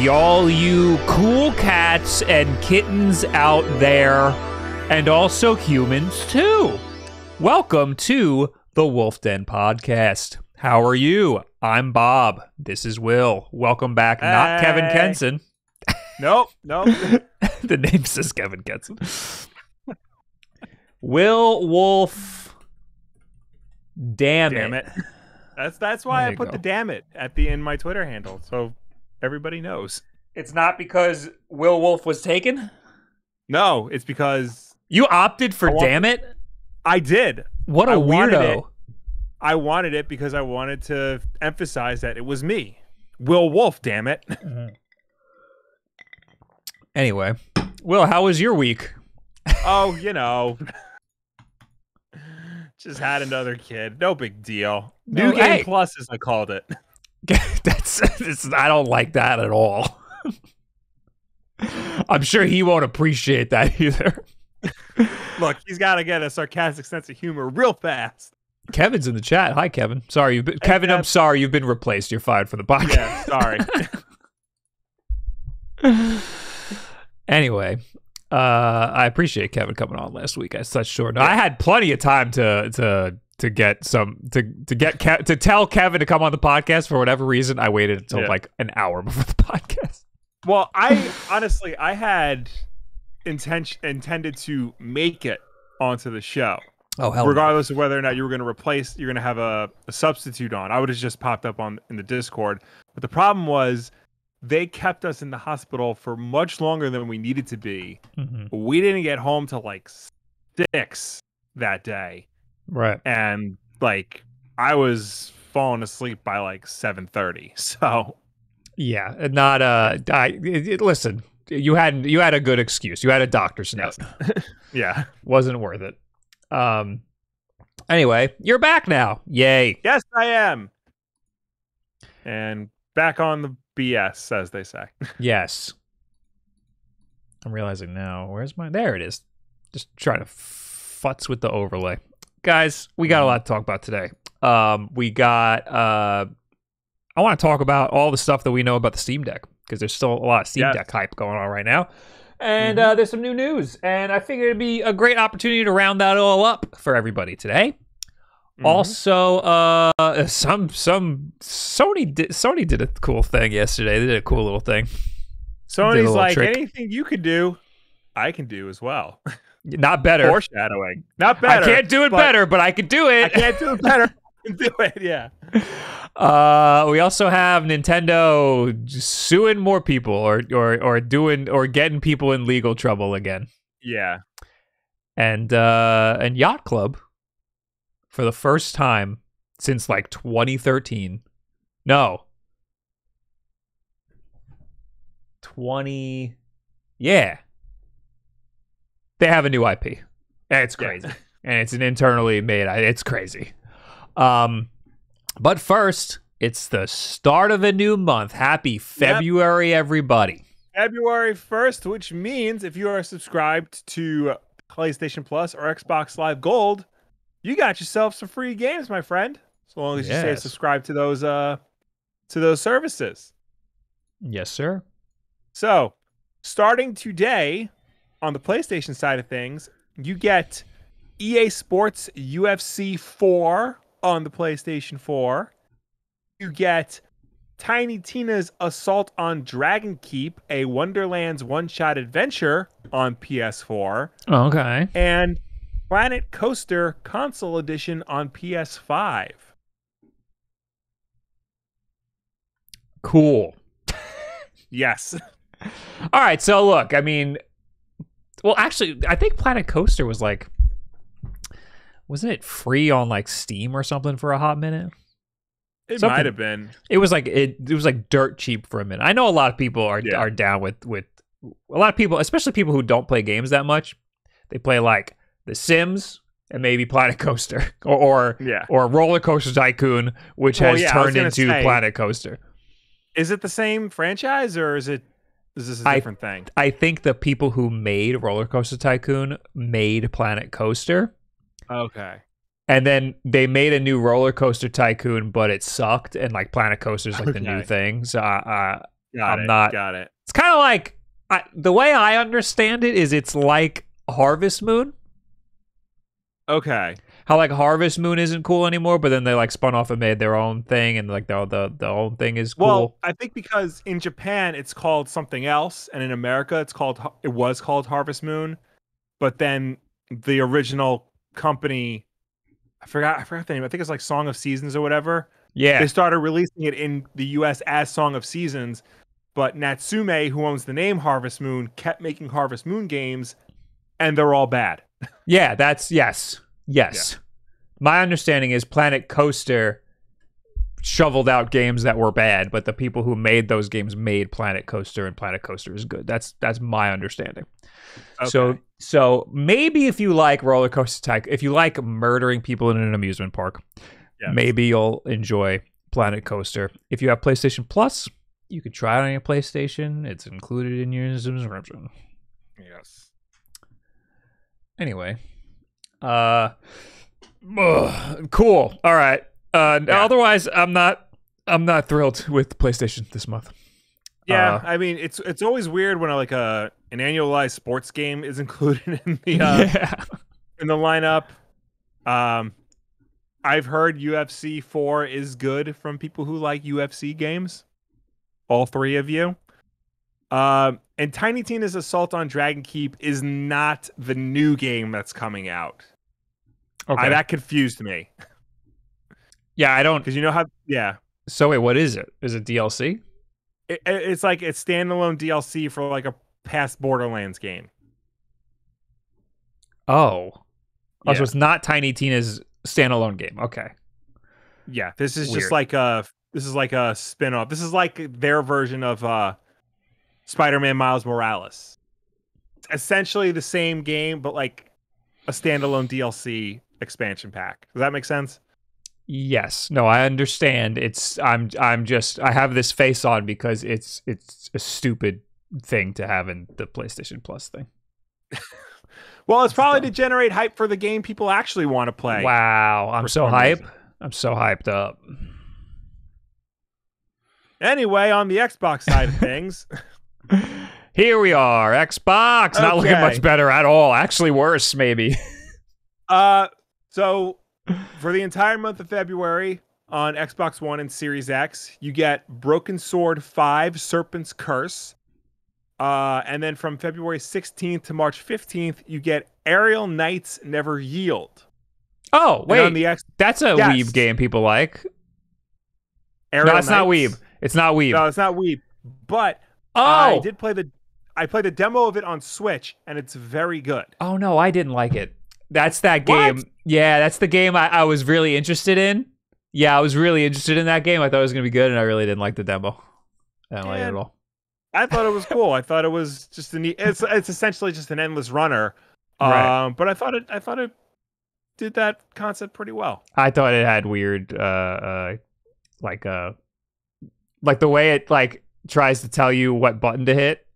Hey, all you cool cats and kittens out there, and also humans too. Welcome to the Wulff Den Podcast. How are you? I'm Bob. This is Will. Welcome back, not Kevin Hey. Kenson. Nope, nope. the name says Kevin Kenson. Will Wulff. Damn, damn it. That's that's why There I put go. the damn it at the in my Twitter handle, so everybody knows. It's not because Will Wulff was taken? No, it's because You opted for want- damn it? I did. What a I weirdo. it. I wanted it because I wanted to emphasize that it was me, Will Wulff. Damn it. Anyway, Will, how was your week? oh, you know, just had another kid. No big deal. No, New Game hey. Plus, as I called it. That's, I don't like that at all. I'm sure he won't appreciate that either. Look, he's got to get a sarcastic sense of humor real fast. Kevin's in the chat. Hi, Kevin. Sorry, you've been, Kevin. I'm sorry, you've been replaced. You're fired from the podcast. Yeah, sorry. Anyway, uh, I appreciate Kevin coming on last week at such short. I had plenty of time to to to get some to to get Ke- to tell Kevin to come on the podcast. For whatever reason, I waited until Yeah. like an hour before the podcast. Well, I honestly, I had intention intended to make it onto the show, Oh hell, regardless of whether or not you were going to replace, you're going to have a, a substitute on. I would have just popped up on in the Discord, but the problem was they kept us in the hospital for much longer than we needed to be. Mhm. We didn't get home till like six that day, right? and like I was falling asleep by like seven thirty. So Yeah, not uh. I, it- it- listen, you had you had a good excuse. You had a doctor's note. Yes. yeah, Wasn't worth it. Um. Anyway, you're back now. Yay. Yes, I am. And back on the BS, as they say. Yes. I'm realizing now. Where's my? There it is. Just trying to futz with the overlay, guys. We got a lot to talk about today. Um, we got. Uh, I want to talk about all the stuff that we know about the Steam Deck because there's still a lot of Steam Yes. Deck hype going on right now, and uh, there's some new news. And I figured it'd be a great opportunity to round that all up for everybody today. Mhm. Also, uh, some some Sony did Sony did a cool thing yesterday. They did a cool little thing. Sony's little like trick. anything you could do, I can do as well. Not better. Foreshadowing. Not better. I can't do it but better, but I could do it. I can't do it better. Do it. Yeah. Uh, we also have Nintendo suing more people, or or or doing or getting people in legal trouble again, Yeah. and uh, and Yacht Club for the first time since like 2013. No. 20 Yeah. They have a new IP. It's Yeah. crazy. and it's an internally made it's crazy. Um but first, it's the start of a new month. Happy February everybody. February 1st, which means if you are subscribed to PlayStation Plus or Xbox Live Gold, you got yourself some free games, my friend. So long as you stay subscribed to those uh to those services. Yes, sir. So, starting today on the PlayStation side of things, you get EA Sports UFC 4 on the PlayStation 4. You get Tiny Tina's Assault on Dragon Keep, a Wonderland's one shot adventure on PS4, Okay. and Planet Coaster Console Edition on PS5. Cool. Yes. All right, so look, I mean, well, actually, I think Planet Coaster was like, wasn't it free on like Steam or something for a hot minute? It Something- might have been. It was like it, it was like dirt cheap for a minute. I know a lot of people are Yeah. are down with with a lot of people, especially people who don't play games that much. They play like The Sims and maybe Planet Coaster or or, Yeah. or Roller Coaster Tycoon, which Well, has yeah, turned into say- Planet Coaster. Is it the same franchise or is it is this a I- different thing? I think the people who made Roller Coaster Tycoon made Planet Coaster. Okay. And then they made a new roller coaster tycoon, but it sucked, and like Planet Coaster is like the new Okay. thing. So uh, Got I'm it. not- Got it. It's kind of like I, the way I understand it is it's like Harvest Moon. Okay. How like Harvest Moon isn't cool anymore, but then they like spun off and made their own thing, and like the the the own thing is cool. Well, I think because in Japan it's called something else, and in America it's called it was called Harvest Moon, but then the original company, I forgot I forgot the name. I think it's like Song of Seasons or whatever. yeah, They started releasing it in the U.S. as Song of Seasons, but Natsume, who owns the name Harvest Moon, kept making Harvest Moon games, and they're all bad. yeah. That's yes, yes. My understanding is Planet Coaster shoveled out games that were bad, but the people who made those games made Planet Coaster, and Planet Coaster is good. That's that's my understanding. So Okay. so maybe if you like roller coaster type, if you like murdering people in an amusement park, Yes. maybe you'll enjoy Planet Coaster. If you have PlayStation Plus, you could try it on your PlayStation. It's included in your subscription. yes. Anyway, uh, ugh, cool. All right. Uh, Yeah. Otherwise, I'm not. I'm not thrilled with PlayStation this month. Yeah, Uh, I mean it's it's always weird when a, like a an annualized sports game is included in the uh, yeah. in the lineup. Um, I've heard UFC four is good from people who like UFC games. All three of you. Um, and Tiny Tina's Assault on Dragon Keep is not the new game that's coming out. Okay. I, that confused me yeah, I don't. because you know how yeah So wait, what is it? Is it DLC? it, it- it's like it's standalone DLC for like a past Borderlands game. Oh. Oh, Yeah. so it's not Tiny Tina's standalone game. Okay. Yeah, this is Weird. just like a this is like a spin-off. This is like their version of uh Spider-Man Miles Morales. It's essentially the same game but like a standalone DLC expansion pack. Does that make sense? Yes. No, I understand. It's I'm I'm just I have this face on because it's it's a stupid thing to have in the PlayStation Plus thing. Well, it's probably to generate hype for the game people actually want to play. Wow. I'm so hype. reason. I'm so hyped up. Anyway, on the Xbox side of things, Here we are. Xbox. Not looking much better at all. Actually worse, maybe. uh so for the entire month of February on Xbox One and Series X, you get Broken Sword 5 Serpent's Curse. Uh, and then from February 16th to March 15th, you get Aerial Knights Never Yield. Oh, And wait. on the X- that's a Yes. Weeb game people like. Aerial no, it's not Knights- Weeb. It's not Weeb. No, it's not Weeb. But oh. I did play the I played the demo of it on Switch, and it's very good. Oh no, I didn't like it. That's that What? game. Yeah, that's the game I, I was really interested in. Yeah, I was really interested in that game. I thought it was gonna be good, and I really didn't like the demo. I didn't like it at all. I thought it was cool. I thought it was just a neat. It's it's essentially just an endless runner. Um, Right. but I thought it I thought it did that concept pretty well. I thought it had weird, uh, uh, like uh, like the way it like tries to tell you what button to hit.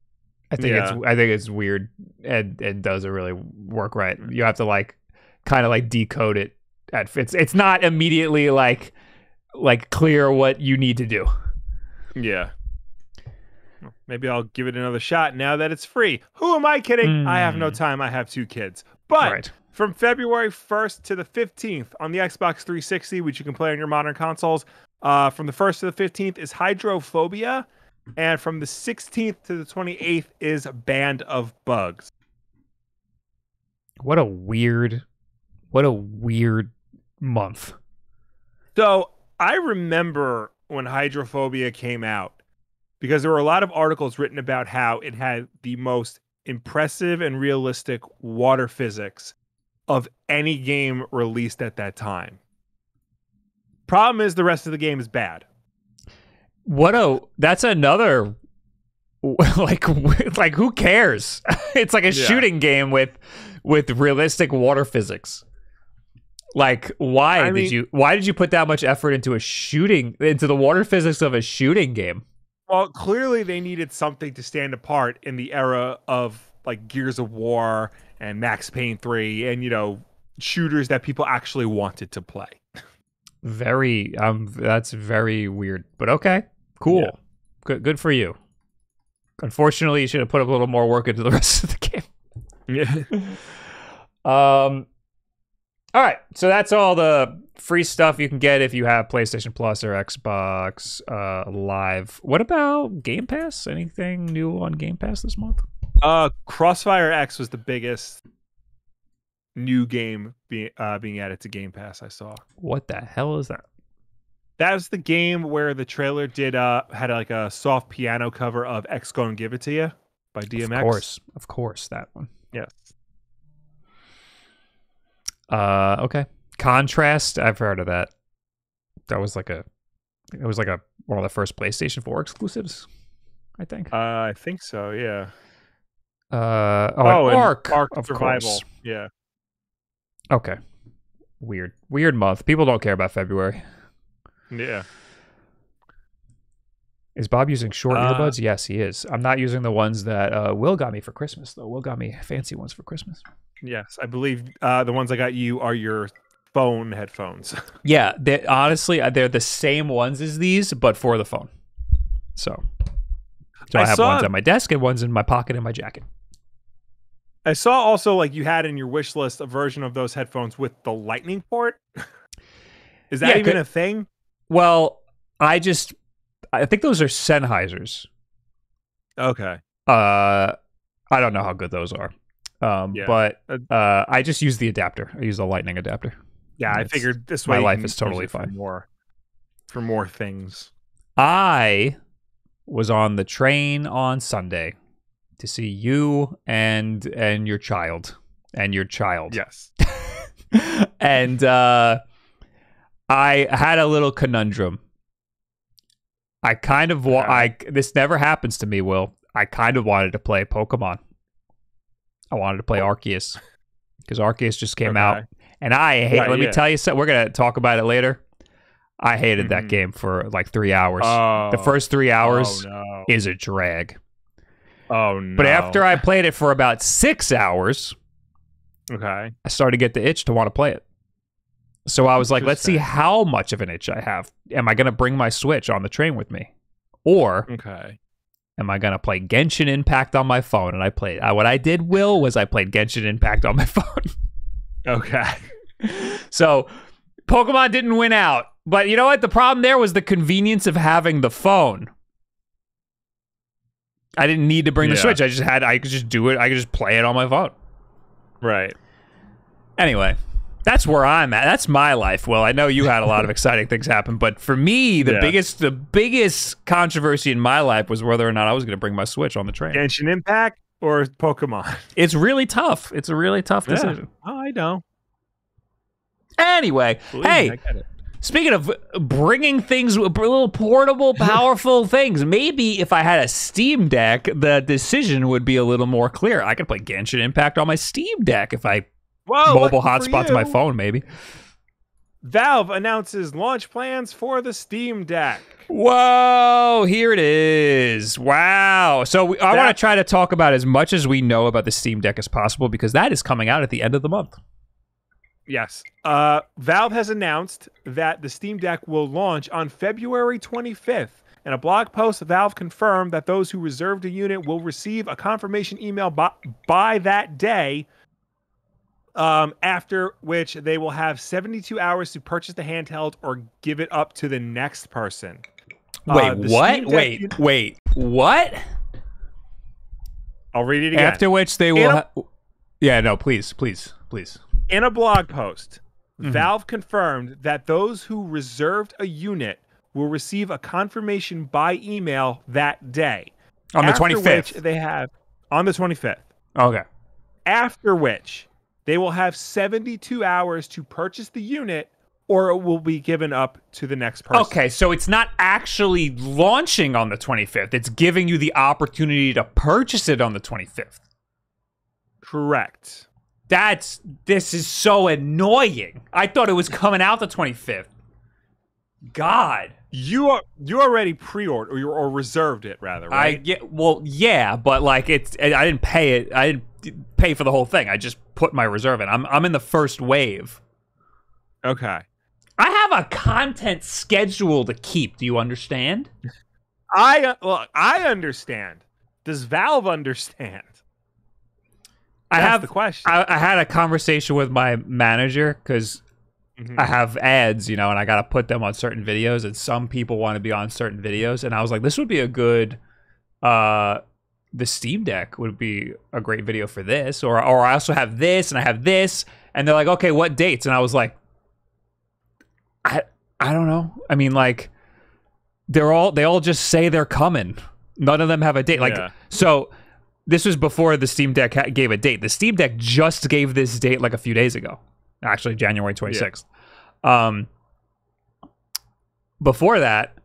I think it's I think it's weird and and doesn't really work right. You have to like kind of like decode it at it's it's not immediately like like clear what you need to do. Yeah. Maybe I'll give it another shot now that it's free. Who am I kidding? I have no Mm. time. I have two kids. But right. from February 1st to the 15th on the Xbox 360, which you can play on your modern consoles, uh, from the 1st to the 15th is Hydrophobia. And from the 16th to the 28th is Band of Bugs. What a weird, what a weird month. So I remember when hydrophobia came out because there were a lot of articles written about how it had the most impressive and realistic water physics of any game released at that time. Problem is, the rest of the game is bad. What a that's another like like who cares? it's like a Yeah. shooting game with with realistic water physics. Like why I did mean- you why did you put that much effort into a shooting into the water physics of a shooting game? Well, clearly they needed something to stand apart in the era of like Gears of War and Max Payne 3 and, you know, shooters that people actually wanted to play. Very um that's very weird. But okay. Cool. Yeah. Good good for you. Unfortunately, you should have put a little more work into the rest of the game. Yeah. Um, all right, so that's all the free stuff you can get if you have PlayStation Plus or Xbox uh, Live. What about Game Pass? Anything new on Game Pass this month? Uh, Crossfire X was the biggest new game being uh, being added to Game Pass. I saw. What the hell is that? That was the game where the trailer did uh had like a soft piano cover of X Gonna Give It to You by DMX. Of course, of course, that one. Yes. Uh, okay. Contrast, I've heard of that. That was like a, it was like a one of the first PlayStation 4 exclusives, I think. Uh, I think so. Yeah. Uh, oh, and and Ark, Ark of Survival. course. Yeah. Okay. Weird, weird month. People don't care about February. Yeah. Is Bob using short Uh, earbuds? Yes, he is. I'm not using the ones that uh, Will got me for Christmas, though. Will got me fancy ones for Christmas. Yes, I believe uh, the ones I got you are your phone headphones. Yeah, they honestly uh, they're the same ones as these, but for the phone. So, so I, I have saw- ones at my desk and ones in my pocket in my jacket. I saw also like you had in your wish list a version of those headphones with the lightning port. Is that Yeah, even a thing? Well, I just I think those are Sennheisers. Okay. Uh, I don't know how good those are. Um, Yeah. but Uh, uh, I just use the adapter. I use the lightning adapter. Yeah, I figured this way you life is totally it for fine. More for more things. I was on the train on Sunday to see you and and your child and your child. Yes. and uh I had a little conundrum. I kind of wa- I this never happens to me, Will. I kind of wanted to play Pokemon. I wanted to play Arceus because Arceus just came out, and I hate. Right, let me tell you something. We're gonna talk about it later. I hated that Mhm. game for like three hours. Oh, the first three hours Oh no. is a drag. Oh no. But after I played it for about six hours, Okay. I started to get the itch to want to play it. So I was like, let's see how much of an itch I have. Am I going to bring my Switch on the train with me? Or Okay. am I going to play Genshin Impact on my phone? And I played, uh, what I did, Will, was I played Genshin Impact on my phone. Okay. so Pokemon didn't win out. But you know what? The problem there was the convenience of having the phone. I didn't need to bring the Switch. I just had, I could just do it. I could just play it on my phone. Right. Anyway, that's where I'm at. That's my life. Well, I know you had a lot of exciting things happen, but for me, the Yeah. biggest the biggest controversy in my life was whether or not I was going to bring my Switch on the train. Genshin Impact or Pokemon? It's really tough. It's a really tough Yeah. decision. Oh, I know. Anyway, Believe hey, it. speaking of bringing things, little portable, powerful things, maybe if I had a Steam Deck, the decision would be a little more clear. I could play Genshin Impact on my Steam Deck if I Whoa, mobile hotspot to my phone, maybe. Valve announces launch plans for the Steam Deck. Whoa, here it is. Wow. So we, I want to try to talk about as much as we know about the Steam Deck as possible because that is coming out at the end of the month. Yes. Uh, Valve has announced that the Steam Deck will launch on February 25th. In a blog post, Valve confirmed that those who reserved a unit will receive a confirmation email by, by that day, um, after which they will have 72 hours to purchase the handheld or give it up to the next person. Uh, Wait, the what? Wait, unit- wait, what? I'll read it again. After which they will. A- yeah, no, please, please, please. In a blog post, Mhm. Valve confirmed that those who reserved a unit will receive a confirmation by email that day. On the After 25th. which they have on the 25th. Okay. After which they will have 72 hours to purchase the unit or it will be given up to the next person. Okay, so it's not actually launching on the 25th. It's giving you the opportunity to purchase it on the 25th. Correct. That's this is so annoying. I thought it was coming out the 25th. God. You are you already pre-ordered or, you or reserved it rather, I right? get well, yeah, but like it's I didn't pay it. I didn't pay for the whole thing. I just put my reserve in. I'm I'm in the first wave. okay. I have a content schedule to keep. Do you understand? I look, I understand. Does Valve understand? I That's have the question. I, I had a conversation with my manager because Mhm. I have ads, you know, and I got to put them on certain videos, and some people want to be on certain videos, and I was like, this would be a good, uh, the Steam Deck would be a great video for this, or or I also have this, and I have this, and they're like, okay, what dates? And I was like, I I don't know. I mean, like, they're all they all just say they're coming. None of them have a date. Like, Yeah. so this was before the Steam Deck ha- gave a date. The Steam Deck just gave this date like a few days ago, actually January 26th. Um, before that,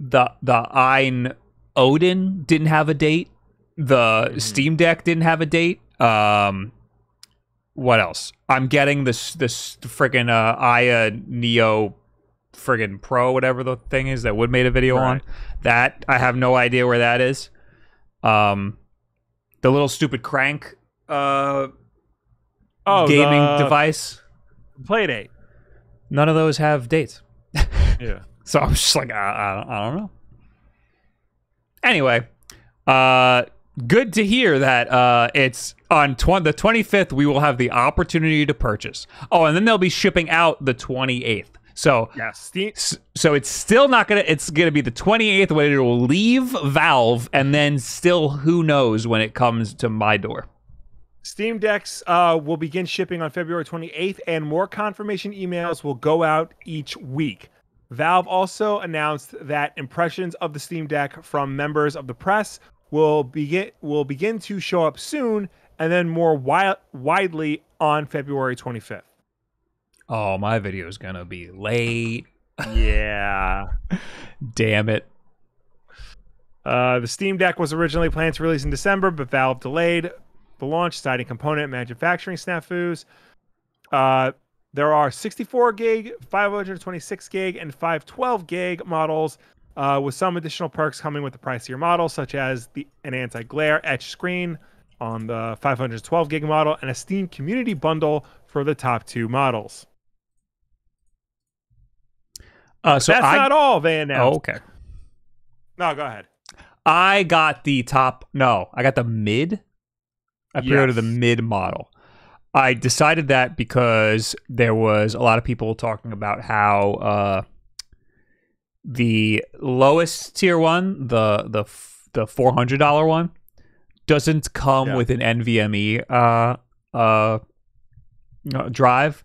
the the AYN Odin didn't have a date. The Steam Deck didn't have a date. Um, what else? I'm getting this this friggin' uh, Aya Neo friggin' Pro, whatever the thing is that Wood made a video on. That I have no idea where that is. Um, the little stupid crank uh oh, gaming the device. Playdate. None of those have dates. Yeah. So I'm just like, I, I, I don't know. Anyway, uh, good to hear that uh, it's on tw- the 25th. We will have the opportunity to purchase. Oh, and then they'll be shipping out the 28th. So, Yeah. Steam. so it's still not gonna. It's gonna be the 28th when it will leave Valve, and then still, who knows when it comes to my door. Steam Decks uh, will begin shipping on February 28th, and more confirmation emails will go out each week. Valve also announced that impressions of the Steam Deck from members of the press will begin will begin to show up soon, and then more wi- widely on February 25th. Oh, my video is gonna be late. Yeah. Damn it. Uh, the Steam Deck was originally planned to release in December, but Valve delayed the launch, citing component manufacturing snafus. Uh, there are 64 gig, 526 gig, and 512 gig models, uh, with some additional perks coming with the pricier model, such as the an anti-glare etch screen on the 512 gig model and a Steam Community Bundle for the top two models. Uh, so That's I. not all they announced. oh, okay. No, go ahead. I got the top. No, I got the mid. I pre-ordered the mid model. I decided that because there was a lot of people talking about how uh, the lowest tier one, the the the four hundred dollar one, doesn't come Yeah. with an NVMe uh, uh, drive,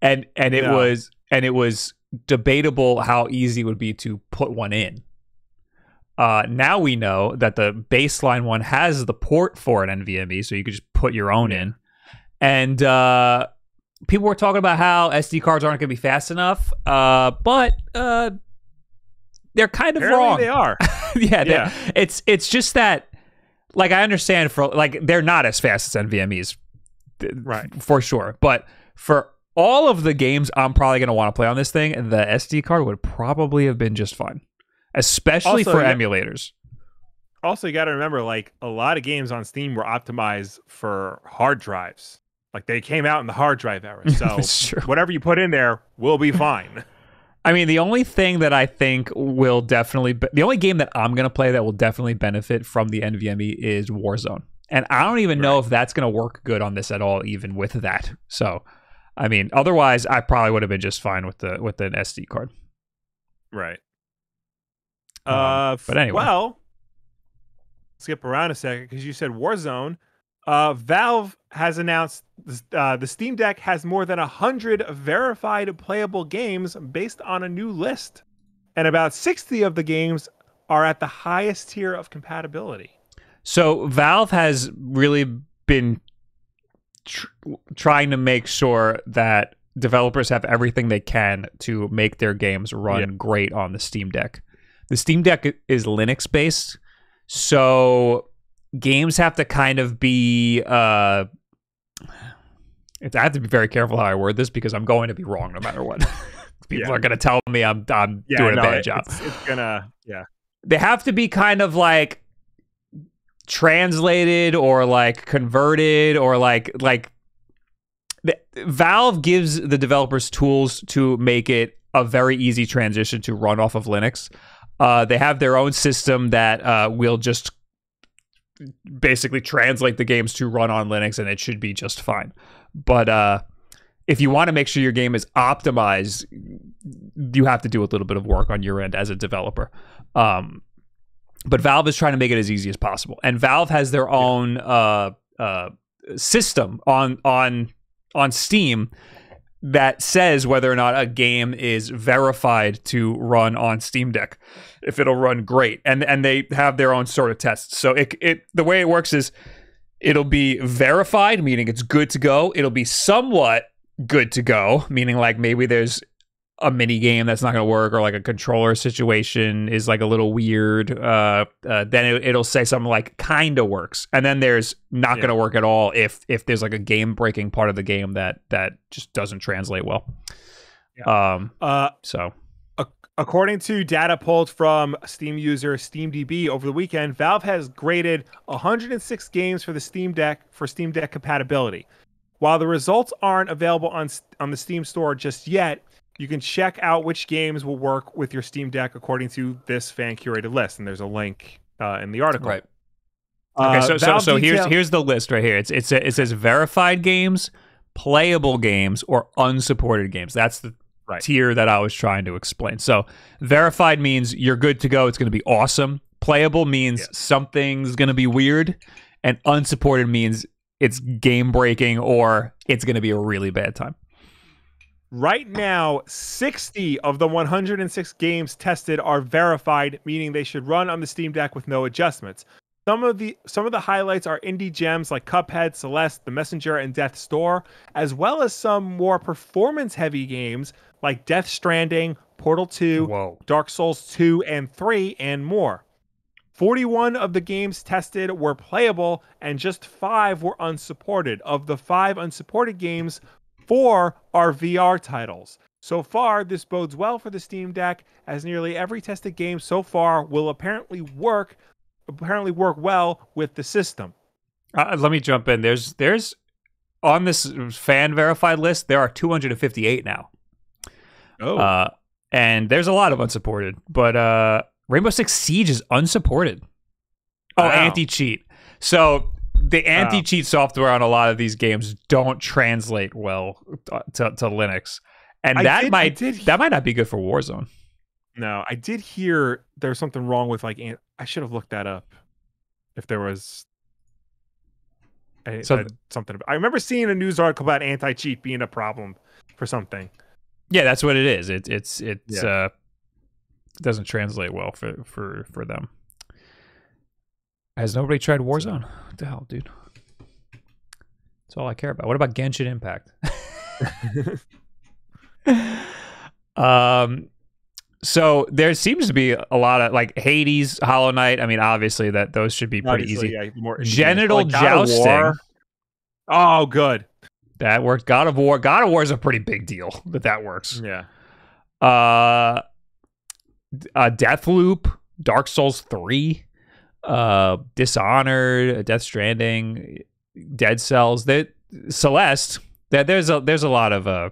and and it Yeah. was and it was debatable how easy it would be to put one in. Uh, now we know that the baseline one has the port for an NVMe, so you could just put your own in. And uh, people were talking about how SD cards aren't going to be fast enough, uh, but uh, they're kind of Apparently wrong. they are. yeah, Yeah. it's it's just that, like, I understand for like they're not as fast as NVMe's, Right. for sure. But for all of the games I'm probably going to want to play on this thing, the SD card would probably have been just fine, especially Also, for yeah- emulators. also you got to remember like a lot of games on steam were optimized for hard drives like they came out in the hard drive era so whatever you put in there will be fine I mean, the only thing that I think will definitely, be- the only game that I'm going to play that will definitely benefit from the NVMe is Warzone. And I don't even know if that's going to work good on this at all, even with that. So, I mean, otherwise, I probably would have been just fine with the with an SD card. right Um, uh but anyway. well skip around a second because you said warzone uh valve has announced uh, the steam deck has more than 100 verified playable games based on a new list and about 60 of the games are at the highest tier of compatibility So, Valve has really been tr- trying to make sure that developers have everything they can to make their games run Yeah. great on the Steam Deck. The Steam Deck is Linux based, so games have to kind of be. Uh, it's, I have to be very careful how I word this because I'm going to be wrong no matter what. People Yeah. are going to tell me I'm I'm doing a bad it- job It's, it's gonna, yeah, they have to be kind of like translated or like converted or like like the, Valve gives the developers tools to make it a very easy transition to run off of Linux. Uh, they have their own system that uh, will just basically translate the games to run on Linux and it should be just fine. But uh, if you want to make sure your game is optimized, you have to do a little bit of work on your end as a developer. Um, but Valve is trying to make it as easy as possible, and Valve has their own uh, uh, system on on on Steam that says whether or not a game is verified to run on Steam Deck. If it'll run great, and and they have their own sort of tests. So it it the way it works is it'll be verified, meaning it's good to go. It'll be somewhat good to go, meaning like maybe there's a mini game that's not going to work or like a controller situation is like a little weird uh, uh, then it, will say something like kind of works and then there's not yeah. going to work at all if if there's like a game breaking part of the game that that just doesn't translate well yeah. um uh so According to data pulled from Steam user SteamDB over the weekend, Valve has graded 106 games for the Steam Deck for Steam Deck compatibility. While the results aren't available on on the Steam store just yet, you can check out which games will work with your Steam Deck according to this fan curated list, and there's a link uh, in the article. Right. Okay, uh, so so, so here's here's the list right here. It's it's it says verified games, playable games, or unsupported games. That's the right. tier that I was trying to explain. So verified means you're good to go. It's going to be awesome. Playable means something's going to be weird, and unsupported means it's game breaking or it's going to be a really bad time. Right now, 60 of the 106 games tested are verified, meaning they should run on the Steam Deck with no adjustments. Some of the some of the highlights are indie gems like Cuphead, Celeste, The Messenger, and Death Door, as well as some more performance-heavy games like Death Stranding, Portal 2, Whoa. Dark Souls 2 and 3, and more. 41 of the games tested were playable, and just five were unsupported. Of the five unsupported games, four are VR titles. So far, this bodes well for the Steam Deck, as nearly every tested game so far will apparently work apparently work well with the system. Uh, let me jump in. There's there's on this fan verified list, there are 258 now. Oh. Uh, and there's a lot of unsupported, but uh, Rainbow Six Siege is unsupported. Oh, wow. anti cheat. So the anti-cheat software on a lot of these games don't translate well to, to Linux, and I that did, might did, that might not be good for Warzone. No, I did hear there's something wrong with like I should have looked that up if there was a, so, a, something. I remember seeing a news article about anti-cheat being a problem for something. Yeah, that's what it is. It, it's it's yeah. uh, doesn't translate well for for for them. Has nobody tried Warzone? What the hell, dude? That's all I care about. What about Genshin Impact? um, so there seems to be a lot of like Hades, Hollow Knight. I mean, obviously that those should be pretty obviously, easy. Yeah, more Genital like jousting. Oh, good. That worked. God of War. God of War is a pretty big deal that that works. Yeah. Uh, uh Death Loop, Dark Souls three uh Dishonored, Death Stranding, Dead Cells, that Celeste, that there's a there's a lot of uh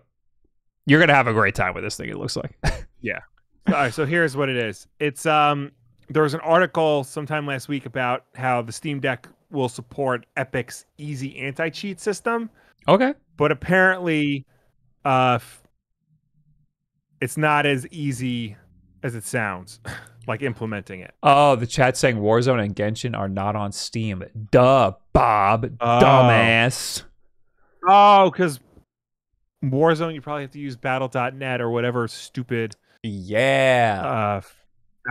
you're gonna have a great time with this thing, it looks like. yeah. All right, so here's what it is. It's um there was an article sometime last week about how the Steam Deck will support Epic's easy anti-cheat system. Okay. But apparently uh it's not as easy as it sounds. like implementing it. Oh, the chat saying Warzone and Genshin are not on Steam. Duh, Bob, oh. dumbass. Oh, because Warzone, you probably have to use Battle.net or whatever stupid. Yeah. Uh,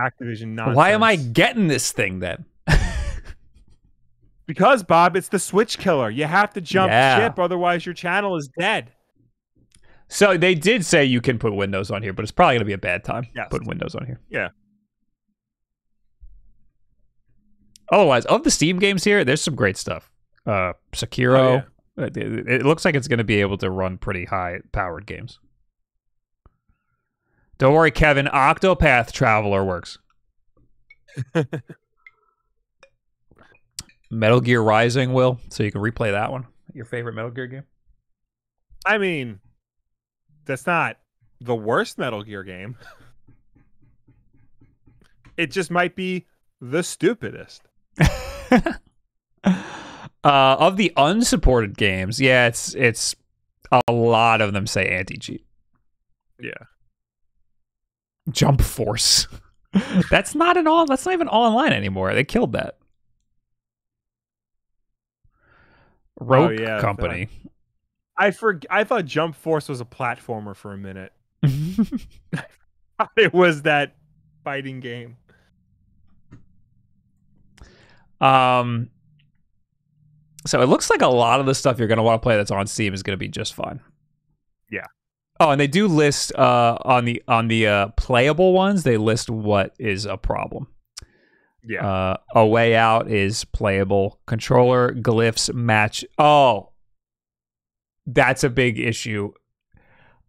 Activision nonsense. Why am I getting this thing then? because Bob, it's the Switch killer. You have to jump yeah. ship, otherwise your channel is dead. So they did say you can put Windows on here, but it's probably going to be a bad time yes. putting Windows on here. Yeah. Otherwise, of the Steam games here, there's some great stuff. Uh, Sekiro. Oh, yeah. it, it, looks like it's going to be able to run pretty high powered games. Don't worry, Kevin. Octopath Traveler works. Metal Gear Rising will, so you can replay that one. Your favorite Metal Gear game? I mean, that's not the worst Metal Gear game. it just might be the stupidest. Uh, of the unsupported games, yeah, it's it's a lot of them say anti cheat. Yeah. Jump Force. that's not an all. That's not even online anymore. They killed that. Rogue Oh, yeah, Company. I for I thought Jump Force was a platformer for a minute. it was that fighting game. Um. So it looks like a lot of the stuff you're going to want to play that's on Steam is going to be just fine. Yeah. Oh, and they do list uh, on the on the uh, playable ones. They list what is a problem. Yeah. Uh, a way out is playable. Controller glyphs match. Oh, that's a big issue.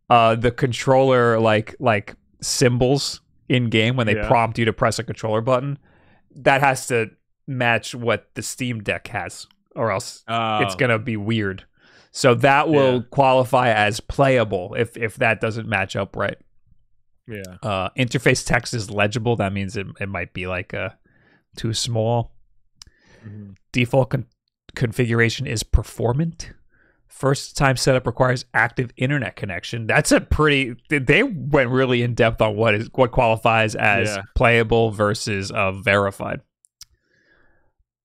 Uh, the controller like like symbols in game when they Yeah. prompt you to press a controller button, that has to match what the Steam Deck has, or else it's gonna be weird. So that will Yeah. qualify as playable if if that doesn't match up right. yeah. Uh, interface text is legible. That means it it might be like uh too small. Mhm. Default con- configuration is performant. First time setup requires active internet connection. That's a pretty. They went really in depth on what is what qualifies as Yeah. playable versus uh, verified.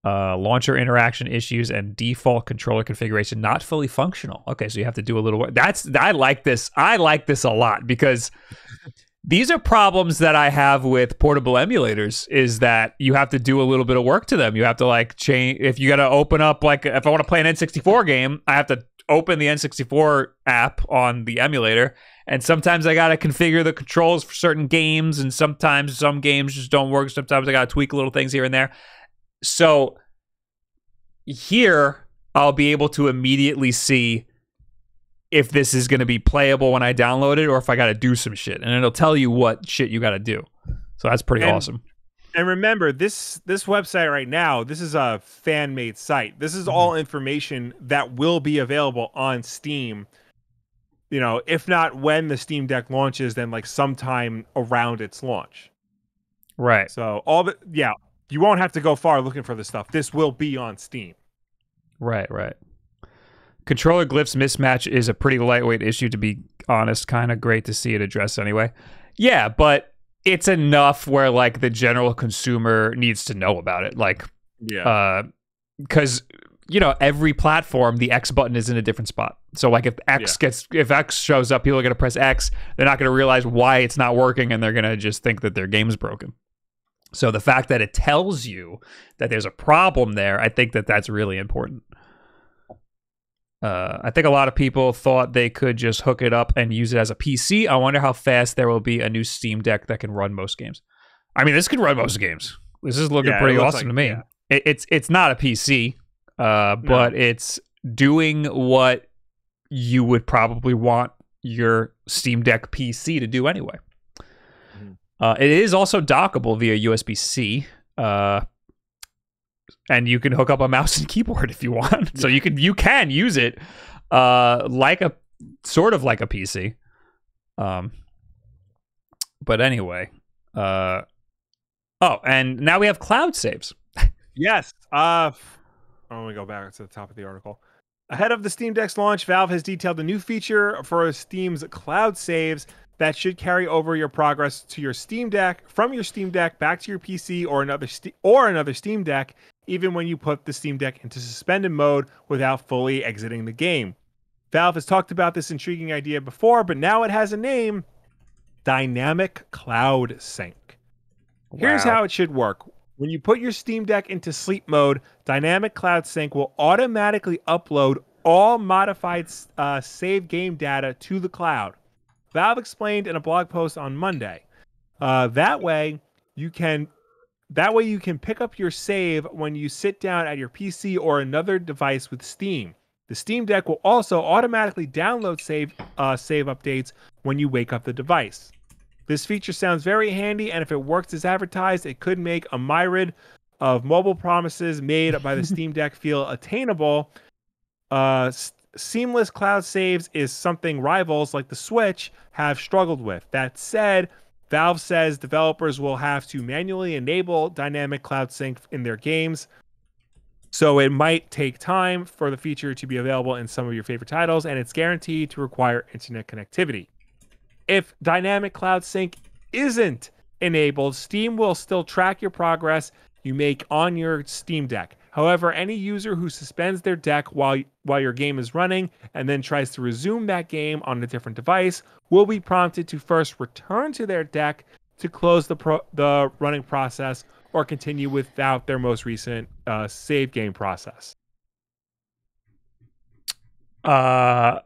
Uh, launcher interaction issues and default controller configuration not fully functional. Okay, so you have to do a little work. That's I like this. I like this a lot because these are problems that I have with portable emulators is that you have to do a little bit of work to them. You have to like change if you got to open up like if I want to play an N64 game, I have to open the N64 app on the emulator and sometimes I got to configure the controls for certain games and sometimes some games just don't work. Sometimes I got to tweak little things here and there. So here I'll be able to immediately see if this is going to be playable when I download it or if I got to do some shit. And it'll tell you what shit you got to do. So that's pretty And- awesome. And remember, this this website right now, this is a fan made site. This is mm-hmm. all information that will be available on Steam. You know, if not when the Steam Deck launches, then like sometime around its launch. Right. So all the yeah, you won't have to go far looking for this stuff. This will be on Steam. Right, right. Controller glyphs mismatch is a pretty lightweight issue, to be honest. Kind of great to see it addressed anyway. Yeah, but it's enough where like the general consumer needs to know about it. Like, Yeah. Uh, because you know every platform the X button is in a different spot. So like if X gets if X shows up, people are gonna press X. They're not gonna realize why it's not working, and they're gonna just think that their game's broken. So the fact that it tells you that there's a problem there, I think that that's really important. Uh, I think a lot of people thought they could just hook it up and use it as a PC. I wonder how fast there will be a new Steam Deck that can run most games. I mean, this can run most games. This is looking Yeah, pretty awesome like- to me. yeah. It, it's it's not a PC, uh, but it's doing what you would probably want your Steam Deck PC to do anyway. Uh, it is also dockable via USB C, uh, and you can hook up a mouse and keyboard if you want. so you can you can use it uh, like a sort of like a PC. Um, but anyway, uh, oh, and now we have cloud saves. Yes. Uh, I want to go back to the top of the article. Ahead of the Steam Deck's launch, Valve has detailed a new feature for Steam's cloud saves that should carry over your progress to your Steam Deck from your Steam Deck back to your PC or another Ste- or another Steam Deck, even when you put the Steam Deck into suspended mode without fully exiting the game. Valve has talked about this intriguing idea before, but now it has a name: Dynamic Cloud Sync. Here's how it should work. When you put your Steam Deck into sleep mode, Dynamic Cloud Sync will automatically upload all modified uh, save game data to the cloud. Valve explained in a blog post on Monday. Uh, that way, you can that way you can pick up your save when you sit down at your PC or another device with Steam. The Steam Deck will also automatically download save uh, save updates when you wake up the device. This feature sounds very handy, and if it works as advertised, it could make a myriad of mobile promises made by the Steam Deck feel attainable. Uh, seamless cloud saves is something rivals like the Switch have struggled with. That said, Valve says developers will have to manually enable dynamic cloud sync in their games. So it might take time for the feature to be available in some of your favorite titles, and it's guaranteed to require internet connectivity. If Dynamic Cloud Sync isn't enabled, Steam will still track your progress you make on your Steam Deck. However, any user who suspends their deck while while your game is running and then tries to resume that game on a different device will be prompted to first return to their deck to close the pro- the running process or continue without their most recent uh, save game process. Uh,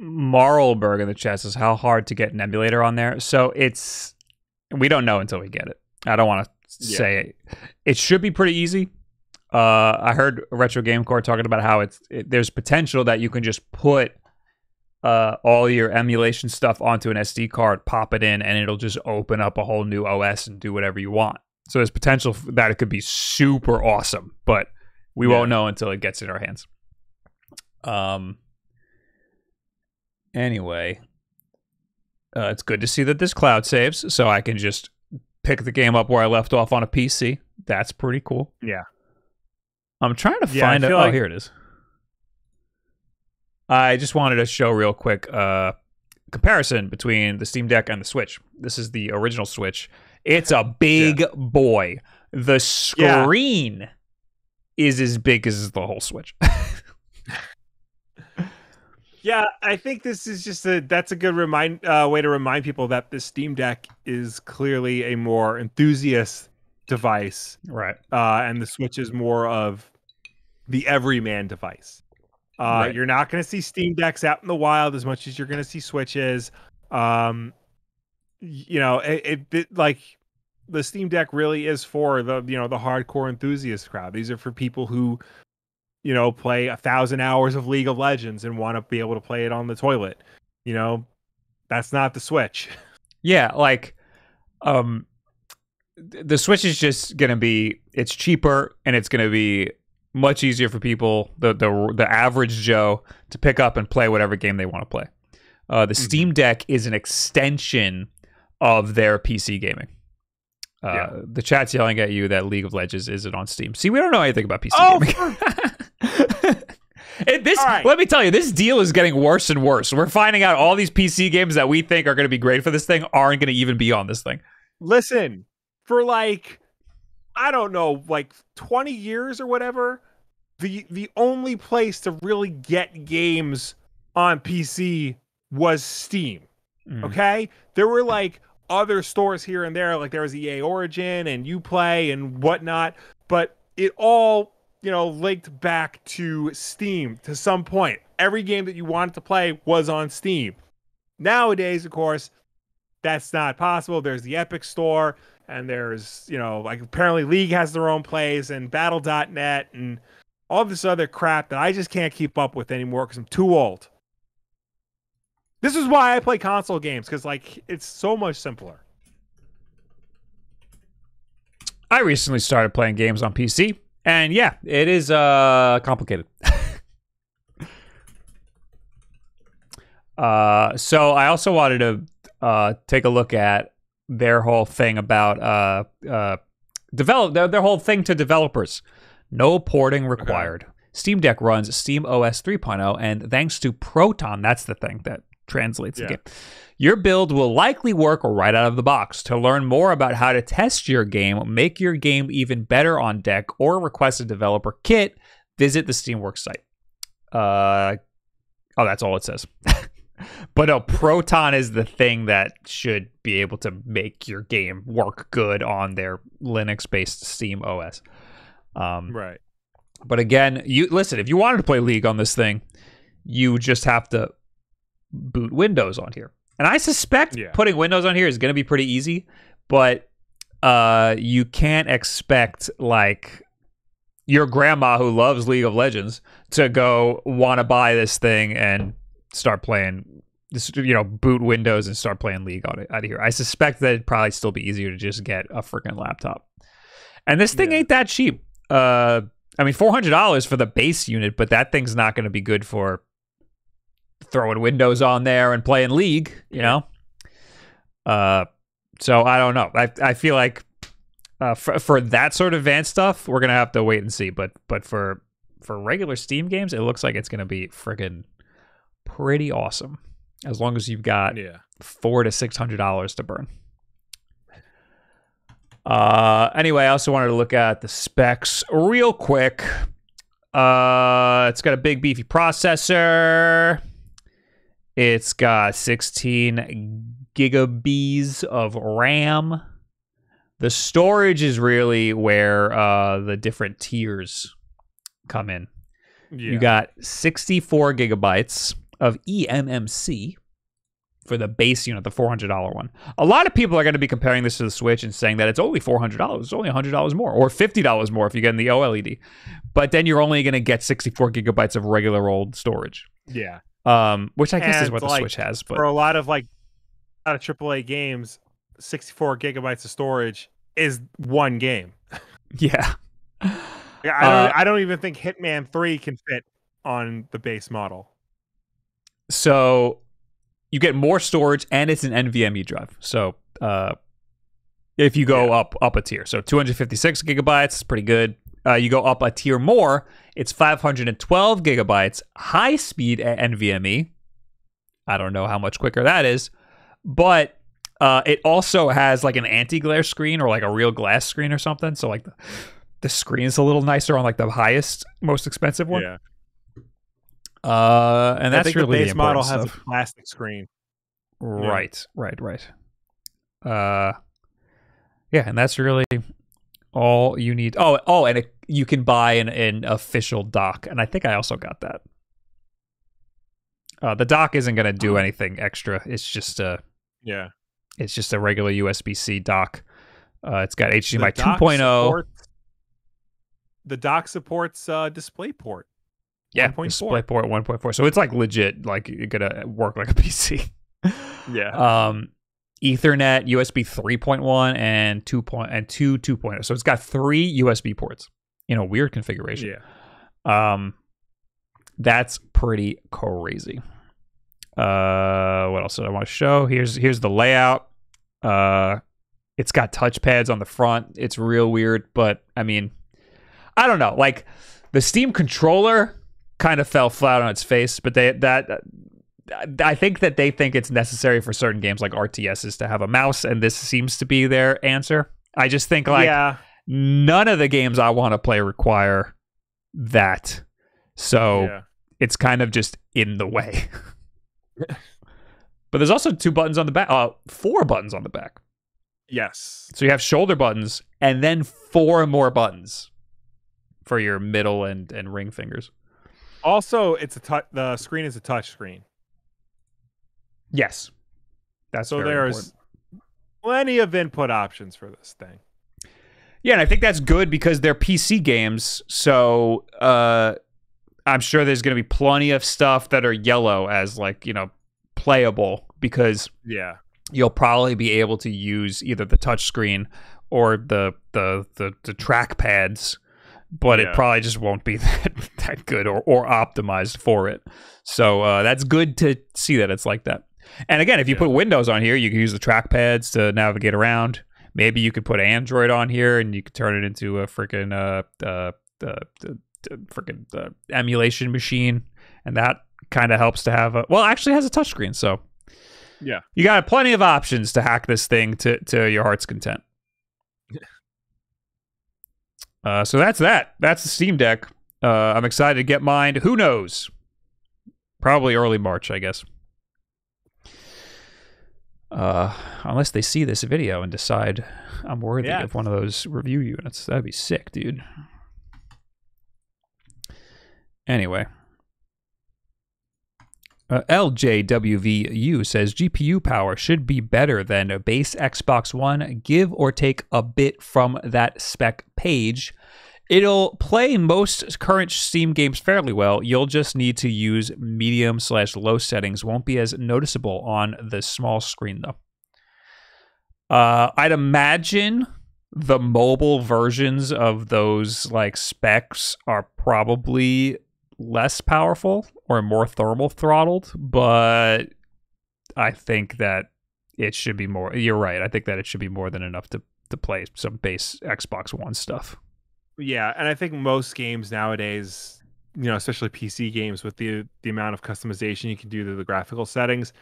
Marlberg in the chat says how hard to get an emulator on there. So it's we don't know until we get it. I don't want to Yeah. say it. It should be pretty easy. Uh, I heard Retro Game Corps talking about how it's it, there's potential that you can just put uh, all your emulation stuff onto an SD card, pop it in, and it'll just open up a whole new OS and do whatever you want. So there's potential that it could be super awesome, but we Yeah. won't know until it gets in our hands. Um. Anyway, uh, it's good to see that this cloud saves, so I can just pick the game up where I left off on a PC. That's pretty cool. Yeah. I'm trying to Yeah, find it. feel Oh, here it is. I just wanted to show real quick uh, comparison between the Steam Deck and the Switch. This is the original Switch. It's a big boy. The Yeah. screen is as big as the whole Switch. Yeah, I think this is just a that's a good remind uh, way to remind people that the Steam Deck is clearly a more enthusiast device, right. uh, and the Switch is more of the everyman device. Uh, Right. You're not going to see Steam Decks out in the wild as much as you're going to see Switches. Um, you know, it, it, it like the Steam Deck really is for the you know the hardcore enthusiast crowd. These are for people who you know play a thousand hours of League of Legends and want to be able to play it on the toilet. You know, that's not the Switch. Yeah, like um the Switch is just going to be it's cheaper and it's going to be much easier for people the the the average Joe to pick up and play whatever game they want to play. Uh, the Steam Deck is an extension of their PC gaming. Uh, Yeah. The chat's yelling at you that League of Legends isn't on Steam. See, we don't know anything about PC Oh, gaming. And this, right. let me tell you, this deal is getting worse and worse. We're finding out all these PC games that we think are going to be great for this thing aren't going to even be on this thing. Listen, for like I don't know, like 20 years or whatever, the the only place to really get games on PC was Steam. Mm. Okay? There were like other stores here and there, like there was EA Origin and Uplay and whatnot, but it all, you know, linked back to Steam to some point. Every game that you wanted to play was on Steam. Nowadays, of course, that's not possible. There's the Epic Store, and there's, you know, like apparently League has their own plays and Battle.net, and all this other crap that I just can't keep up with anymore because I'm too old. This is why I play console games because, like, it's so much simpler. I recently started playing games on PC, and yeah, it is uh, complicated. uh, so I also wanted to uh, take a look at their whole thing about uh, uh, develop their, their whole thing to developers. No porting required. Steam Deck runs Steam OS 3.0, and thanks to Proton, that's the thing that translates the game. Your build will likely work right out of the box. To learn more about how to test your game, make your game even better on deck, or request a developer kit, visit the Steamworks site. Uh, oh, that's all it says. but no, Proton is the thing that should be able to make your game work good on their Linux-based Steam OS. Um, Right. but again, you listen, if you wanted to play League on this thing, you just have to boot Windows on here. And I suspect Yeah. putting Windows on here is going to be pretty easy, but uh you can't expect like your grandma who loves League of Legends to go want to buy this thing and start playing this you know boot Windows and start playing League on it out of here. I suspect that it'd probably still be easier to just get a freaking laptop. And this thing Yeah. ain't that cheap. Uh I mean, four hundred dollars for the base unit, but that thing's not going to be good for throwing Windows on there and playing League. You know, uh, so I don't know. I I feel like uh, for for that sort of advanced stuff, we're gonna have to wait and see. But but for for regular Steam games, it looks like it's gonna be friggin' pretty awesome. As long as you've got Yeah. four to six hundred dollars to burn. Uh, anyway, I also wanted to look at the specs real quick. Uh, it's got a big beefy processor. It's got 16 gigabytes of RAM. The storage is really where uh, the different tiers come in. Yeah. You got 64 gigabytes of eMMC for the base unit, the $400 one. A lot of people are going to be comparing this to the Switch and saying that it's only $400. It's only $100 more, or $50 more if you get in the OLED. But then you're only going to get 64 gigabytes of regular old storage, yeah. um, which I guess is what the like, Switch has. But For a lot of like a lot of AAA games, 64 gigabytes of storage is one game. yeah, I don't. Uh, I don't even think Hitman Three can fit on the base model. So you get more storage and it's an NVMe drive. So uh, if you go Yeah. up up a tier, so 256 gigabytes is pretty good. Uh, you go up a tier more, it's 512 gigabytes, high speed NVMe. I don't know how much quicker that is, but uh, it also has like an anti-glare screen or like a real glass screen or something. So like the, the screen is a little nicer on like the highest, most expensive one. Yeah, Uh, and I that's think really the the base model important has a plastic screen. Right, right, right. Uh, yeah, and that's really all you need. Oh, oh, and it, you can buy an, an official dock, and I think I also got that. Uh, the dock isn't going to do Oh. anything extra. It's just a, Yeah, it's just a regular USB C dock. Uh, it's got HDMI 2.0. supports- The dock supports uh, DisplayPort. Yeah, 1.4. DisplayPort 1.4. So it's like legit, like you're gonna work like a PC. Yeah, um ethernet usb 3.1 and 2 point and 2 2.0 so it's got three usb ports in a weird configuration yeah. um that's pretty crazy uh what else did i want to show here's here's the layout uh it's got touchpads on the front it's real weird but i mean i don't know like the steam controller kind of fell flat on its face but they that I think that they think it's necessary for certain games like RTSs to have a mouse, and this seems to be their answer. I just think like yeah, none of the games I want to play require that, so yeah. it's kind of just in the way. but there's also two buttons on the back, uh, four buttons on the back. Yes. So you have shoulder buttons and then four more buttons for your middle and and ring fingers. Also, it's a touch. The screen is a touch screen, Yes, that's so there's important. plenty of input options for this thing. Yeah, and I think that's good because they're PC games. So uh, I'm sure there's going to be plenty of stuff that are yellow as like you know playable because Yeah, you'll probably be able to use either the touch screen or the the the, the track pads, but it probably just won't be that, that good or, or optimized for it. So uh, that's good to see that it's like that. And again, if you Yeah. put Windows on here, you can use the trackpads to navigate around. Maybe you could put Android on here and you could turn it into a freaking uh, uh, uh, uh, freaking uh, emulation machine, and that kind of helps to have a well, actually has a touchscreen, so Yeah. you got plenty of options to hack this thing to to your heart's content. Uh, so that's that. That's the Steam Deck. Uh, I'm excited to get mine. Who knows? Probably early March, I guess. Uh, unless they see this video and decide I'm worthy Yeah. of one of those review units, that'd be sick, dude. Anyway, uh, LJWVU says GPU power should be better than a base Xbox One, give or take a bit from that spec page. It'll play most current Steam games fairly well. You'll just need to use medium slash low settings. Won't be as noticeable on the small screen though. Uh, I'd imagine the mobile versions of those like specs are probably less powerful or more thermal throttled, but I think that it should be more. You're right. I think that it should be more than enough to to play some base Xbox One stuff. Yeah, and I think most games nowadays, you know, especially PC games with the the amount of customization you can do to the graphical settings,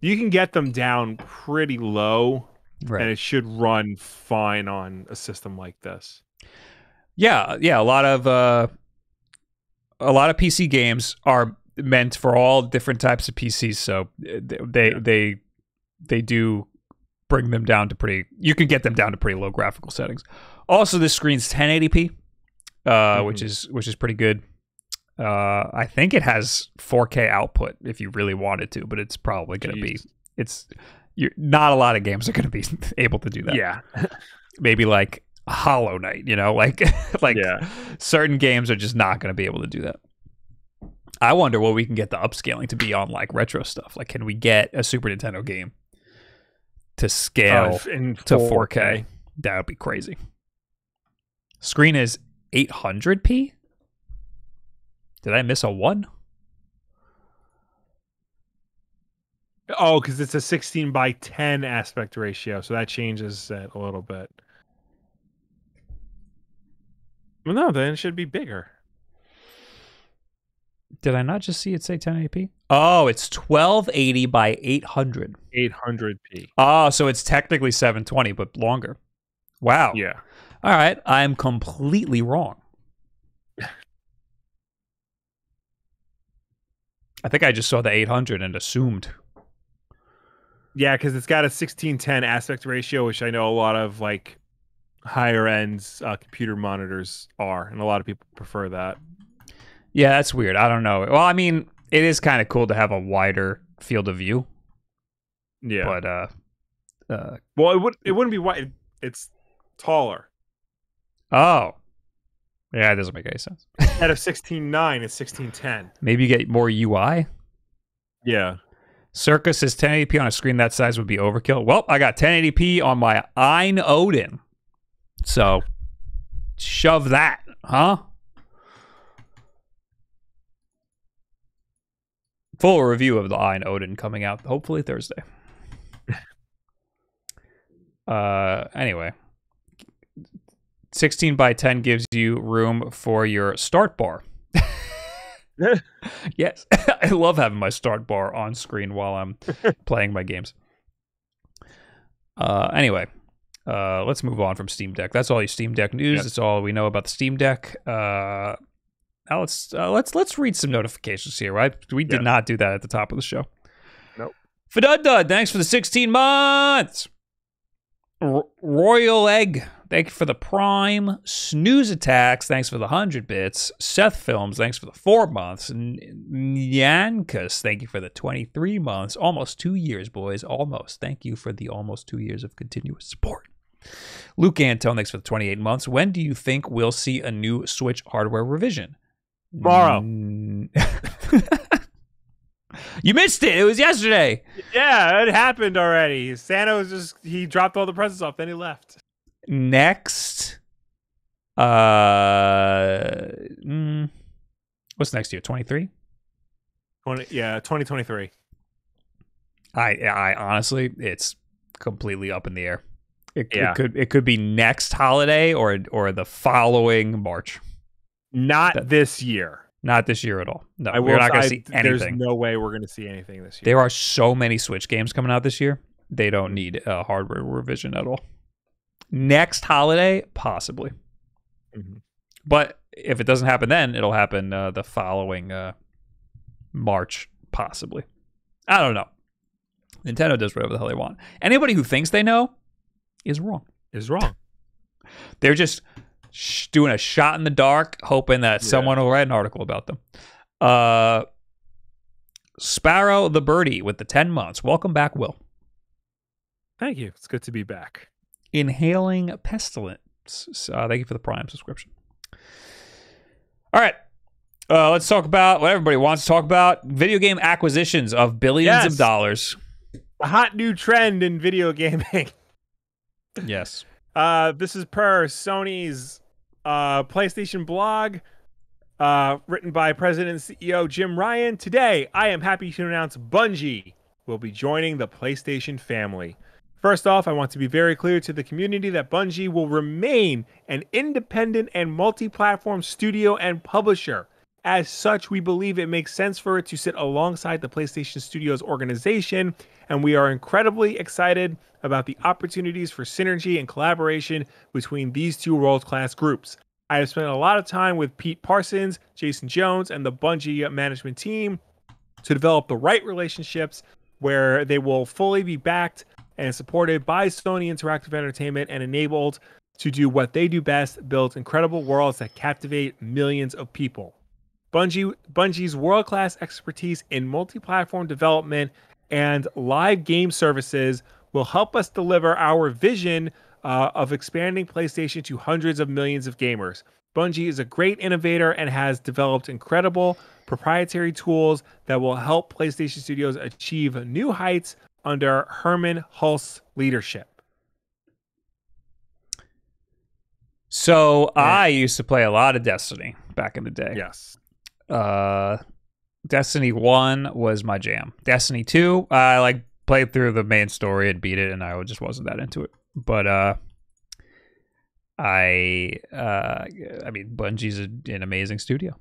you can get them down pretty low Right. and it should run fine on a system like this. Yeah, yeah, a lot of uh a lot of PC games are meant for all different types of PCs, so they Yeah. they they do bring them down to pretty you can get them down to pretty low graphical settings. Also this screen's 1080p, uh which is which is pretty good. Uh I think it has 4K output if you really wanted to, but it's probably going to be it's you're, not a lot of games are going to be able to do that Yeah. maybe like Hollow Knight, you know, like like Yeah. certain games are just not going to be able to do that. I wonder what we can get the upscaling to be on like retro stuff. Like, can we get a Super Nintendo game to scale Uh, to 4K. 4K? That would be crazy. Screen is 800p. Did I miss a one? Oh, because it's a 16 by 10 aspect ratio, so that changes it a little bit. Well, no, then it should be bigger. Did I not just see it say 1080p? Oh, it's 1280 by 800. 800p. Oh, ah, so it's technically 720, but longer. Wow. Yeah. All right. I'm completely wrong. I think I just saw the 800 and assumed. Yeah, because it's got a 1610 aspect ratio, which I know a lot of like higher end uh, computer monitors are, and a lot of people prefer that. Yeah, that's weird. I don't know. Well, I mean, it is kind of cool to have a wider field of view, Yeah. but uh, uh, well, it would it wouldn't be wide. It's taller. oh, yeah, it doesn't make any sense. Instead of 16.9, it's 1610. Maybe you get more UI. Yeah. Circus says 1080p on a screen that size would be overkill. Well, I got 1080p on my AYN Odin. So shove that, huh? Full review of the AYN Odin coming out hopefully Thursday. uh anyway. 16 by 10 gives you room for your start bar. Yes, I love having my start bar on screen while I'm playing my games. Uh, anyway, uh, let's move on from Steam Deck. That's all your Steam Deck news. Yep. That's all we know about the Steam Deck. Uh, now let's uh, let's let's read some notifications here. Right, we did Yeah. not do that at the top of the show. Nope. Fadud, thanks for the 16 months. R- Royal Egg, thank you for the Prime. Snooze Attacks, thanks for the 100 bits. Seth Films, thanks for the four months. Nyankus, thank you for the 23 months. Almost two years, boys. Almost. Thank you for the almost two years of continuous support. Luke Antone, thanks for the 28 months. When do you think we'll see a new Switch hardware revision? Tomorrow. Mm. you missed it. It was yesterday. Yeah, it happened already. Santa was just he dropped all the presents off, then he left. next uh mm, what's next year 23 20, yeah, 2023. i i honestly it's completely up in the air it, Yeah. it could it could be next holiday or or the following march Not That- this year. not this year at all no I we're not gonna I- see There's no way we're going to see anything this year. there are so many switch games coming out this year they don't need a hardware revision at all next holiday possibly Mhm. But if it doesn't happen then, it'll happen uh, the following uh, March, possibly. I don't know. Nintendo does whatever the hell they want. Anybody who thinks they know is wrong. Is wrong. They're just sh- doing a shot in the dark, hoping that Yeah. someone will write an article about them. Uh, Sparrow the Birdie with the 10 months. Welcome back, Will. Thank you. It's good to be back. Inhaling Pestilence. Uh, thank you for the Prime subscription. All right. Uh, let's talk about what everybody wants to talk about video game acquisitions of billions Yes. of dollars. A hot new trend in video gaming. Yes. Uh, this is per Sony's uh, PlayStation blog, uh, written by President and CEO Jim Ryan. Today, I am happy to announce Bungie will be joining the PlayStation family. First off, I want to be very clear to the community that Bungie will remain an independent and multi platform studio and publisher. As such, we believe it makes sense for it to sit alongside the PlayStation Studios organization, and we are incredibly excited about the opportunities for synergy and collaboration between these two world class groups. I have spent a lot of time with Pete Parsons, Jason Jones, and the Bungie management team to develop the right relationships where they will fully be backed and supported by Sony Interactive Entertainment and enabled to do what they do best build incredible worlds that captivate millions of people. Bungie, Bungie's world class expertise in multi platform development and live game services will help us deliver our vision uh, of expanding PlayStation to hundreds of millions of gamers. Bungie is a great innovator and has developed incredible proprietary tools that will help PlayStation Studios achieve new heights under Hermen Hulst's leadership. So yeah. I used to play a lot of Destiny back in the day. Yes. Uh, Destiny One was my jam. Destiny Two, I like played through the main story and beat it, and I just wasn't that into it. But uh, I uh, I mean, Bungie's an amazing studio,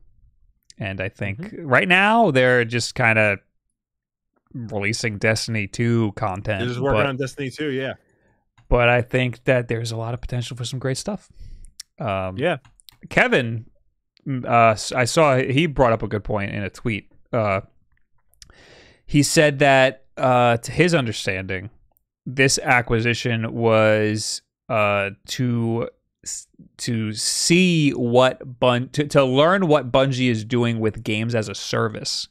and I think mm-hmm. right now they're just kind of releasing Destiny 2 content. They're just working but, on Destiny 2, yeah. But I think that there's a lot of potential for some great stuff. Um, yeah. Kevin, mm, uh, I saw he brought up a good point in a tweet. Uh, he said that, uh, to his understanding, this acquisition was uh, to to see what Bun to, to learn what Bungie is doing with games as a service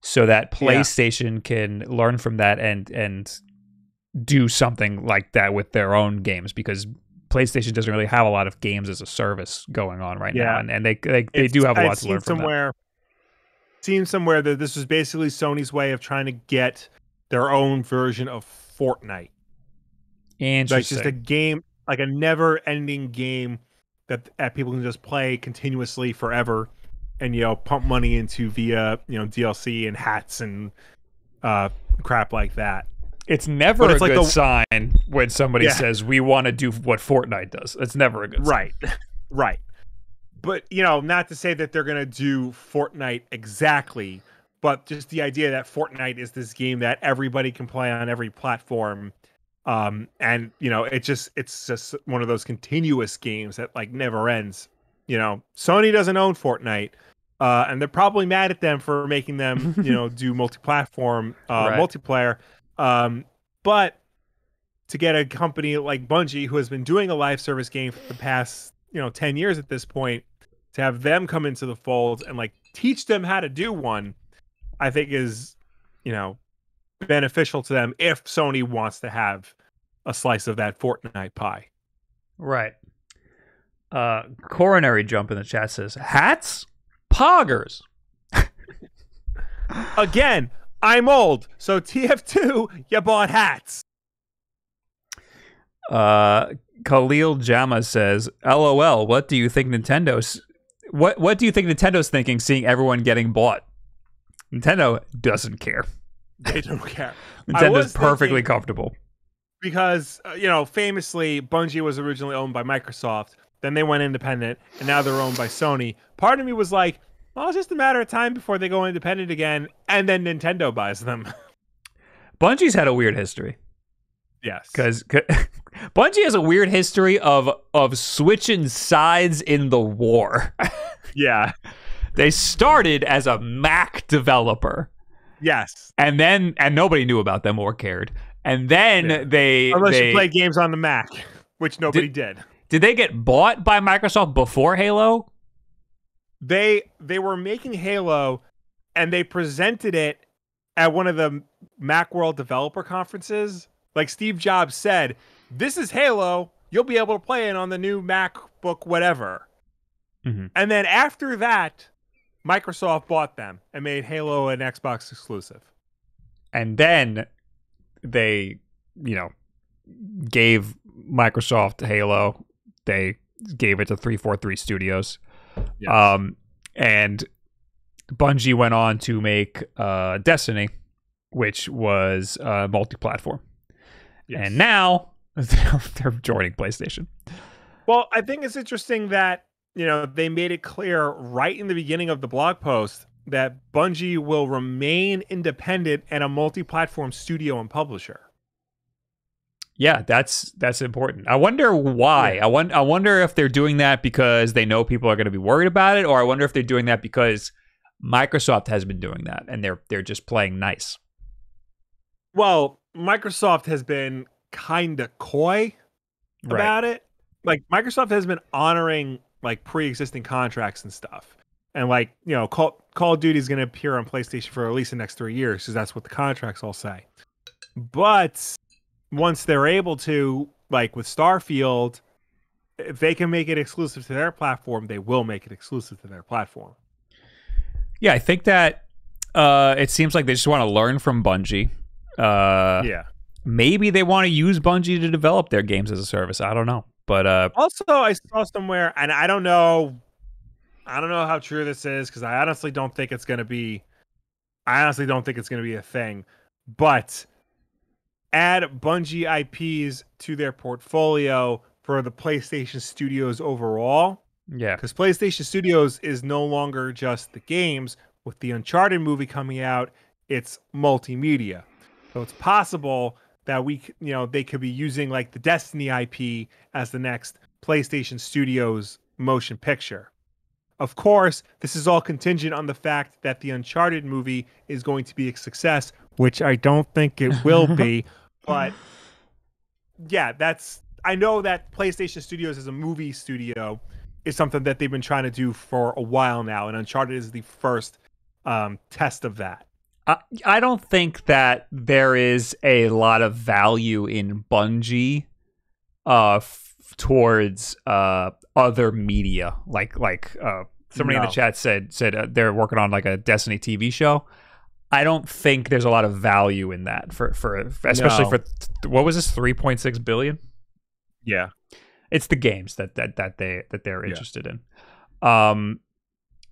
so that PlayStation yeah. can learn from that and and do something like that with their own games because PlayStation doesn't really have a lot of games as a service going on right yeah. now, and, and they they, they do have a lot I've to learn from somewhere. That. Seen somewhere that this was basically Sony's way of trying to get their own version of Fortnite. Interesting. Like just a game, like a never-ending game that, that people can just play continuously forever and you know pump money into via you know DLC and hats and uh crap like that. It's never it's a like good the, sign when somebody yeah. says we want to do what Fortnite does. It's never a good sign. right, right. But you know, not to say that they're gonna do Fortnite exactly, but just the idea that Fortnite is this game that everybody can play on every platform. Um, and you know, it just it's just one of those continuous games that like never ends. You know, Sony doesn't own Fortnite, uh, and they're probably mad at them for making them, you know, do multi-platform uh, right. multiplayer. Um, but to get a company like Bungie, who has been doing a live service game for the past, you know, ten years at this point, to have them come into the fold and like teach them how to do one, I think is, you know, beneficial to them if Sony wants to have a slice of that Fortnite pie. Right. Uh, coronary jump in the chat says hats poggers. Again, I'm old, so TF2, you bought hats. Uh, Khalil Jama says, "LOL. What do you think Nintendo's what What do you think Nintendo's thinking? Seeing everyone getting bought, Nintendo doesn't care. They don't care. Nintendo's perfectly comfortable because uh, you know, famously, Bungie was originally owned by Microsoft. Then they went independent, and now they're owned by Sony. Part of me was like, well, it's just a matter of time before they go independent again, and then Nintendo buys them. Bungie's had a weird history. Yes, because Bungie has a weird history of of switching sides in the war. yeah, they started as a Mac developer. Yes, and then and nobody knew about them or cared. And then yeah. they unless they, you play games on the Mac, which nobody did. did. Did they get bought by Microsoft before Halo? They they were making Halo and they presented it at one of the Macworld developer conferences. Like Steve Jobs said, "This is Halo. You'll be able to play it on the new MacBook whatever." Mm-hmm. And then after that, Microsoft bought them and made Halo an Xbox exclusive. And then they, you know, gave Microsoft Halo they gave it to 343 Studios. Yes. Um, and Bungie went on to make uh, Destiny, which was uh, multi platform. Yes. and now they're, they're joining PlayStation. Well, I think it's interesting that you know they made it clear right in the beginning of the blog post that Bungie will remain independent and a multi-platform studio and publisher. Yeah, that's that's important. I wonder why. I wonder I wonder if they're doing that because they know people are going to be worried about it, or I wonder if they're doing that because Microsoft has been doing that and they're they're just playing nice. Well, Microsoft has been kind of coy Right. about it. Like Microsoft has been honoring like pre-existing contracts and stuff. And like, you know, Call, Call of Duty is going to appear on PlayStation for at least the next 3 years because that's what the contracts all say. But once they're able to like with Starfield, if they can make it exclusive to their platform, they will make it exclusive to their platform. Yeah, I think that uh, it seems like they just want to learn from Bungie. Uh, yeah. Maybe they want to use Bungie to develop their games as a service. I don't know, but uh, Also, I saw somewhere, and I don't know, I don't know how true this is because I honestly don't think it's going to be. I honestly don't think it's going to be a thing, but add Bungie IPs to their portfolio for the PlayStation Studios overall, yeah, because PlayStation Studios is no longer just the games. With the Uncharted movie coming out, it's multimedia, so it's possible that we, you know, they could be using like the Destiny IP as the next PlayStation Studios motion picture. Of course, this is all contingent on the fact that the Uncharted movie is going to be a success, which I don't think it will be. but yeah, that's I know that PlayStation Studios as a movie studio is something that they've been trying to do for a while now, and Uncharted is the first um, test of that. I, I don't think that there is a lot of value in Bungie uh f- towards uh other media like like uh somebody in the chat said said uh, they're working on like a Destiny TV show. I don't think there's a lot of value in that for for especially No. for th- what was this 3.6 billion? Yeah. It's the games that that that they that they're Yeah. interested in. Um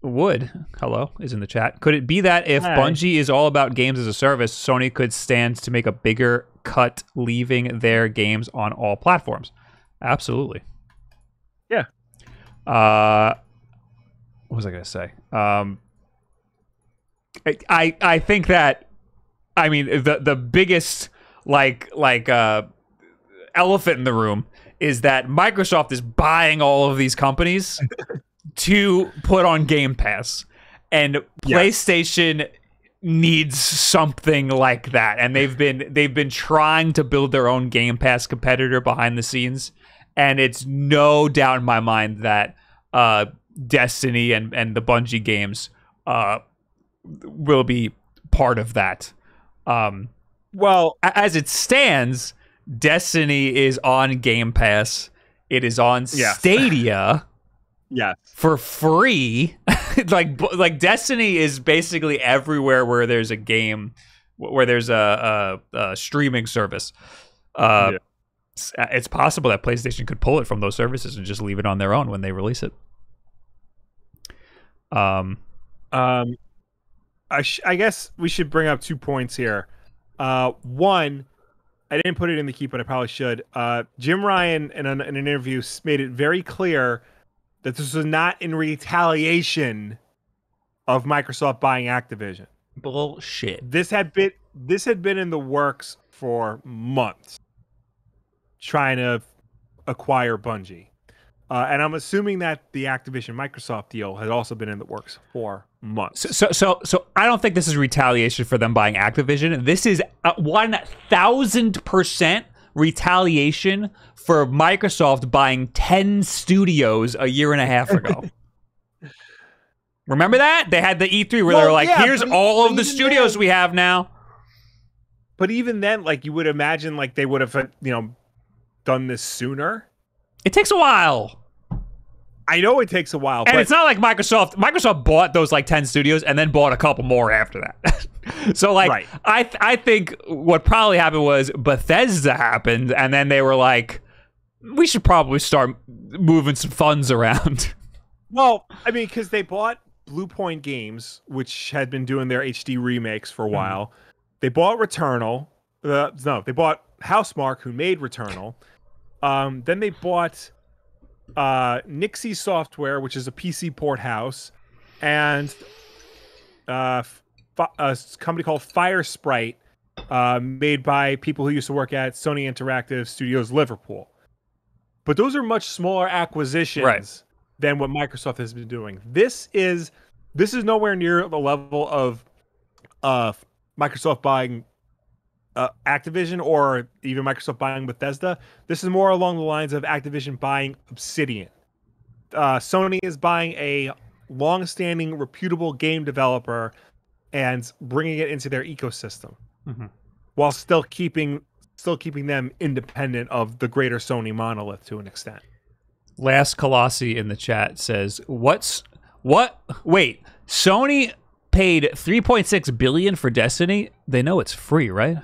Wood, hello, is in the chat. Could it be that if Hi. Bungie is all about games as a service, Sony could stand to make a bigger cut, leaving their games on all platforms? Absolutely. Yeah. Uh, what was I gonna say? Um, I I, I think that, I mean, the the biggest like like uh elephant in the room is that Microsoft is buying all of these companies to put on Game Pass. And PlayStation needs something like that. And they've been they've been trying to build their own Game Pass competitor behind the scenes. And it's no doubt in my mind that uh Destiny and, and the Bungie games uh will be part of that. Um Well, as it stands, Destiny is on Game Pass. It is on Yes. Stadia yes. for free. like like Destiny is basically everywhere where there's a game, where there's a, a, a streaming service. Uh, Yeah. it's, it's possible that PlayStation could pull it from those services and just leave it on their own when they release it. Um, Um, I sh- I guess we should bring up two points here. Uh, one, I didn't put it in the key, but I probably should. Uh, Jim Ryan in an, in an interview made it very clear that this was not in retaliation of Microsoft buying Activision. bullshit. This had been this had been in the works for months, trying to acquire Bungie. Uh, and I'm assuming that the Activision Microsoft deal had also been in the works for months. So, so, so, so I don't think this is retaliation for them buying Activision. This is one thousand percent retaliation for Microsoft buying ten studios a year and a half ago. Remember that they had the E3 where they Well, were like, yeah, "Here's but- all but of the studios then- we have now." But even then, like you would imagine, like they would have, uh, you know, done this sooner. It takes a while, I know it takes a while, and but it's not like Microsoft. Microsoft bought those like ten studios and then bought a couple more after that. so like, Right. I th- I think what probably happened was Bethesda happened, and then they were like, "We should probably start moving some funds around." well, I mean, because they bought Bluepoint Games, which had been doing their HD remakes for a Hmm. while. They bought Returnal. Uh, no, they bought Housemarque, who made Returnal. Um, then they bought uh, Nixxes Software, which is a PC port house, and uh, a company called Firesprite, uh, made by people who used to work at Sony Interactive Studios Liverpool. But those are much smaller acquisitions right. than what Microsoft has been doing. This is this is nowhere near the level of uh, Microsoft buying uh, Activision or even Microsoft buying Bethesda. This is more along the lines of Activision buying Obsidian. Uh, Sony is buying a long-standing, reputable game developer and bringing it into their ecosystem, mm-hmm. while still keeping still keeping them independent of the greater Sony monolith to an extent. Last Colossi in the chat says, "What's what? Wait, Sony paid 3.6 billion for Destiny. They know it's free, right?"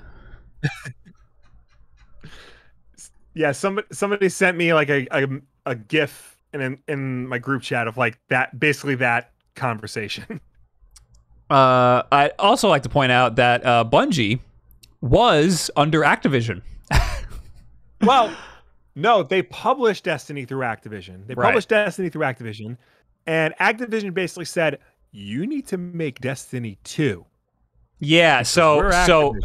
Yeah, somebody somebody sent me like a a, a GIF in in my group chat of like that, basically that conversation. Uh, I also like to point out that uh, Bungie was under Activision. well, no, they published Destiny through Activision. They published right. Destiny through Activision, and Activision basically said, "You need to make Destiny 2. Yeah, so so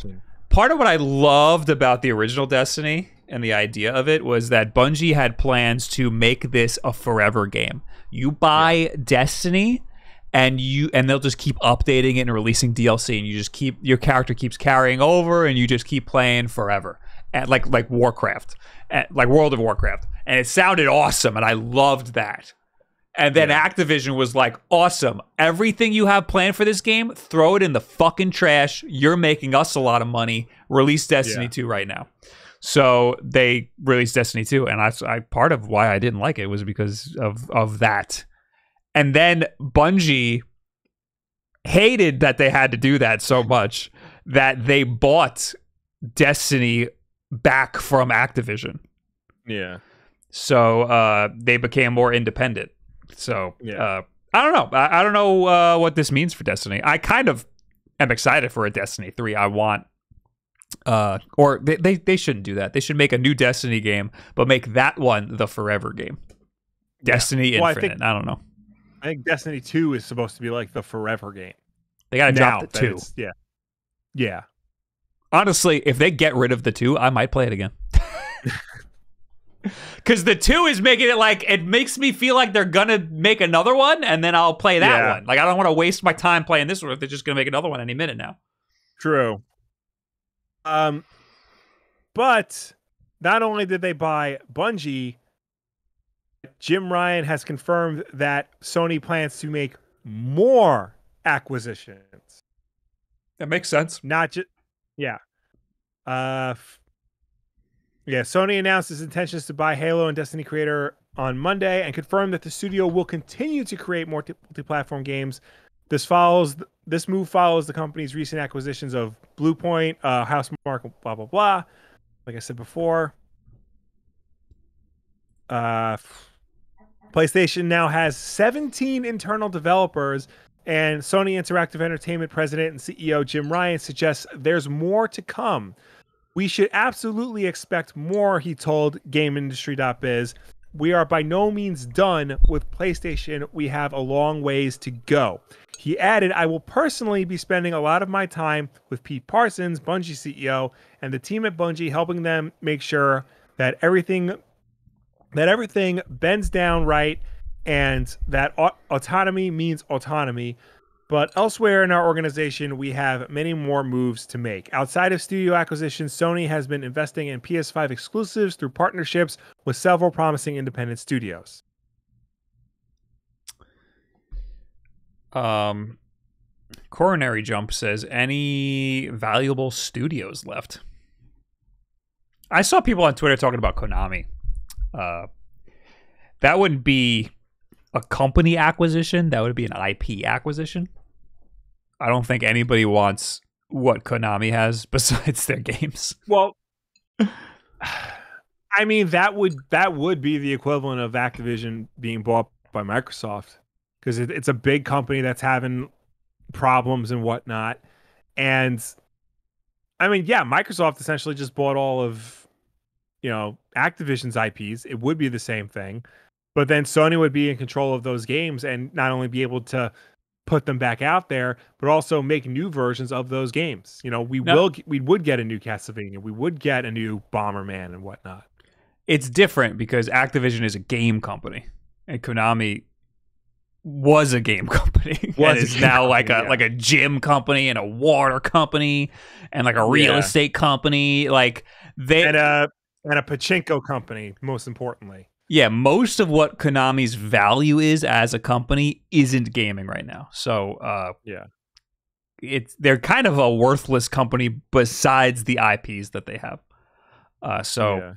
part of what I loved about the original Destiny and the idea of it was that Bungie had plans to make this a forever game. You buy yeah. Destiny and you and they'll just keep updating it and releasing DLC and you just keep your character keeps carrying over and you just keep playing forever. And like like Warcraft, like World of Warcraft. And it sounded awesome and I loved that. And then yeah. Activision was like, awesome. Everything you have planned for this game, throw it in the fucking trash. You're making us a lot of money. Release Destiny yeah. 2 right now. So they released Destiny 2. And I, I part of why I didn't like it was because of, of that. And then Bungie hated that they had to do that so much that they bought Destiny back from Activision. Yeah. So uh, they became more independent. So yeah. Uh, I don't know. I, I don't know uh, what this means for Destiny. I kind of am excited for a Destiny three. I want, uh, or they, they they shouldn't do that. They should make a new Destiny game, but make that one the forever game. Destiny yeah. well, Infinite. I, think, I don't know. I think Destiny two is supposed to be like the forever game. They got to drop the two. Yeah, yeah. Honestly, if they get rid of the two, I might play it again. Because the two is making it like it makes me feel like they're gonna make another one, and then I'll play that yeah. one. Like I don't want to waste my time playing this one if they're just gonna make another one any minute now. True. Um, but not only did they buy Bungie, Jim Ryan has confirmed that Sony plans to make more acquisitions. That makes sense. Not just, yeah. Uh, yeah, Sony announced its intentions to buy Halo and Destiny Creator on Monday and confirmed that the studio will continue to create more multi-platform games. This follows this move follows the company's recent acquisitions of Bluepoint, uh, Housemarque, blah blah blah. Like I said before, uh, PlayStation now has 17 internal developers, and Sony Interactive Entertainment president and CEO Jim Ryan suggests there's more to come. We should absolutely expect more, he told GameIndustry.biz. We are by no means done with PlayStation. We have a long ways to go. He added, I will personally be spending a lot of my time with Pete Parsons, Bungie CEO, and the team at Bungie, helping them make sure that everything that everything bends down right and that autonomy means autonomy. But elsewhere in our organization, we have many more moves to make. Outside of studio acquisitions, Sony has been investing in PS5 exclusives through partnerships with several promising independent studios. Um, Coronary Jump says, any valuable studios left? I saw people on Twitter talking about Konami. Uh, that wouldn't be a company acquisition. That would be an IP acquisition. I don't think anybody wants what Konami has besides their games. Well, I mean that would that would be the equivalent of Activision being bought by Microsoft because it, it's a big company that's having problems and whatnot, and I mean, yeah, Microsoft essentially just bought all of, you know, Activision's IPs. It would be the same thing, but then Sony would be in control of those games and not only be able to put them back out there, but also make new versions of those games. You know, we No. will, we would get a new Castlevania, we would get a new Bomberman and whatnot. It's different because Activision is a game company, and Konami was a game company, Was is now like a yeah. like a gym company and a water company and like a real Yeah. estate company. Like they, And a and a pachinko company, most importantly. Yeah, most of what Konami's value is as a company isn't gaming right now. So, uh, Yeah. it's they're kind of a worthless company besides the IPs that they have. Uh, so yeah.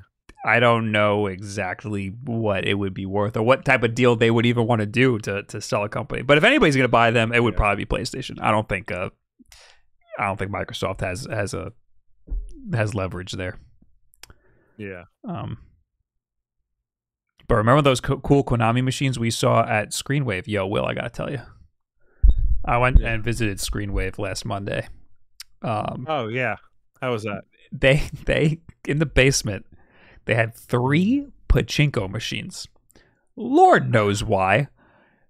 I don't know exactly what it would be worth or what type of deal they would even want to do to to sell a company. But if anybody's going to buy them, it would Yeah. probably be PlayStation. I don't think uh, I don't think Microsoft has has a has leverage there. yeah. Um, but remember those co- cool Konami machines we saw at Screenwave? Yo, Will, I gotta tell you, I went Yeah. and visited Screenwave last Monday. Um, Oh yeah. How was that? they they in the basement they had three pachinko machines. Lord knows why.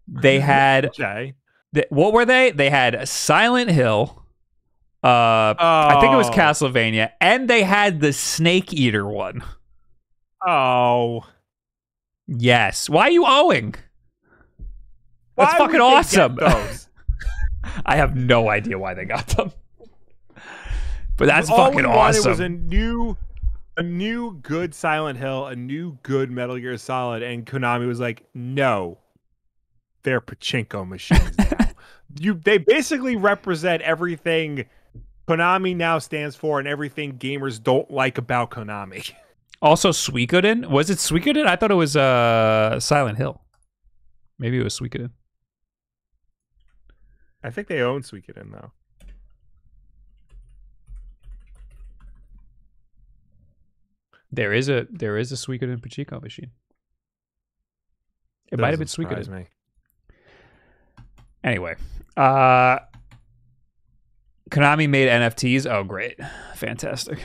They had Okay. th- what were they? They had Silent Hill. Uh, I think it was Oh. Castlevania, and they had the Snake Eater one. Oh. Yes. Why are you owing? That's Why fucking they get awesome. I have no idea why they got them. But that's All fucking we wanted awesome. Was a new, a new good Silent Hill, a new good Metal Gear Solid, and Konami was like, no, they're pachinko machines now. you, they basically represent everything Konami now stands for, and everything gamers don't like about Konami. also, Suikoden. Was it Suikoden? I thought it was uh, Silent Hill. Maybe it was Suikoden. I think they own Suikoden though. There is a there is a Suikoden Pachinko machine. It might have been Suikoden. me. Anyway, uh, Konami made NFTs. Oh, great, fantastic.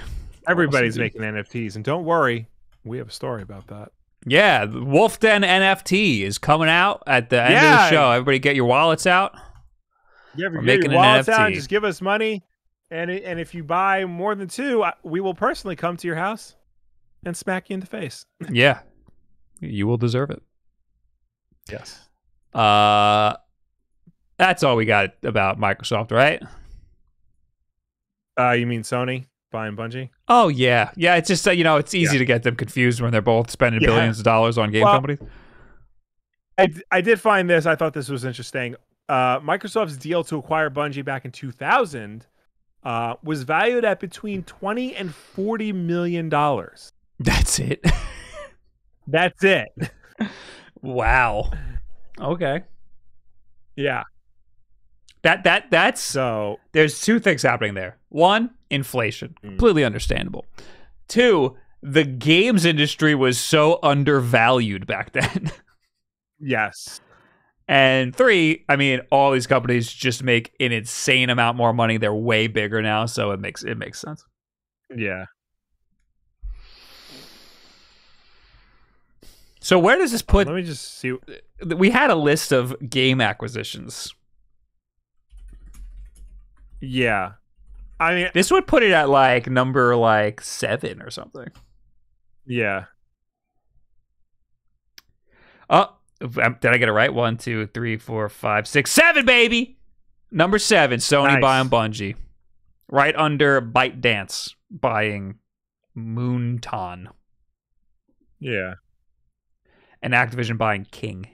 Everybody's Awesome, dude. making NFTs, and don't worry, we have a story about that. Yeah, the Wulff Den NFT is coming out at the end of the show. Everybody, get your wallets out. Yeah, We're get making your an wallets out NFT. and just give us money, and and if you buy more than two, I, we will personally come to your house and smack you in the face. yeah, you will deserve it. Yes. Uh, that's all we got about Microsoft, right? Uh, you mean Sony buying Bungie? Oh yeah, yeah. It's just uh, you know it's easy to get them confused when they're both spending Yeah. billions of dollars on game Well- companies. I, d- I did find this. I thought this was interesting. Uh, Microsoft's deal to acquire Bungie back in 2000 uh, was valued at between 20 and 40 million dollars. That's it. That's it. wow. Okay. Yeah. That that that's So there's two things happening there. One, inflation, Mm. completely understandable. Two, the games industry was so undervalued back then. yes. And three, I mean, all these companies just make an insane amount more money. They're way bigger now, so it makes it makes sense. Yeah. So where does this put? Let me just see. We had a list of game acquisitions. Yeah. I mean, This would put it at like number like seven or something. yeah. Oh, did I get it right? One, two, three, four, five, six, seven, baby. Number seven, Sony Nice. buying Bungie. Right under ByteDance buying Moonton. Yeah. And Activision buying King.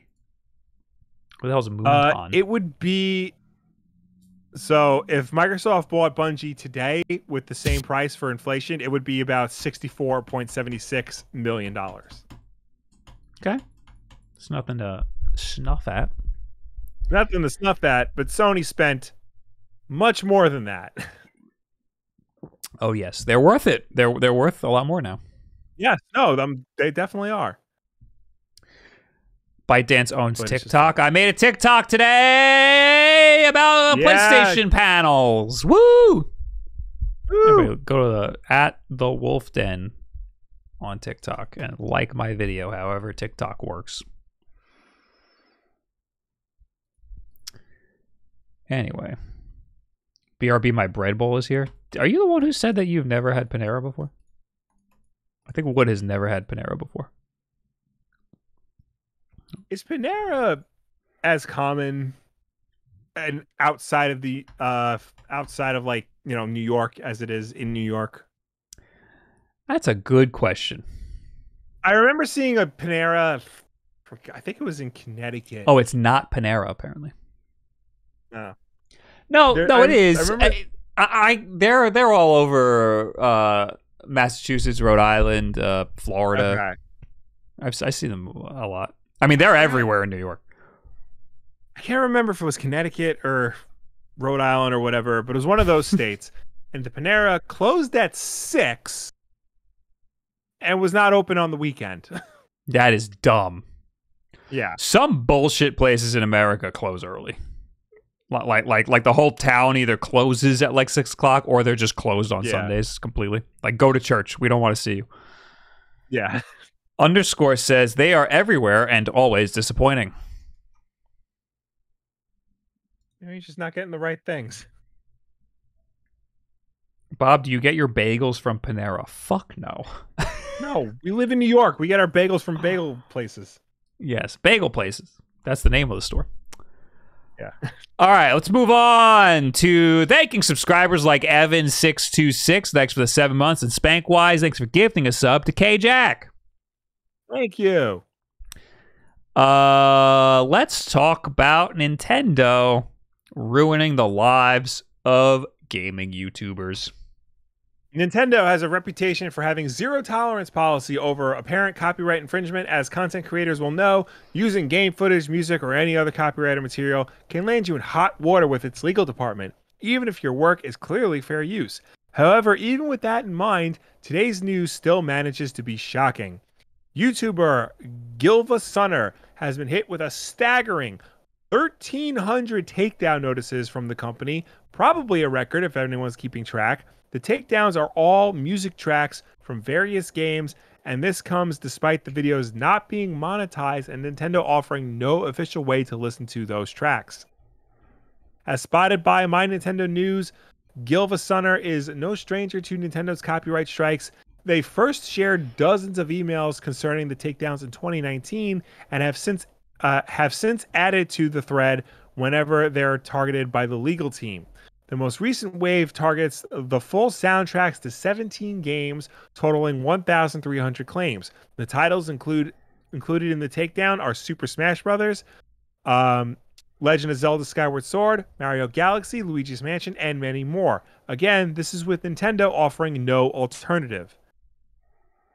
What the hell's a Uh, Moonton? it would be so if Microsoft bought Bungie today with the same price for inflation, it would be about sixty-four point seventy-six million dollars. okay. It's nothing to snuff at. Nothing to snuff at, but Sony spent much more than that. Oh yes, they're worth it. They're they're worth a lot more now. yes, no, them they definitely are. ByteDance owns But it's just- TikTok. I made a TikTok today about Yeah. PlayStation panels. Woo! Everybody go to the at the Wulff Den on TikTok and like my video. However, TikTok works. Anyway, BRB, my bread bowl is here. Are you the one who said that you've never had Panera before? I think Wood has never had Panera before. Is Panera as common and outside of the uh outside of like you know New York as it is in New York? That's a good question. I remember seeing a Panera. I think it was in Connecticut. Oh, it's not Panera apparently. Oh. No, There- no, I- it is. I I, remember- I, I they're they're all over uh, Massachusetts, Rhode Island, uh, Florida. Okay. I've s- I see them a lot. I mean, they're everywhere in New York. I can't remember if it was Connecticut or Rhode Island or whatever, but it was one of those states. And the Panera closed at six and was not open on the weekend. That is dumb. yeah. Some bullshit places in America close early. Like like like the whole town either closes at like six o'clock or they're just closed on Yeah. Sundays completely. Like go to church. We don't want to see you. Yeah. Underscore says they are everywhere and always disappointing. Know, He's just not getting the right things. Bob, do you get your bagels from Panera? Fuck no. No, we live in New York. We get our bagels from bagel places. Yes, bagel places. That's the name of the store. Yeah. All right, let's move on to thanking subscribers like Evan626. Thanks for the seven months. And Spankwise, thanks for gifting a sub to K Jack. Thank you. Uh, let's talk about Nintendo ruining the lives of gaming YouTubers. Nintendo has a reputation for having zero tolerance policy over apparent copyright infringement. As content creators will know, using game footage, music, or any other copyrighted material can land you in hot water with its legal department, even if your work is clearly fair use. However, even with that in mind, today's news still manages to be shocking. YouTuber GilvaSunner has been hit with a staggering 1,300 takedown notices from the company, probably a record if anyone's keeping track. The takedowns are all music tracks from various games, and this comes despite the videos not being monetized and Nintendo offering no official way to listen to those tracks. As spotted by My Nintendo News, GilvaSunner is no stranger to Nintendo's copyright strikes. They first shared dozens of emails concerning the takedowns in 2019 and have since uh, have since added to the thread whenever they're targeted by the legal team. The most recent wave targets the full soundtracks to 17 games, totaling 1,300 claims. The titles include included in the takedown are Super Smash Brothers, um, Legend of Zelda Skyward Sword, Mario Galaxy, Luigi's Mansion, and many more. Again, this is with Nintendo offering no alternative.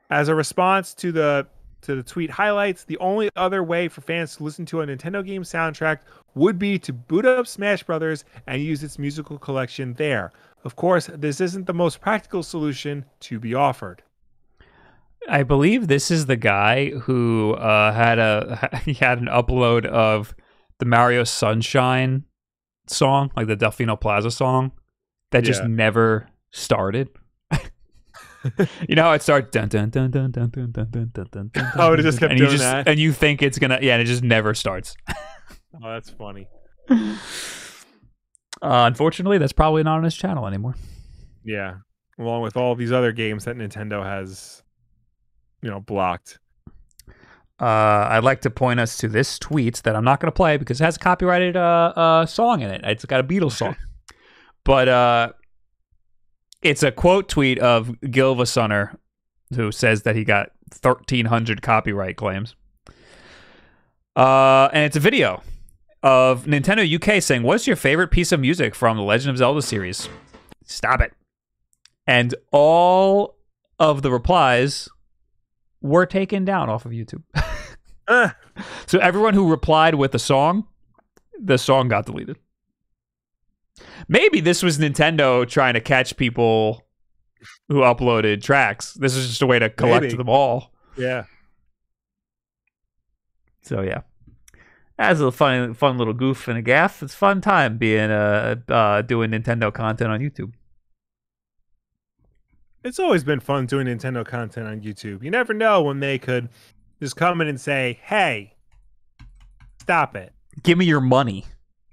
As a response to the to the tweet highlights, the only other way for fans to listen to a Nintendo game soundtrack would be to boot up Smash Brothers and use its musical collection there. Of course, this isn't the most practical solution to be offered. I believe this is the guy who uh, had a he had an upload of the Mario Sunshine song, like the Delfino Plaza song, that just never started. You know how it starts dun dun dun dun dun dun dun dun dun dun dun. Oh, it just kept and you doing just, that? and you think it's gonna yeah, and it just never starts. Oh, that's funny. Uh, unfortunately, that's probably not on his channel anymore. Yeah. Along with all these other games that Nintendo has, you know, blocked. Uh, I'd like to point us to this tweet that I'm not going to play because it has a copyrighted uh, uh, song in it. It's got a Beatles song, but uh, it's a quote tweet of GilvaSunner, who says that he got 1,300 copyright claims. Uh, and it's a video of Nintendo UK saying, "What's your favorite piece of music from the Legend of Zelda series?" Stop it. And all of the replies were taken down off of YouTube. Uh, So everyone who replied with a song, the song got deleted. Maybe this was Nintendo trying to catch people who uploaded tracks. This is just a way to collect Maybe. them all. yeah. So yeah, as a fun, fun little goof and a gaff. It's a fun time being uh, uh doing Nintendo content on YouTube. It's always been fun doing Nintendo content on YouTube. You never know when they could just come in and say, "Hey, stop it." Give me your money.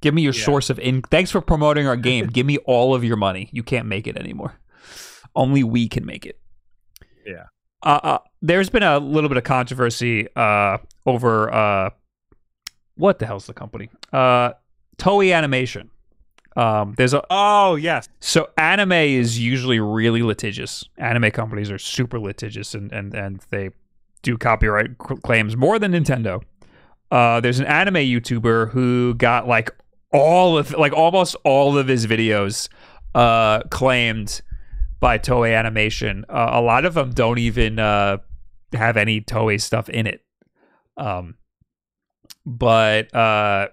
Give me your Yeah. source of in. Thanks for promoting our game. Give me all of your money. You can't make it anymore. Only we can make it. Yeah. Uh, uh, there's been a little bit of controversy uh, over uh, what the hell's the company? Uh, Toei Animation. Um, there's a Oh yes, so anime is usually really litigious. Anime companies are super litigious and and and they do copyright c- claims more than Nintendo. Uh, there's an anime YouTuber who got like all of like almost all of his videos uh, claimed by Toei Animation. Uh, a lot of them don't even uh, have any Toei stuff in it. Um, but uh,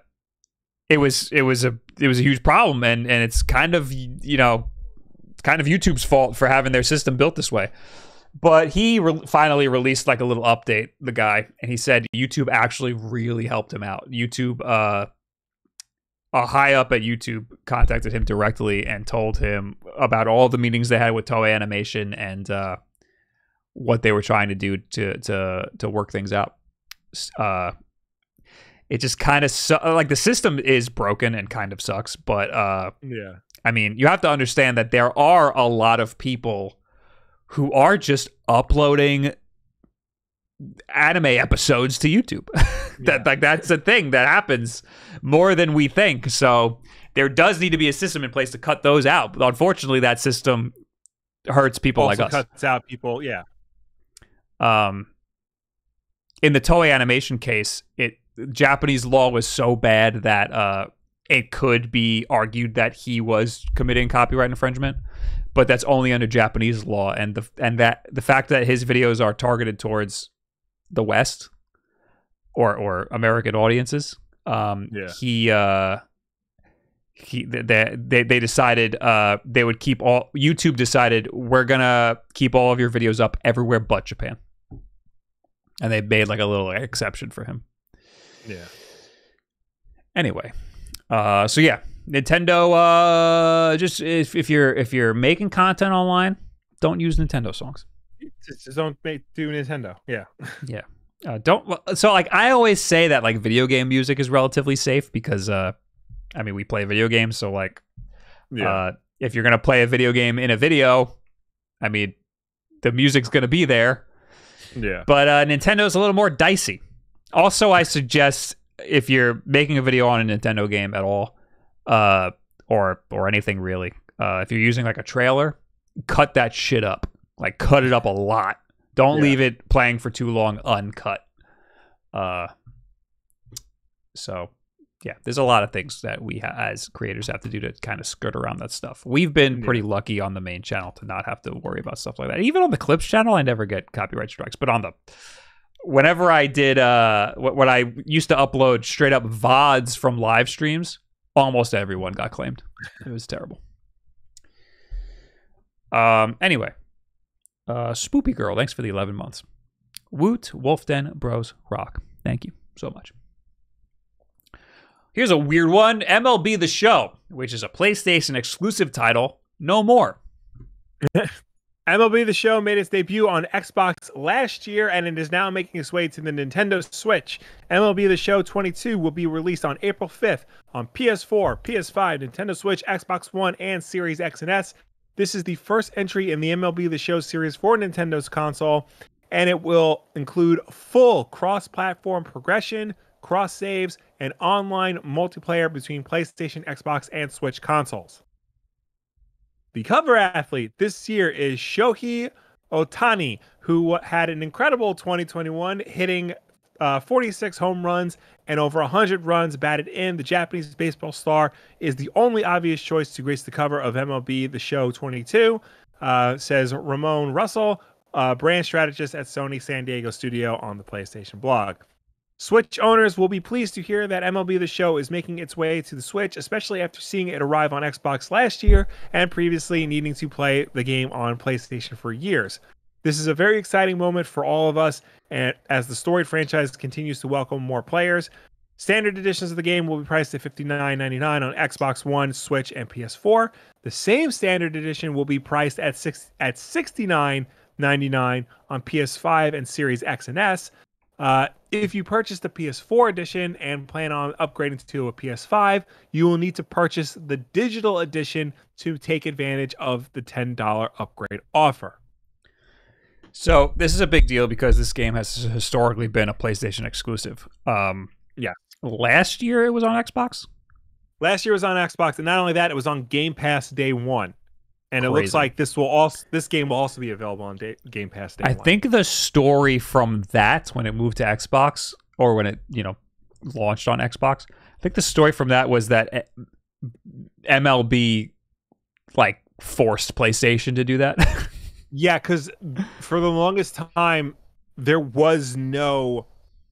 it was it was a it was a huge problem, and and it's kind of you know kind of YouTube's fault for having their system built this way. But he re- finally released like a little update, the guy, and he said YouTube actually really helped him out. YouTube, uh, a high up at YouTube contacted him directly and told him about all the meetings they had with Toei Animation and uh, what they were trying to do to to to work things out. Uh, it just kind of su- like the system is broken and kind of sucks, but uh, yeah, I mean, you have to understand that there are a lot of people who are just uploading anime episodes to YouTube. that Yeah. like that's a thing that happens more than we think. So there does need to be a system in place to cut those out. But unfortunately, that system hurts people also like us. cuts out people. Yeah, um in the Toei animation case, it Japanese law was so bad that uh it could be argued that he was committing copyright infringement, but that's only under Japanese law and the and that the fact that his videos are targeted towards the West or or American audiences, um Yeah. he uh he they they they decided uh they would keep all YouTube decided we're gonna keep all of your videos up everywhere but Japan, and they made like a little exception for him. yeah. Anyway, uh, so yeah, Nintendo. Uh, just if, if you're if you're making content online, don't use Nintendo songs. Just, don't make do Nintendo. Yeah, Yeah. Uh, don't so like I always say that like video game music is relatively safe because uh, I mean we play video games, so like yeah, Uh, if you're gonna play a video game in a video, I mean, the music's gonna be there. yeah. But uh, Nintendo's a little more dicey. Also, I suggest if you're making a video on a Nintendo game at all, uh, or or anything really, uh, if you're using like a trailer, cut that shit up. Like cut it up a lot. Don't Yeah. leave it playing for too long uncut. Uh, so yeah, there's a lot of things that we ha- as creators have to do to kind of skirt around that stuff. We've been Yeah. pretty lucky on the main channel to not have to worry about stuff like that. Even on the clips channel, I never get copyright strikes, but on the whenever I did uh when I used to upload straight up VODs from live streams, almost everyone got claimed. It was terrible. Um anyway. Uh Spoopy Girl, thanks for the 11 months. Woot Wolfden Bros Rock. Thank you so much. Here's a weird one MLB The Show, which is a PlayStation exclusive title. No more. MLB The Show made its debut on Xbox last year and it is now making its way to the Nintendo Switch. MLB The Show 22 will be released on April 5th on PS4, PS5, Nintendo Switch, Xbox One, and Series X and S. This is the first entry in the MLB The Show series for Nintendo's console, and it will include full cross platform progression, cross saves, and online multiplayer between PlayStation, Xbox, and Switch consoles. The cover athlete this year is Shohei Ohtani, who had an incredible 2021, hitting uh, 46 home runs and over 100 runs batted in. The Japanese baseball star is the only obvious choice to grace the cover of MLB The Show 22, uh, says Ramone Russell, uh, brand strategist at Sony San Diego studio on the PlayStation blog. Switch owners will be pleased to hear that MLB The Show is making its way to the Switch, especially after seeing it arrive on Xbox last year and previously needing to play the game on PlayStation for years. This is a very exciting moment for all of us, and as the storied franchise continues to welcome more players. Standard editions of the game will be priced at $59.99 on Xbox One, Switch, and PS4. The same standard edition will be priced at six at $69.99 on PS5 and Series X and S. Uh, if you purchase the PS4 edition and plan on upgrading to a PS5, you will need to purchase the digital edition to take advantage of the $10 upgrade offer. So this is a big deal because this game has historically been a PlayStation exclusive. Um, Yeah. Last year it was on Xbox. Last year was on Xbox, and not only that, it was on Game Pass day one. And it looks like this will also this game will also be available on day, Game Pass day one. I one. think the story from that when it moved to Xbox or when it you know launched on Xbox, I think the story from that was that eh, MLB like forced PlayStation to do that. Yeah, because for the longest time there was no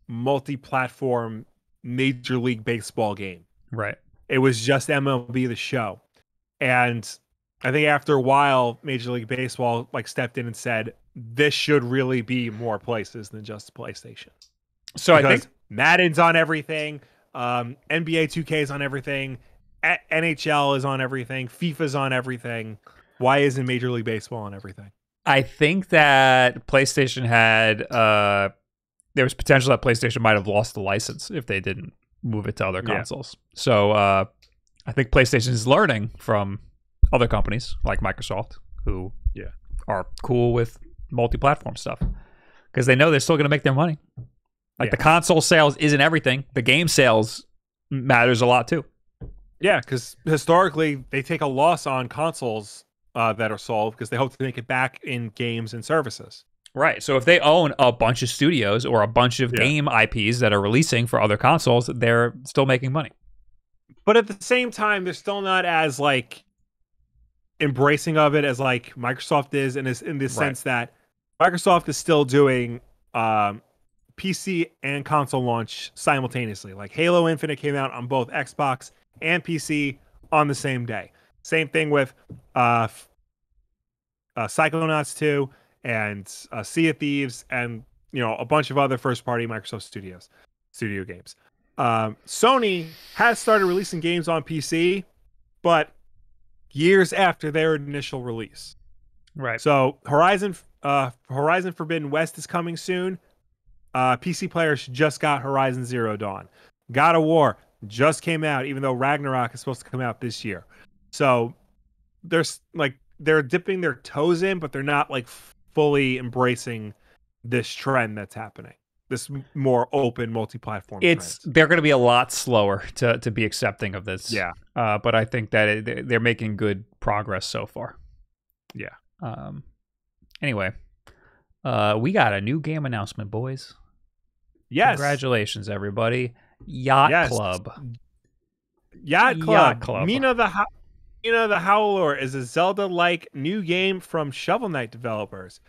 multi-platform Major League Baseball game. right. It was just MLB the Show, and I think after a while, Major League Baseball like stepped in and said this should really be more places than just PlayStation. So I think Madden's on everything, um, NBA 2K is on everything, A- NHL is on everything, FIFA's on everything. Why isn't Major League Baseball on everything? I think that PlayStation had uh there was potential that PlayStation might have lost the license if they didn't move it to other Yeah. consoles. So uh I think PlayStation is learning from other companies like Microsoft who Yeah. are cool with multi-platform stuff because they know they're still going to make their money. Like Yeah. the console sales isn't everything. The game sales matters a lot too. Yeah, because historically they take a loss on consoles uh, that are sold because they hope to make it back in games and services. Right. So if they own a bunch of studios or a bunch of Yeah. game IPs that are releasing for other consoles, they're still making money. But at the same time, they're still not as like embracing of it as like Microsoft is, in this in the Right. sense that Microsoft is still doing um, PC and console launch simultaneously. Like Halo Infinite came out on both Xbox and PC on the same day. Same thing with uh, uh, Psychonauts 2 and uh, Sea of Thieves and you know a bunch of other first party Microsoft Studios studio games. Um, Sony has started releasing games on PC, but years after their initial release. Right. So Horizon uh, Horizon Forbidden West is coming soon. Uh, PC players just got Horizon Zero Dawn. God of War just came out, even though Ragnarok is supposed to come out this year. So there's like they're dipping their toes in, but they're not like fully embracing this trend that's happening. This more open multi-platform. it's trend. they're going to be a lot slower to to be accepting of this. yeah, Uh, but I think that it, they're- they're making good progress so far. Yeah. Um. Anyway, uh, we got a new game announcement, boys. yes. Congratulations, everybody! Yacht Yes. Club. Yacht Club. Yacht Club. Mina the Mina the Hollower is a Zelda-like new game from Shovel Knight developers.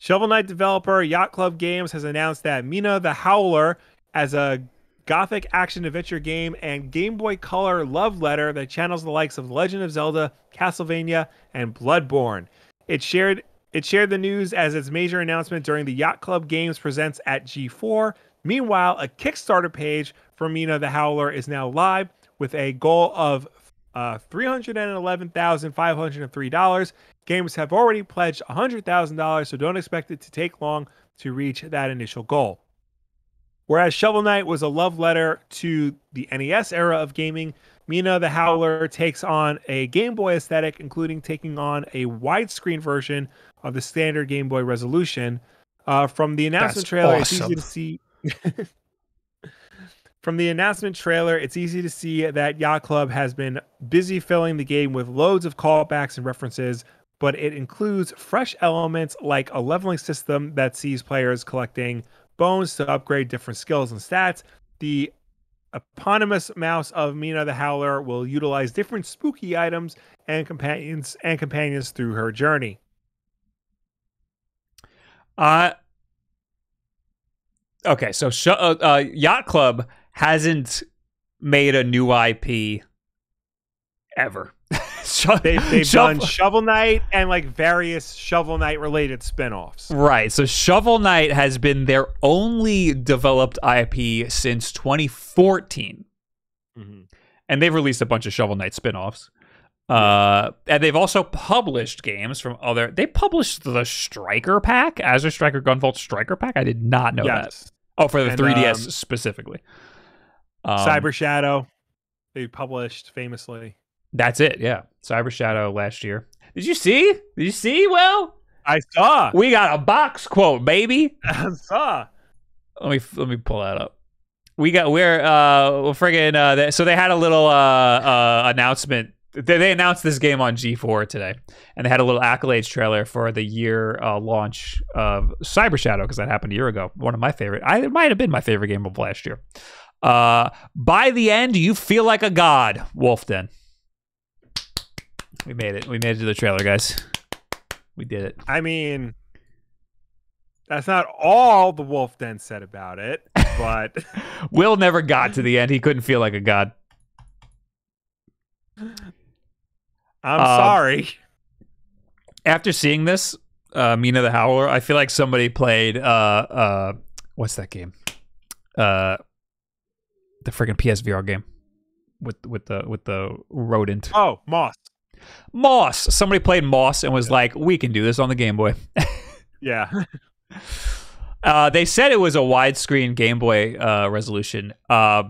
Shovel Knight developer Yacht Club Games has announced that Mina the Hollower as a gothic action adventure game and Game Boy Color love letter that channels the likes of Legend of Zelda, Castlevania, and Bloodborne. It shared it shared the news as its major announcement during the Yacht Club Games presents at G4. Meanwhile, a Kickstarter page for Mina the Hollower is now live with a goal of uh, $311,503. Gamers have already pledged $100,000, so don't expect it to take long to reach that initial goal. Whereas Shovel Knight was a love letter to the NES era of gaming, Mina the Hollower takes on a Game Boy aesthetic, including taking on a widescreen version of the standard Game Boy resolution. Uh, from the announcement That's trailer, it's easy to see. From the announcement trailer, it's easy to see that Yacht Club has been busy filling the game with loads of callbacks and references, but it includes fresh elements like a leveling system that sees players collecting bones to upgrade different skills and stats. The eponymous mouse of Mina the Hollower will utilize different spooky items and companions and companions through her journey. Uh okay. So sh- uh, uh, Yacht Club hasn't made a new IP ever. Sho- They, they've Shovel- done Shovel Knight and like various Shovel Knight related spin-offs. Right. So Shovel Knight has been their only developed IP since 2014. Mhm. And they've released a bunch of Shovel Knight spin-offs. Uh, and they've also published games from other. They published the Striker Pack, Azure Striker Gunvolt Striker Pack. I did not know that. Oh, for the And, 3DS um, specifically. Um, Cyber Shadow. They published famously. That's it. Yeah, Cyber Shadow last year. Did you see? Did you see? Well, I saw. we got a box quote, baby. I saw. Let me let me pull that up. We got we're uh friggin' uh they, so they had a little uh uh announcement. They, they announced this game on G4 today, and they had a little accolades trailer for the year uh, launch of Cyber Shadow because that happened a year ago. One of my favorite. I it might have been my favorite game of last year. Uh, by the end, you feel like a god, Wulff Den. We made it. We made it to the trailer, guys. We did it. I mean, that's not all the Wulff Den said about it, but Will never got to the end. He couldn't feel like a god. I'm Um, sorry. after seeing this, uh, Mina the Hollower, I feel like somebody played uh uh what's that game? The freaking PSVR game with with the with the rodent. Oh, Moss. Moss. Somebody played Moss and was like, "We can do this on the Game Boy." Yeah. Uh, they said it was a widescreen Game Boy uh, resolution. Uh,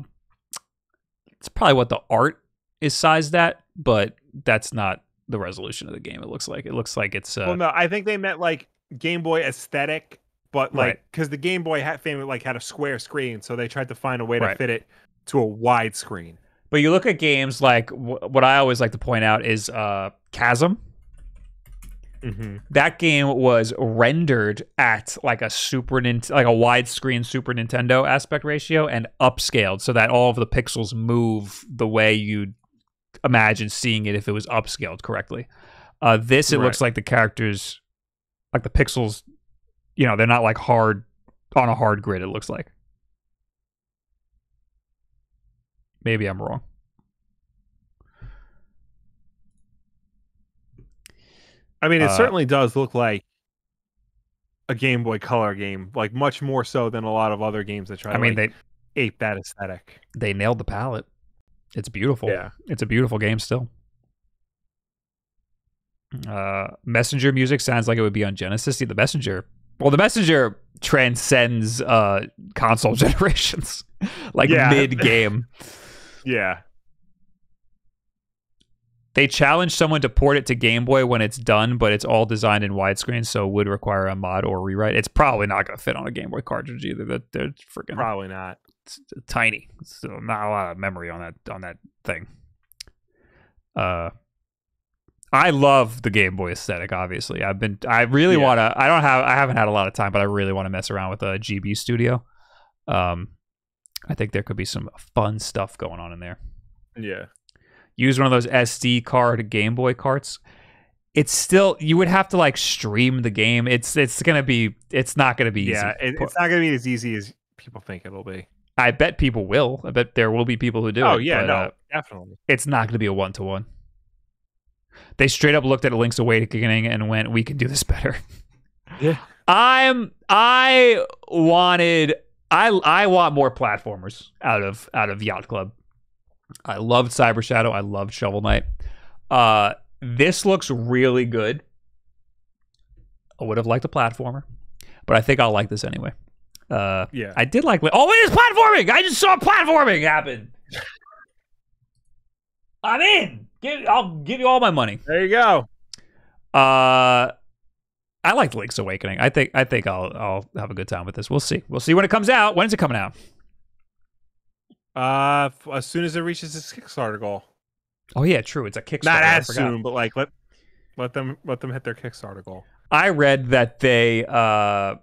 it's probably what the art is sized at, but that's not the resolution of the game. It looks like it looks like it's uh, well, no, I think they meant like Game Boy aesthetic, but like Right. because the Game Boy had famous like had a square screen, so they tried to find a way to fit it to a wide screen. But you look at games like wh- what I always like to point out is uh, Chasm. Mm-hmm. That game was rendered at like a Super Nint- like a widescreen Super Nintendo aspect ratio and upscaled so that all of the pixels move the way you'd imagine seeing it if it was upscaled correctly. Uh, this it Right. looks like the characters, like the pixels, you know, they're not like hard on a hard grid. It looks like. Maybe I'm wrong. I mean, it Uh, certainly does look like a Game Boy Color game, like much more so than a lot of other games that try I to mean, like, they ape that aesthetic. they nailed the palette. It's beautiful. Yeah. It's a beautiful game still. Uh, Messenger music sounds like it would be on Genesis. See, the Messenger. Well, the Messenger transcends uh, console generations, like Yeah. mid game. Yeah. They challenge someone to port it to Game Boy when it's done, but it's all designed in widescreen, so it would require a mod or rewrite. It's probably not going to fit on a Game Boy cartridge either. They're, they're freaking Probably not. it's tiny. So not a lot of memory on that on that thing. Uh I love the Game Boy aesthetic, obviously. I've been I really Yeah. wanna I don't have I haven't had a lot of time, but I really want to mess around with a GB studio. Um I think there could be some fun stuff going on in there. Yeah. Use one of those SD card Game Boy carts. It's still you would have to like stream the game. It's it's gonna be it's not gonna be Yeah. easy. It, it's not going to be as easy as people think it'll be. I bet people will. I bet there will be people who do oh, it. yeah. but, no, uh, definitely. it's not going to be a one to one. They straight up looked at Link's Awakening and went, "We can do this better." Yeah. I'm I wanted I I want more platformers out of out of Yacht Club. I loved Cyber Shadow. I loved Shovel Knight. Uh, this looks really good. I would have liked a platformer, but I think I'll like this anyway. Uh, Yeah. I did like. Oh, it is platforming! I just saw platforming happen. I'm in. Give, I'll give you all my money. there you go. Uh, I like Link's Awakening. I think I think I'll I'll have a good time with this. We'll see. We'll see when it comes out. When is it coming out? Uh, f- as soon as it reaches its Kickstarter goal. Oh yeah, true. It's a Kickstarter. Not as soon, but like let let them let them hit their Kickstarter goal. I read that they uh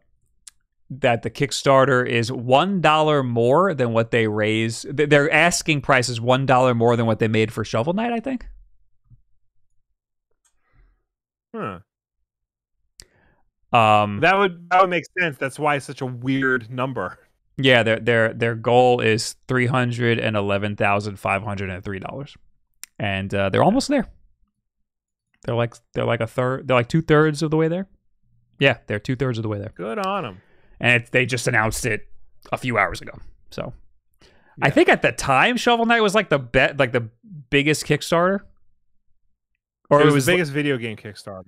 that the Kickstarter is one dollar more than what they raise. th- Their asking price is one dollar more than what they made for Shovel Knight. I think. Huh. Um, That would that would make sense. That's why it's such a weird number. yeah, their their their goal is three hundred and eleven thousand five hundred and three dollars, and uh, they're almost there. They're like they're like a third. They're like two thirds of the way there. Yeah, they're two thirds of the way there, Good on them. And it, they just announced it a few hours ago. So, I think at the time, Shovel Knight was like the bet, like the biggest Kickstarter, or It was, the biggest video game Kickstarter.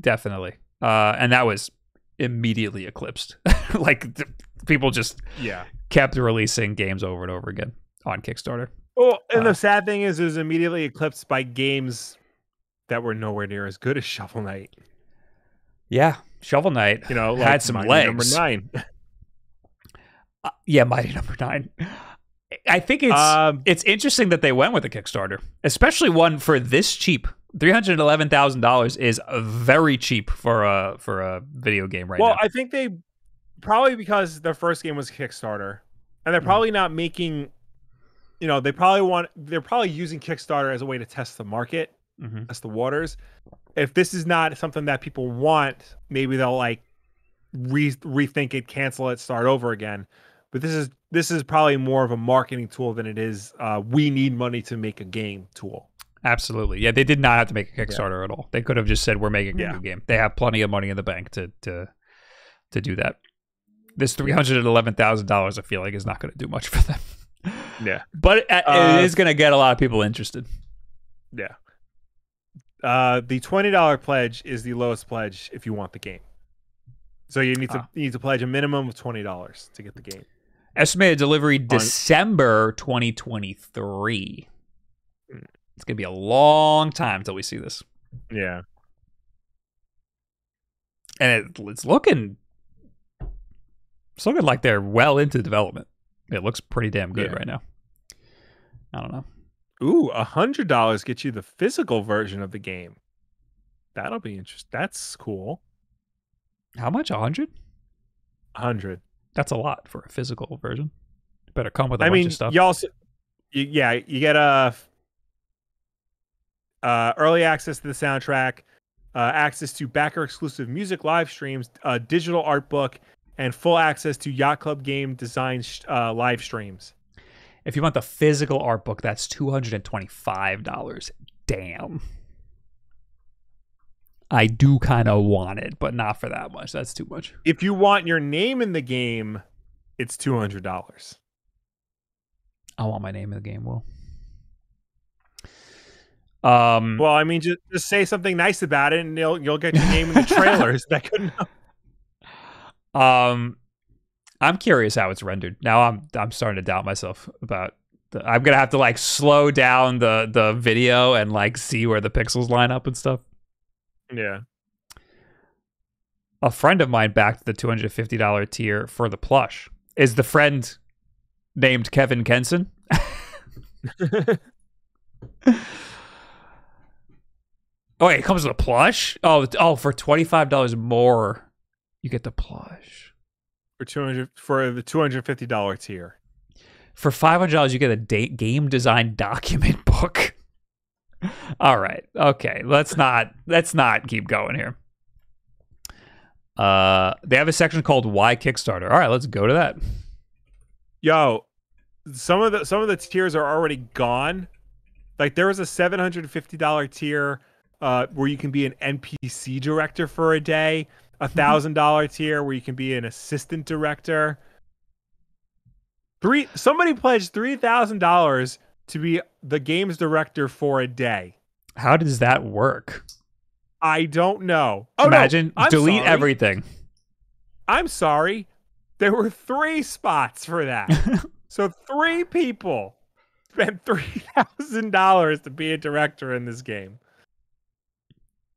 definitely, uh, and that was immediately eclipsed. like th- people just Yeah. kept releasing games over and over again on Kickstarter. Well, and Uh, the sad thing is, it was immediately eclipsed by games that were nowhere near as good as Shovel Knight. Yeah, Shovel Knight You know, had some Mighty legs. Number nine. Uh, yeah, Mighty Number Nine. I think it's Um, it's interesting that they went with a Kickstarter, especially one for this cheap. Three hundred eleven thousand dollars is very cheap for a for a video game right well, now. I think they probably because their first game was Kickstarter, and they're Mhm. probably not making. You know, they probably want. They're probably using Kickstarter as a way to test the market, Mhm. test the waters. If this is not something that people want, maybe they'll like re- rethink it, cancel it, start over again. But this is this is probably more of a marketing tool than it is. Uh, we need money to make a game tool. Absolutely, yeah. They did not have to make a Kickstarter at all. They could have just said, "We're making a Yeah. new game." They have plenty of money in the bank to to to do that. This three hundred eleven thousand dollars, I feel like, is not going to do much for them. Yeah. but it, Uh, it is going to get a lot of people interested. Yeah. Uh, the twenty dollar pledge is the lowest pledge if you want the game. So you need to you need to pledge a minimum of twenty dollars to get the game. Estimated delivery December 2023. Mm. It's going to be a long time until we see this. Yeah. And it, it's looking it's looking like they're well into development. It looks pretty damn good Yeah. right now. I don't know. Ooh, a hundred dollars gets you the physical version of the game. That'll be interesting. That's cool. How much? A 100? A hundred. That's a lot for a physical version. Better come with a I bunch mean, of stuff. you, yeah, you get a uh, early access to the soundtrack, uh, access to backer exclusive music live streams, a digital art book, and full access to Yacht Club game design sh- uh, live streams. If you want the physical art book, that's $225. Damn. I do kind of want it, but not for that much. That's too much. If you want your name in the game, it's two hundred dollars. I want my name in the game, Will. Um, Well, I mean, just, just say something nice about it, and you'll you'll get your name in the trailers. that could Um, I'm curious how it's rendered. Now I'm I'm starting to doubt myself about. The, I'm gonna have to like slow down the the video and like see where the pixels line up and stuff. yeah. A friend of mine backed the two hundred fifty dollar tier for the plush. Is the friend named Kevin Kenson? Oh, wait, it comes with a plush. Oh, oh, for twenty five dollars more, you get the plush. For two hundred for the two hundred fifty dollar tier. For five hundred dollars, you get a da- game design document book. All right, okay, let's not let's not keep going here. Uh, they have a section called "Why Kickstarter." All right, let's go to that. Yo, some of the some of the tiers are already gone. Like there was a seven hundred fifty dollar tier uh, where you can be an NPC director for a day. A thousand dollar tier where you can be an assistant director. Three somebody pledged three thousand dollars to be the games director for a day. How does that work? I don't know. Oh, Imagine I'm delete sorry. everything. I'm sorry. There were three spots for that. so three people spent three thousand dollars to be a director in this game.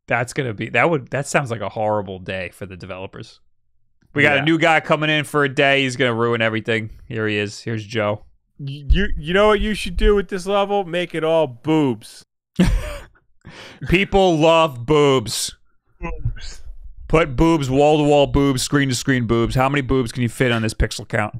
That's gonna be that would that sounds like a horrible day for the developers. We got Yeah. a new guy coming in for a day. He's gonna ruin everything. Here he is. Here's Joe. You you, know what you should do with this level? Make it all boobs. People love boobs. Boobs. Put boobs, wall to wall boobs, screen to screen boobs. How many boobs can you fit on this pixel count?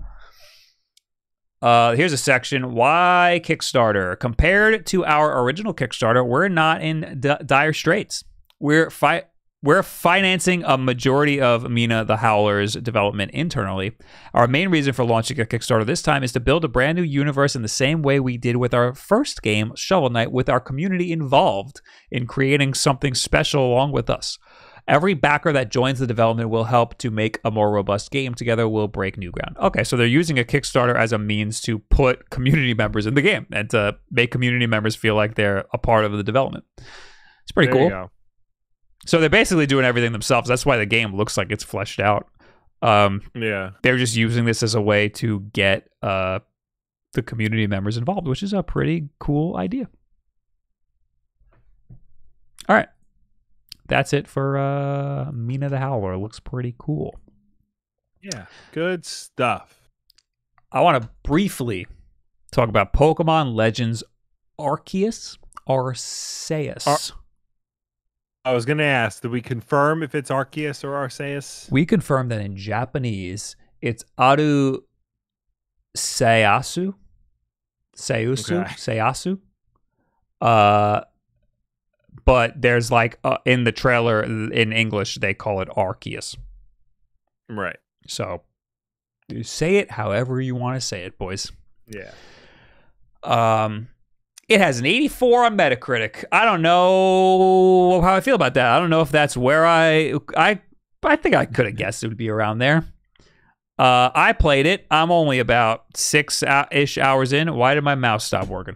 Uh, here's a section. Why Kickstarter? Compared to our original Kickstarter, we're not in d- dire straits. We're fi- we're financing a majority of Mina the Hollower's development internally. Our main reason for launching a Kickstarter this time is to build a brand new universe in the same way we did with our first game, Shovel Knight, with our community involved in creating something special along with us. Every backer that joins the development will help to make a more robust game. Together, we'll break new ground. Okay, so they're using a Kickstarter as a means to put community members in the game and to make community members feel like they're a part of the development. It's pretty There cool. So they're basically doing everything themselves. That's why the game looks like it's fleshed out. Um, Yeah. they're just using this as a way to get uh, the community members involved, which is a pretty cool idea. All right. That's it for uh, Mina the Hollower. Looks pretty cool. Yeah. Good stuff. I want to briefly talk about Pokemon Legends Arceus Arceus. Ar- I was gonna ask, did we confirm if it's Arceus or Arceus? we confirmed that in Japanese it's Aru Seiyasu. Seiyasu. Okay. Seiyasu. Uh but there's like uh, in the trailer in English they call it Arceus. Right. So you say it however you want to say it, boys. Yeah. Um, it has an 84 on Metacritic. I don't know how I feel about that. I don't know if that's where I I I think I could have guessed it would be around there. Uh, I played it. I'm only about six ish hours in. Why did my mouse stop working?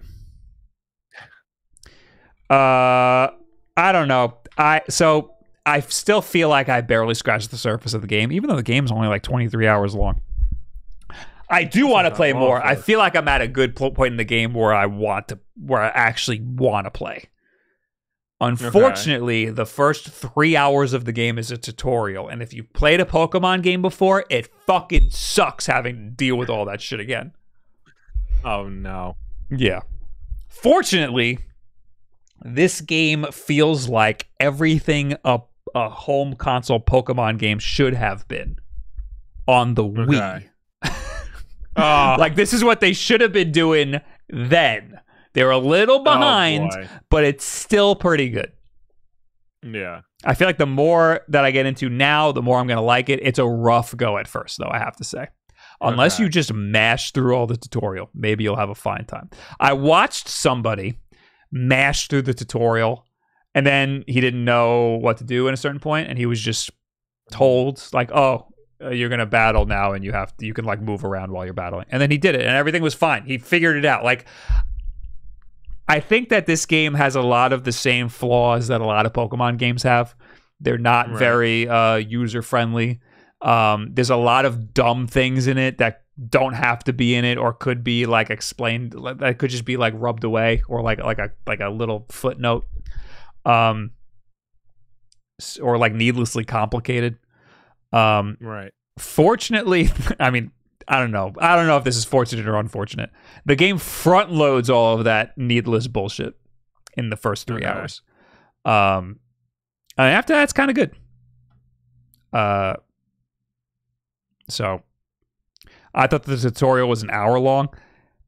Uh, I don't know. I so I still feel like I barely scratched the surface of the game, even though the game's only like 23 hours long. I do want to play more. I feel like I'm at a good point in the game where I want to, where I actually want to play. Unfortunately, the first three hours of the game is a tutorial, and if you played a Pokemon game before, it fucking sucks having to deal with all that shit again. Oh no. Yeah. Fortunately, this game feels like everything a, a home console Pokemon game should have been on the Wii. Oh, Like this is what they should have been doing then. They're a little oh, behind, Oh, but it's still pretty good. yeah. I feel like the more that I get into now, the more I'm going to like it. It's a rough go at first, though, I have to say. Unless Okay. you just mash through all the tutorial, maybe you'll have a fine time. I watched somebody mash through the tutorial, and then he didn't know what to do at a certain point, and he was just told, like, oh, uh, you're going to battle now, and you have to, you can like move around while you're battling. And then he did it, and everything was fine. He figured it out. Like, I think that this game has a lot of the same flaws that a lot of Pokemon games have. They're not Right. very uh, user friendly. Um, there's a lot of dumb things in it that don't have to be in it, or could be like explained. That could just be like rubbed away, or like like a like a little footnote, um, or like needlessly complicated. Um, Right. fortunately, I mean, I don't know. I don't know if this is fortunate or unfortunate. The game front loads all of that needless bullshit in the first three Okay. hours. Um, and after that, it's kind of good. Uh, so I thought the tutorial was an hour long.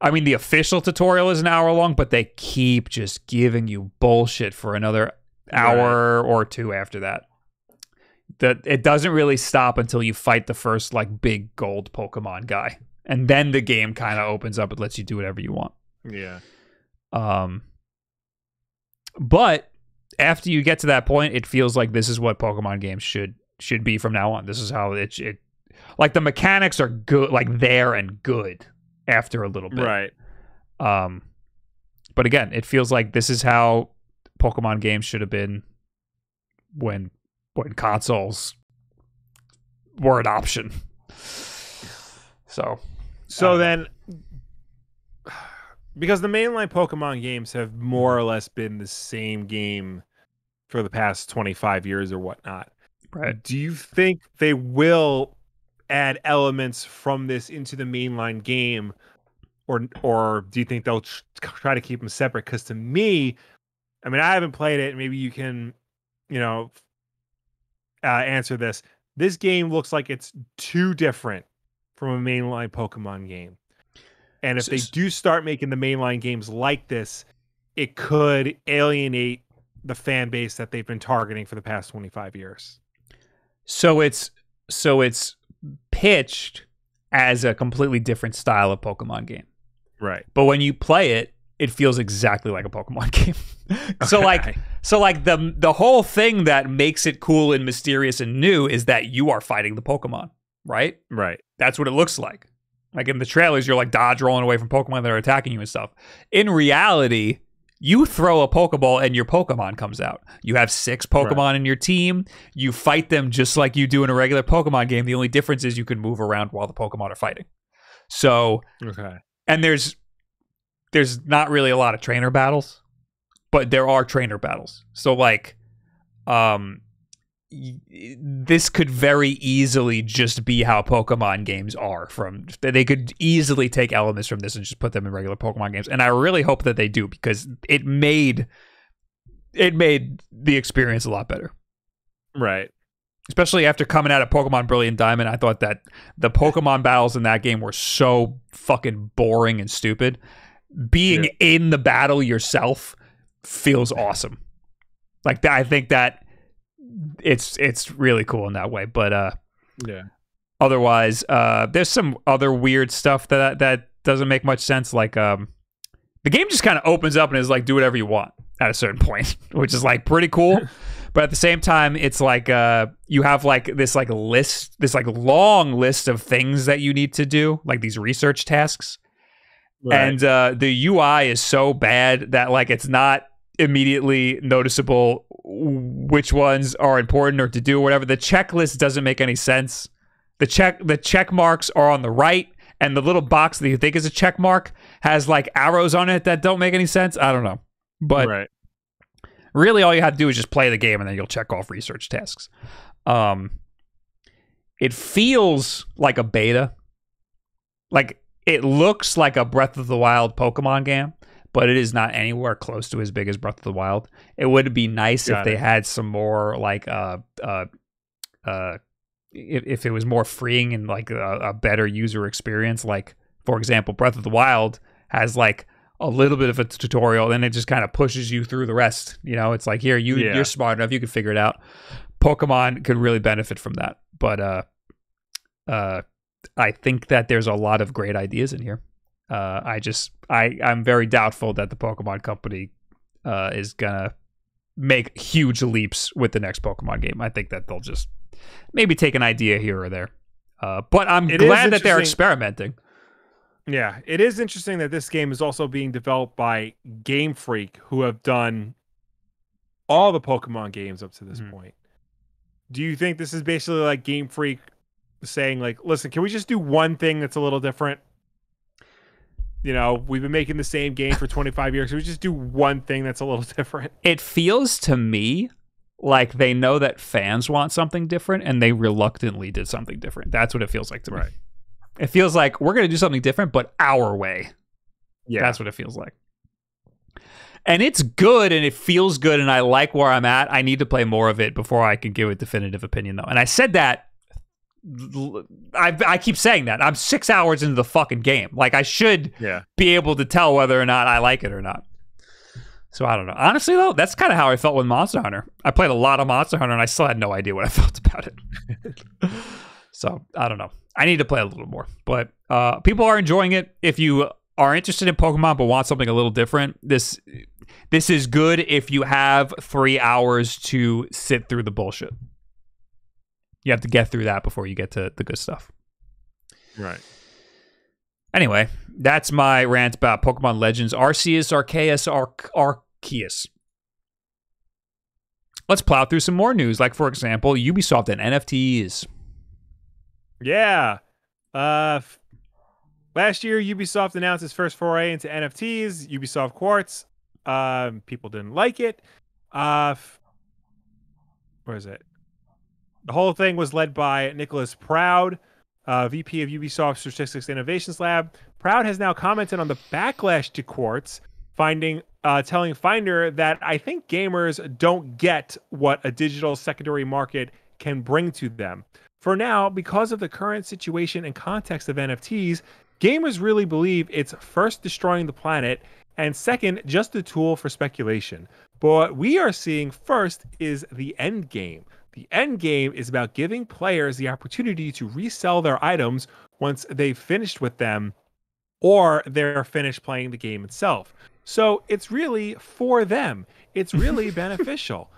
I mean, the official tutorial is an hour long, but they keep just giving you bullshit for another hour or two after that. That it doesn't really stop until you fight the first like big gold Pokemon guy, and then the game kind of opens up. It lets you do whatever you want. Yeah. Um, but after you get to that point, it feels like this is what Pokemon games should should be from now on. This is how it it like the mechanics are good, like there and good after a little bit. Right. Um, but again, it feels like this is how Pokemon games should have been when when consoles were an option. So So then, because the mainline Pokemon games have more or less been the same game for the past 25 years or whatnot, right, do you think they will add elements from this into the mainline game? Or, or do you think they'll tr- try to keep them separate? Because to me, I mean, I haven't played it. Maybe you can, you know, uh, answer this. This game looks like it's too different from a mainline Pokemon game. And if they do start making the mainline games like this, it could alienate the fan base that they've been targeting for the past 25 years. So it's so it's pitched as a completely different style of Pokemon game. Right. But when you play it, it feels exactly like a Pokemon game. so like so like the the whole thing that makes it cool and mysterious and new is that you are fighting the Pokemon, right? Right. That's what it looks like. Like in the trailers, you're like dodge rolling away from Pokemon that are attacking you and stuff. In reality, you throw a Pokeball and your Pokemon comes out. You have six Pokemon in your team. You fight them just like you do in a regular Pokemon game. The only difference is you can move around while the Pokemon are fighting. So, Okay. and there's there's not really a lot of trainer battles, but there are trainer battles. So like, um, this could very easily just be how Pokemon games are. From they could easily take elements from this and just put them in regular Pokemon games, and I really hope that they do because it made it made the experience a lot better. Right. Especially after coming out of Pokemon Brilliant Diamond, I thought that the Pokemon battles in that game were so fucking boring and stupid. Being Yeah. in the battle yourself feels awesome. Like that, I think that it's it's really cool in that way. But uh, Yeah. otherwise, uh, there's some other weird stuff that that doesn't make much sense. Like um, the game just kind of opens up and is like, do whatever you want at a certain point, which is like pretty cool. but at the same time, it's like uh, you have like this like list, this like long list of things that you need to do, like these research tasks. Right. And uh, the UI is so bad that like it's not immediately noticeable which ones are important or to do or whatever. The checklist doesn't make any sense. The check the check marks are on the right, and the little box that you think is a check mark has like arrows on it that don't make any sense. I don't know, but right. really all you have to do is just play the game and then you'll check off research tasks um it feels like a beta like it looks like a breath of the wild pokemon game but it is not anywhere close to as big as breath of the wild. It would be nice if Got they had some more like uh uh uh if, if it was more freeing and like a, a better user experience. Like for example breath of the wild has like a little bit of a tutorial then it just kind of pushes you through the rest you know? It's like here you Yeah. you're smart enough you can figure it out. Pokemon could really benefit from that but uh uh i think that there's a lot of great ideas in here. Uh i just i i'm very doubtful that the pokemon company uh is gonna make huge leaps with the next pokemon game. I think that they'll just maybe take an idea here or there. Uh but i'm It glad that they're experimenting. Yeah, it is interesting that this game is also being developed by Game Freak, who have done all the Pokemon games up to this Mhm. point. Do you think this is basically like Game Freak saying, like, listen, can we just do one thing that's a little different? You know, we've been making the same game for 25 years. Can we just do one thing that's a little different? it feels to me like they know that fans want something different and they reluctantly did something different. That's what it feels like to me. It feels like we're going to do something different, but our way. Yeah. That's what it feels like. And it's good and it feels good and I like where I'm at. I need to play more of it before I can give a definitive opinion though. And I said that I, I keep saying that. I'm six hours into the fucking game. Like I should yeah. be able to tell whether or not I like it or not. So I don't know. Honestly, though, that's kind of how I felt with Monster Hunter. I played a lot of Monster Hunter, and I still had no idea what I felt about it. so I don't know. I need to play a little more, but uh, people are enjoying it. If you are interested in Pokemon but want something a little different, this this is good if you have three hours to sit through the bullshit. You have to get through that before you get to the good stuff. Right. Anyway, that's my rant about Pokemon Legends Arceus, Arceus, Arc- Arceus. Let's plow through some more news, like, for example, Ubisoft and NFTs. Yeah. Uh, f- last year, Ubisoft announced its first foray into NFTs, Ubisoft Quartz. Um, people didn't like it. Uh, f- where is it? The whole thing was led by Nicholas Proud, uh, VP of Ubisoft Statistics Innovations Lab. Proud has now commented on the backlash to Quartz, finding, uh, telling Finder that I think gamers don't get what a digital secondary market can bring to them. For now, because of the current situation and context of NFTs, gamers really believe it's first destroying the planet and second, just a tool for speculation. But what we are seeing first is the end game. The end game is about giving players the opportunity to resell their items once they've finished with them or they're finished playing the game itself. So it's really for them. It's really beneficial.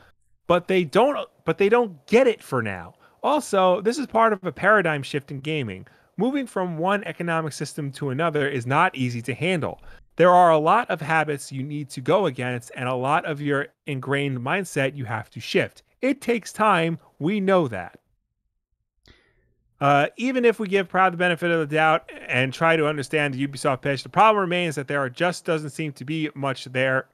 But they don't but they don't get it for now. Also, this is part of a paradigm shift in gaming. Moving from one economic system to another is not easy to handle. There are a lot of habits you need to go against and a lot of your ingrained mindset you have to shift. It takes time. We know that. Uh, even if we give Proud the benefit of the doubt and try to understand the Ubisoft pitch, the problem remains that there are just doesn't seem to be much there,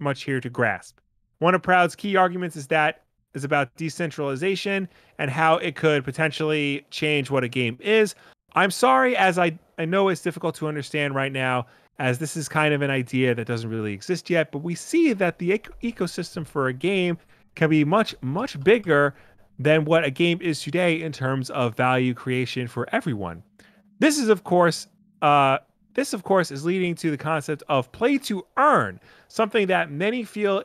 much here to grasp. One of Proud's key arguments is that is about decentralization and how it could potentially change what a game is. I'm sorry, as I I know it's difficult to understand right now, as this is kind of an idea that doesn't really exist yet. But we see that the ec- ecosystem for a game can be much much bigger than what a game is today in terms of value creation for everyone. This is, of course, uh, this of course is leading to the concept of play to earn, something that many feel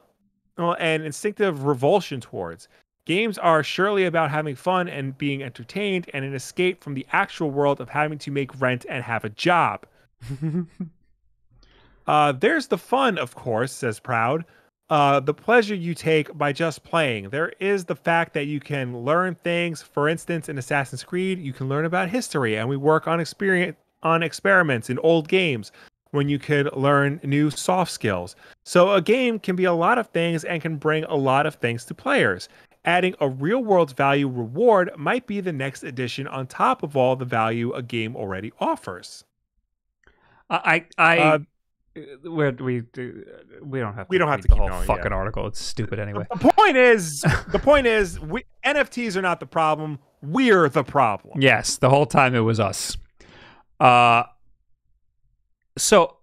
well, an instinctive revulsion towards. Games are surely about having fun and being entertained, and an escape from the actual world of having to make rent and have a job. uh, there's the fun, of course, says Proud uh, the pleasure you take by just playing. There is the fact that you can learn things. For instance, in Assassin's Creed, you can learn about history, and we work on experience on experiments in old games when you could learn new soft skills. So a game can be a lot of things and can bring a lot of things to players. Adding a real world value reward might be the next addition on top of all the value a game already offers. I I uh, we we don't have to we don't have to the keep whole going, fucking yeah. article. It's stupid anyway. The point is, the point is, we, NFTs are not the problem. We're the problem. Yes, the whole time it was us. Uh, so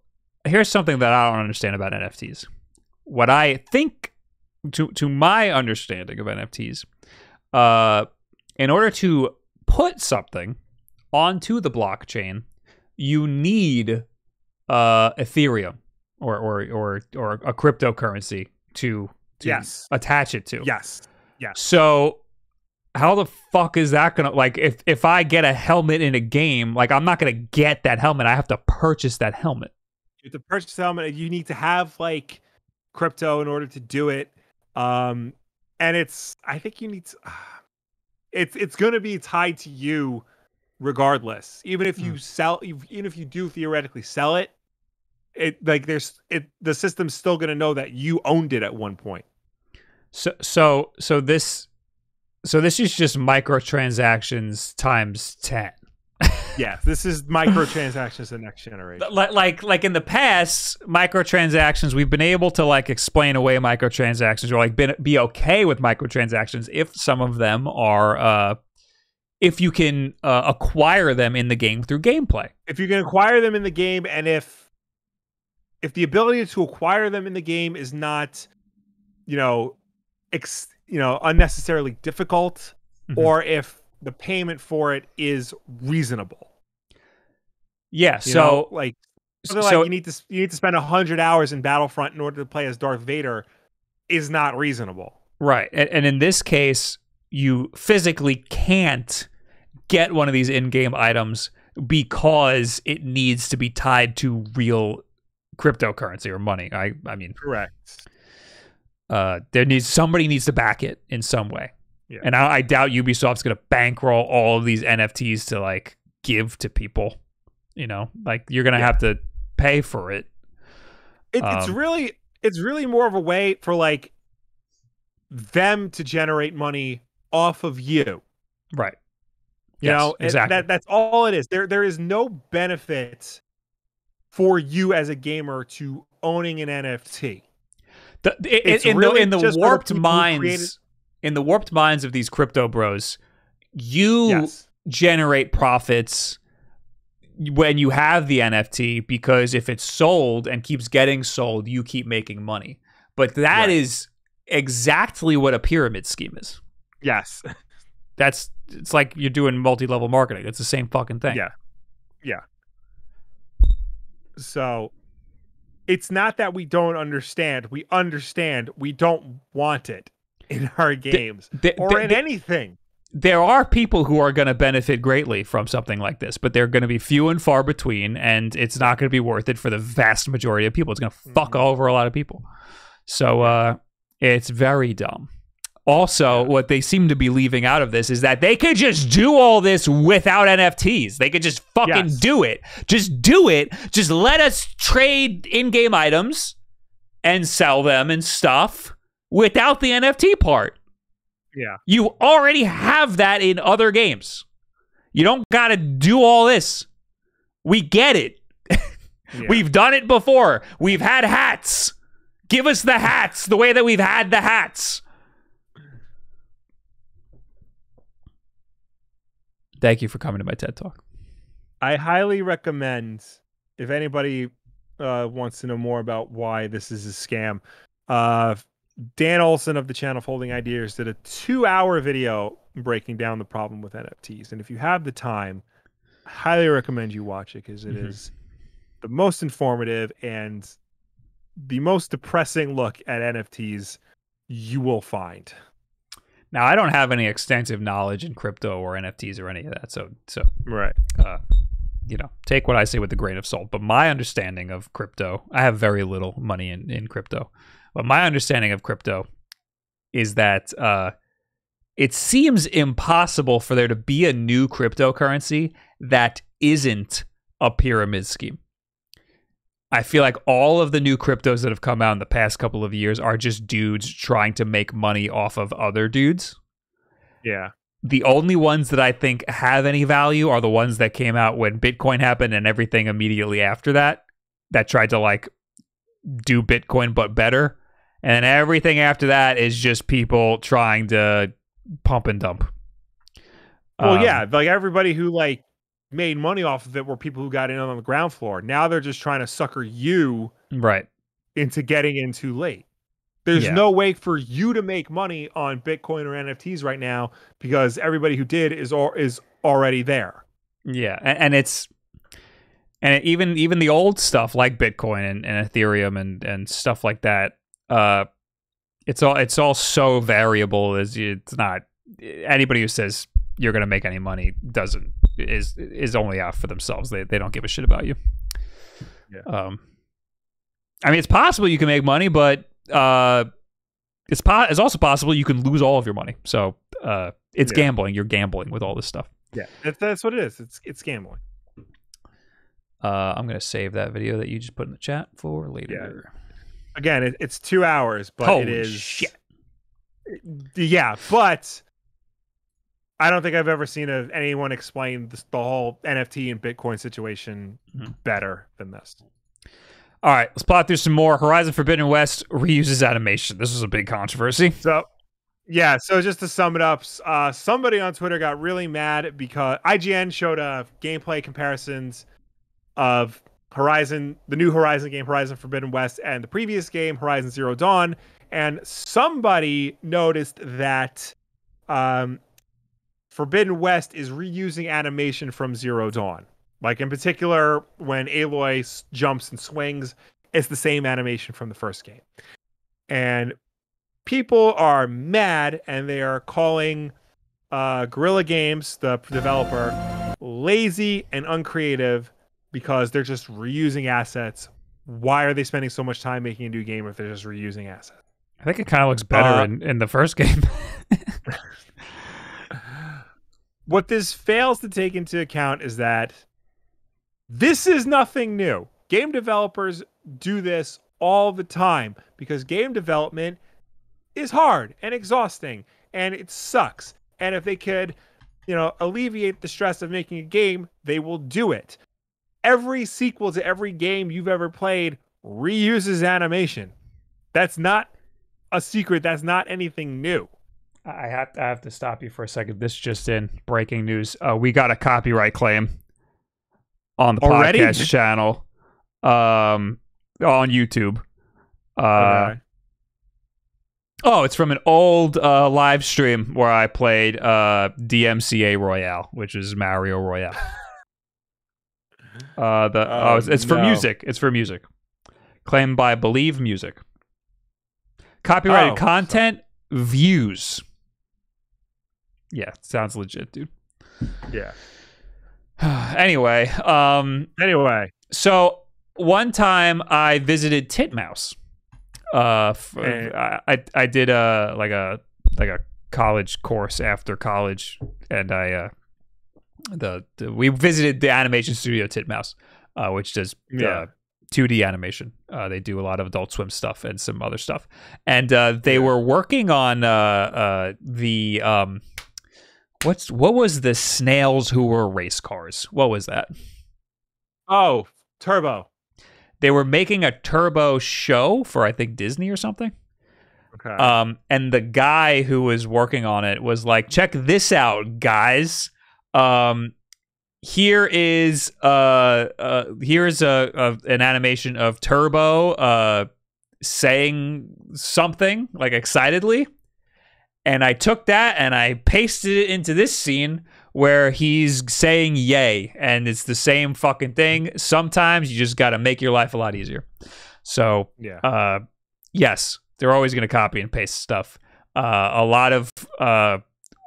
here's something that I don't understand about NFTs. What I think, to to my understanding of NFTs, uh, in order to put something onto the blockchain, you need uh, Ethereum or or or or a cryptocurrency to to Yes. attach it to. Yes. Yes. So how the fuck is that gonna like if if I get a helmet in a game, like I'm not gonna get that helmet. I have to purchase that helmet. You have to purchase the helmet. You need to have like crypto in order to do it. Um, and it's I think you need to. It's it's going to be tied to you, regardless. Even if you sell, even if you do theoretically sell it, it like there's it the system's still going to know that you owned it at one point. So so so this so this is just microtransactions times 10. yeah, this is microtransactions the next generation. like like like in the past microtransactions we've been able to like explain away microtransactions or like been, be okay with microtransactions if some of them are uh if you can uh, acquire them in the game through gameplay If you can acquire them in the game, and if if the ability to acquire them in the game is not, you know, ex, you know, unnecessarily difficult, Mhm. or if the payment for it is reasonable. yeah You so know, like so like you need to you need to spend hundred hours in Battlefront in order to play as Darth Vader is not reasonable. right and, and in this case you physically can't get one of these in-game items because it needs to be tied to real cryptocurrency or money i i mean Correct. uh, there needs somebody needs to back it in some way. Yeah. And I, I doubt Ubisoft's going to bankroll all of these NFTs to like give to people. You know, like you're going to Yeah. have to pay for it. It, it's Um, really it's really more of a way for like them to generate money off of you. Right. You Yes, know, exactly. that that's all it is. There there is no benefit for you as a gamer to owning an NFT. The, i- It's in, really the in the just for the warped minds, created- in the warped minds of these crypto bros, you Yes. generate profits when you have the NFT because if it's sold and keeps getting sold, you keep making money. But that is Right. exactly what a pyramid scheme is. Yes. That's it's like you're doing multi-level marketing. It's the same fucking thing. Yeah. Yeah. So it's not that we don't understand. We understand. We don't want it in our games th- or th- in th- anything. there are people who are going to benefit greatly from something like this, but they're going to be few and far between, and it's not going to be worth it for the vast majority of people. It's going to fuck Mhm. over a lot of people. So uh, it's very dumb. Also, what they seem to be leaving out of this is that they could just do all this without NFTs. They could just fucking Yes. do it. Just do it. Just let us trade in game items and sell them and stuff without the NFT part. Yeah. You already have that in other games. You don't got to do all this. We get it. Yeah. We've done it before. We've had hats. Give us the hats the way that we've had the hats. Thank you for coming to my TED Talk. I highly recommend if anybody uh, wants to know more about why this is a scam. Uh, Dan Olson of the channel Folding Ideas did a two-hour video breaking down the problem with NFTs, and if you have the time, I highly recommend you watch it because it is Mhm. the most informative and the most depressing look at NFTs you will find. Now, I don't have any extensive knowledge in crypto or NFTs or any of that, so so Right. uh, you know, take what I say with a grain of salt. But my understanding of crypto, I have very little money in, in crypto. But my understanding of crypto is that uh, it seems impossible for there to be a new cryptocurrency that isn't a pyramid scheme. I feel like all of the new cryptos that have come out in the past couple of years are just dudes trying to make money off of other dudes Yeah. the only ones that I think have any value are the ones that came out when Bitcoin happened and everything immediately after that that tried to like do Bitcoin but better. And everything after that is just people trying to pump and dump. Well, Um, yeah, like everybody who like made money off of it were people who got in on the ground floor. Now they're just trying to sucker you Right. into getting in too late. There's Yeah. no way for you to make money on Bitcoin or NFTs right now because everybody who did is or is already there. Yeah, and, and it's and even even the old stuff like Bitcoin and, and Ethereum and and stuff like that. Uh, it's all it's all so variable. Is it's not anybody who says you're going to make any money doesn't is is only out for themselves. They they don't give a shit about you. Yeah. Um, I mean, it's possible you can make money, but uh, it's po- it's also possible you can lose all of your money. So uh, it's Yeah. gambling. You're gambling with all this stuff. Yeah, that's, that's what it is. It's it's gambling. Uh, I'm gonna save that video that you just put in the chat for later. Again, it, it's two hours, but Holy it is shit! Yeah, but I don't think I've ever seen a, anyone explain this, the whole NFT and Bitcoin situation Mhm. better than this. All right, let's plot through some more. Horizon Forbidden West reuses animation. This was a big controversy. So, yeah. So just to sum it up, uh, somebody on Twitter got really mad because IGN showed uh, gameplay comparisons of Horizon, the new Horizon game, Horizon Forbidden West, and the previous game, Horizon Zero Dawn, and somebody noticed that um, Forbidden West is reusing animation from Zero Dawn. Like in particular, when Aloy jumps and swings, it's the same animation from the first game. And people are mad and they are calling uh, Guerrilla Games, the developer, lazy and uncreative because they're just reusing assets. Why are they spending so much time making a new game if they're just reusing assets? I think it kind of looks better Uh, in, in the first game. What this fails to take into account is that this is nothing new. Game developers do this all the time because game development is hard and exhausting and it sucks. And if they could, you know, alleviate the stress of making a game, they will do it. Every sequel to every game you've ever played reuses animation. That's not a secret. That's not anything new. I have to, I have to stop you for a second. This is just in breaking news. Uh, we got a copyright claim on the Already? podcast channel, um, on YouTube. Uh, Okay. Oh, it's from an old uh, live stream where I played uh, DMCA Royale, which is Mario Royale. Uh, the oh, Oh, it's, it's for no. music. It's for music. claimed by Believe Music. Copyrighted Oh, content, views. Yeah, sounds legit, dude. Yeah. anyway, um, Anyway, so one time I visited Titmouse. Uh, f- Eh. I, I I did a like a like a college course after college, and I uh the, the we visited the animation studio Titmouse, uh, which does Yeah. uh, 2D animation. Uh, they do a lot of Adult Swim stuff and some other stuff, and uh, they were working on uh, uh, the um, what's what was the snails who were race cars? What was that? oh, Turbo. they were making a turbo show for I think Disney or something. Okay. Um, and the guy who was working on it was like, "Check this out, guys. Um, here is uh, uh here's a, a an animation of Turbo uh saying something like excitedly." And I took that and I pasted it into this scene where he's saying yay and it's the same fucking thing. Sometimes you just got to make your life a lot easier. So, yeah. uh, yes, they're always going to copy and paste stuff. Uh, a lot of uh,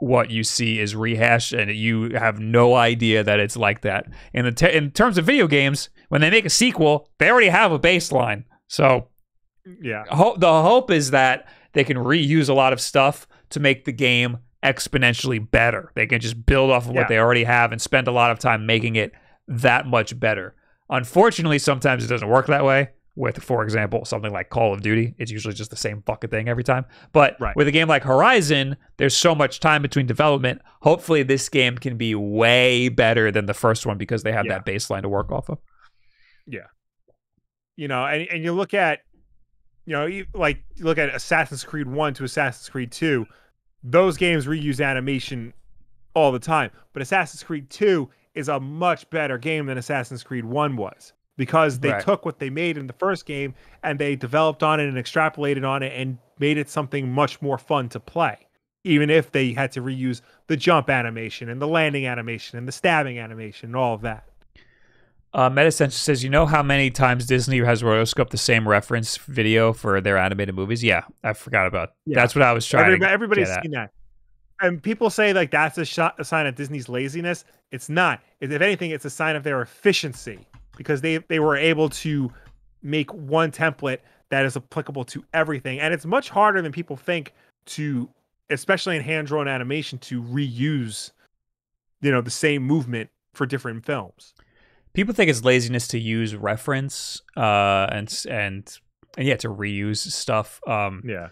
what you see is rehashed, and you have no idea that it's like that. In the te- in terms of video games, when they make a sequel, they already have a baseline. So yeah. ho- the hope is that they can reuse a lot of stuff to make the game exponentially better. They can just build off of Yeah. what they already have and spend a lot of time making it that much better. Unfortunately, sometimes it doesn't work that way. With, for example, something like Call of Duty, it's usually just the same fucking thing every time. But Right. with a game like Horizon, there's so much time between development. Hopefully, this game can be way better than the first one because they have Yeah. that baseline to work off of. Yeah. You know, and, and you look at, you know, you, like you look at Assassin's Creed 1 to Assassin's Creed 2, those games reuse animation all the time. But Assassin's Creed 2 is a much better game than Assassin's Creed 1 was because they Right. took what they made in the first game and they developed on it and extrapolated on it and made it something much more fun to play. Even if they had to reuse the jump animation and the landing animation and the stabbing animation and all of that. Uh, says, you know how many times Disney has rotoscoped the same reference video for their animated movies? Yeah, I forgot about. Yeah. That's what I was trying Everybody, to. everybody's get at. seen that. And people say like that's a, shot, a sign of Disney's laziness. It's not. If if anything, it's a sign of their efficiency because they they were able to make one template that is applicable to everything. And it's much harder than people think to, especially in hand drawn animation, to reuse, you know, the same movement for different films. People think it's laziness to use reference, uh, and and and yeah, to reuse stuff. Um, Yeah.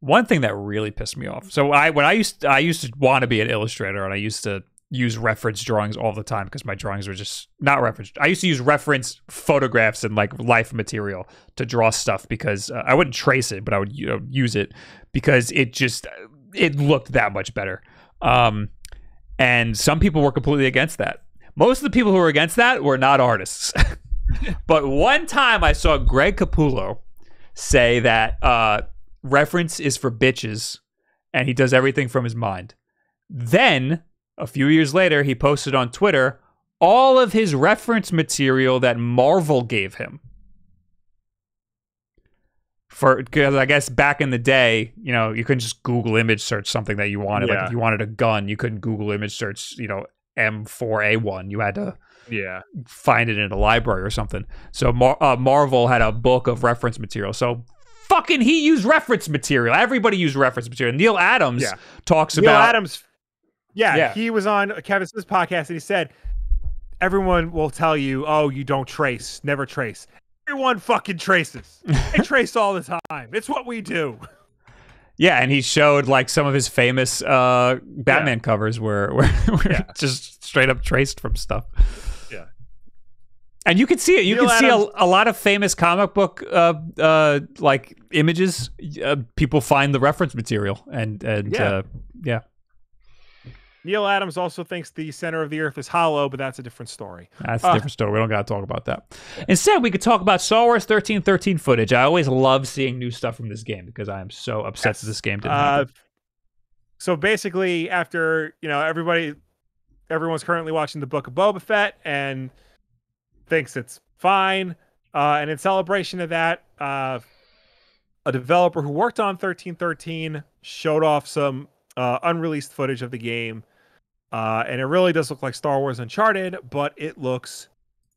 one thing that really pissed me off. So I when I used I used to want to be an illustrator, and I used to use reference drawings all the time because my drawings were just not reference. I used to use reference photographs and like life material to draw stuff because uh, I wouldn't trace it, but I would you know, use it because it just it looked that much better. Um, and some people were completely against that. Most of the people who were against that were not artists. but one time I saw Greg Capullo say that uh, reference is for bitches and he does everything from his mind. Then, a few years later, he posted on Twitter all of his reference material that Marvel gave him. For because I guess back in the day, you know, you couldn't just Google image search something that you wanted. Like if you wanted a gun, you couldn't Google image search, you know, M4A1. You had to Yeah. find it in a library or something. So Mar- uh, Marvel had a book of reference material. So fucking he used reference material. Everybody used reference material. Neal Adams Yeah. talks Neal about Adams. Yeah, Yeah. he was on Kevin Smith's podcast and he said, "Everyone will tell you, oh, you don't trace, never trace. Everyone fucking traces. They trace all the time. It's what we do." Yeah, and he showed like some of his famous uh, Batman covers were were, were Yeah. just straight up traced from stuff. Yeah. And you can see it. You Neal can see a, a lot of famous comic book uh, uh, like images. Uh, people find the reference material, and and Yeah. uh, yeah, Neal Adams also thinks the center of the Earth is hollow, but that's a different story. That's a Uh, different story. We don't got to talk about that. Instead, we could talk about Star Wars 1313 footage. I always love seeing new stuff from this game because I am so upset Yes. that this game didn't Uh, happen. so basically, after you know everybody, everyone's currently watching the Book of Boba Fett and thinks it's fine. Uh, and in celebration of that, uh, a developer who worked on 1313 showed off some uh, unreleased footage of the game. Uh, and it really does look like Star Wars Uncharted, but it looks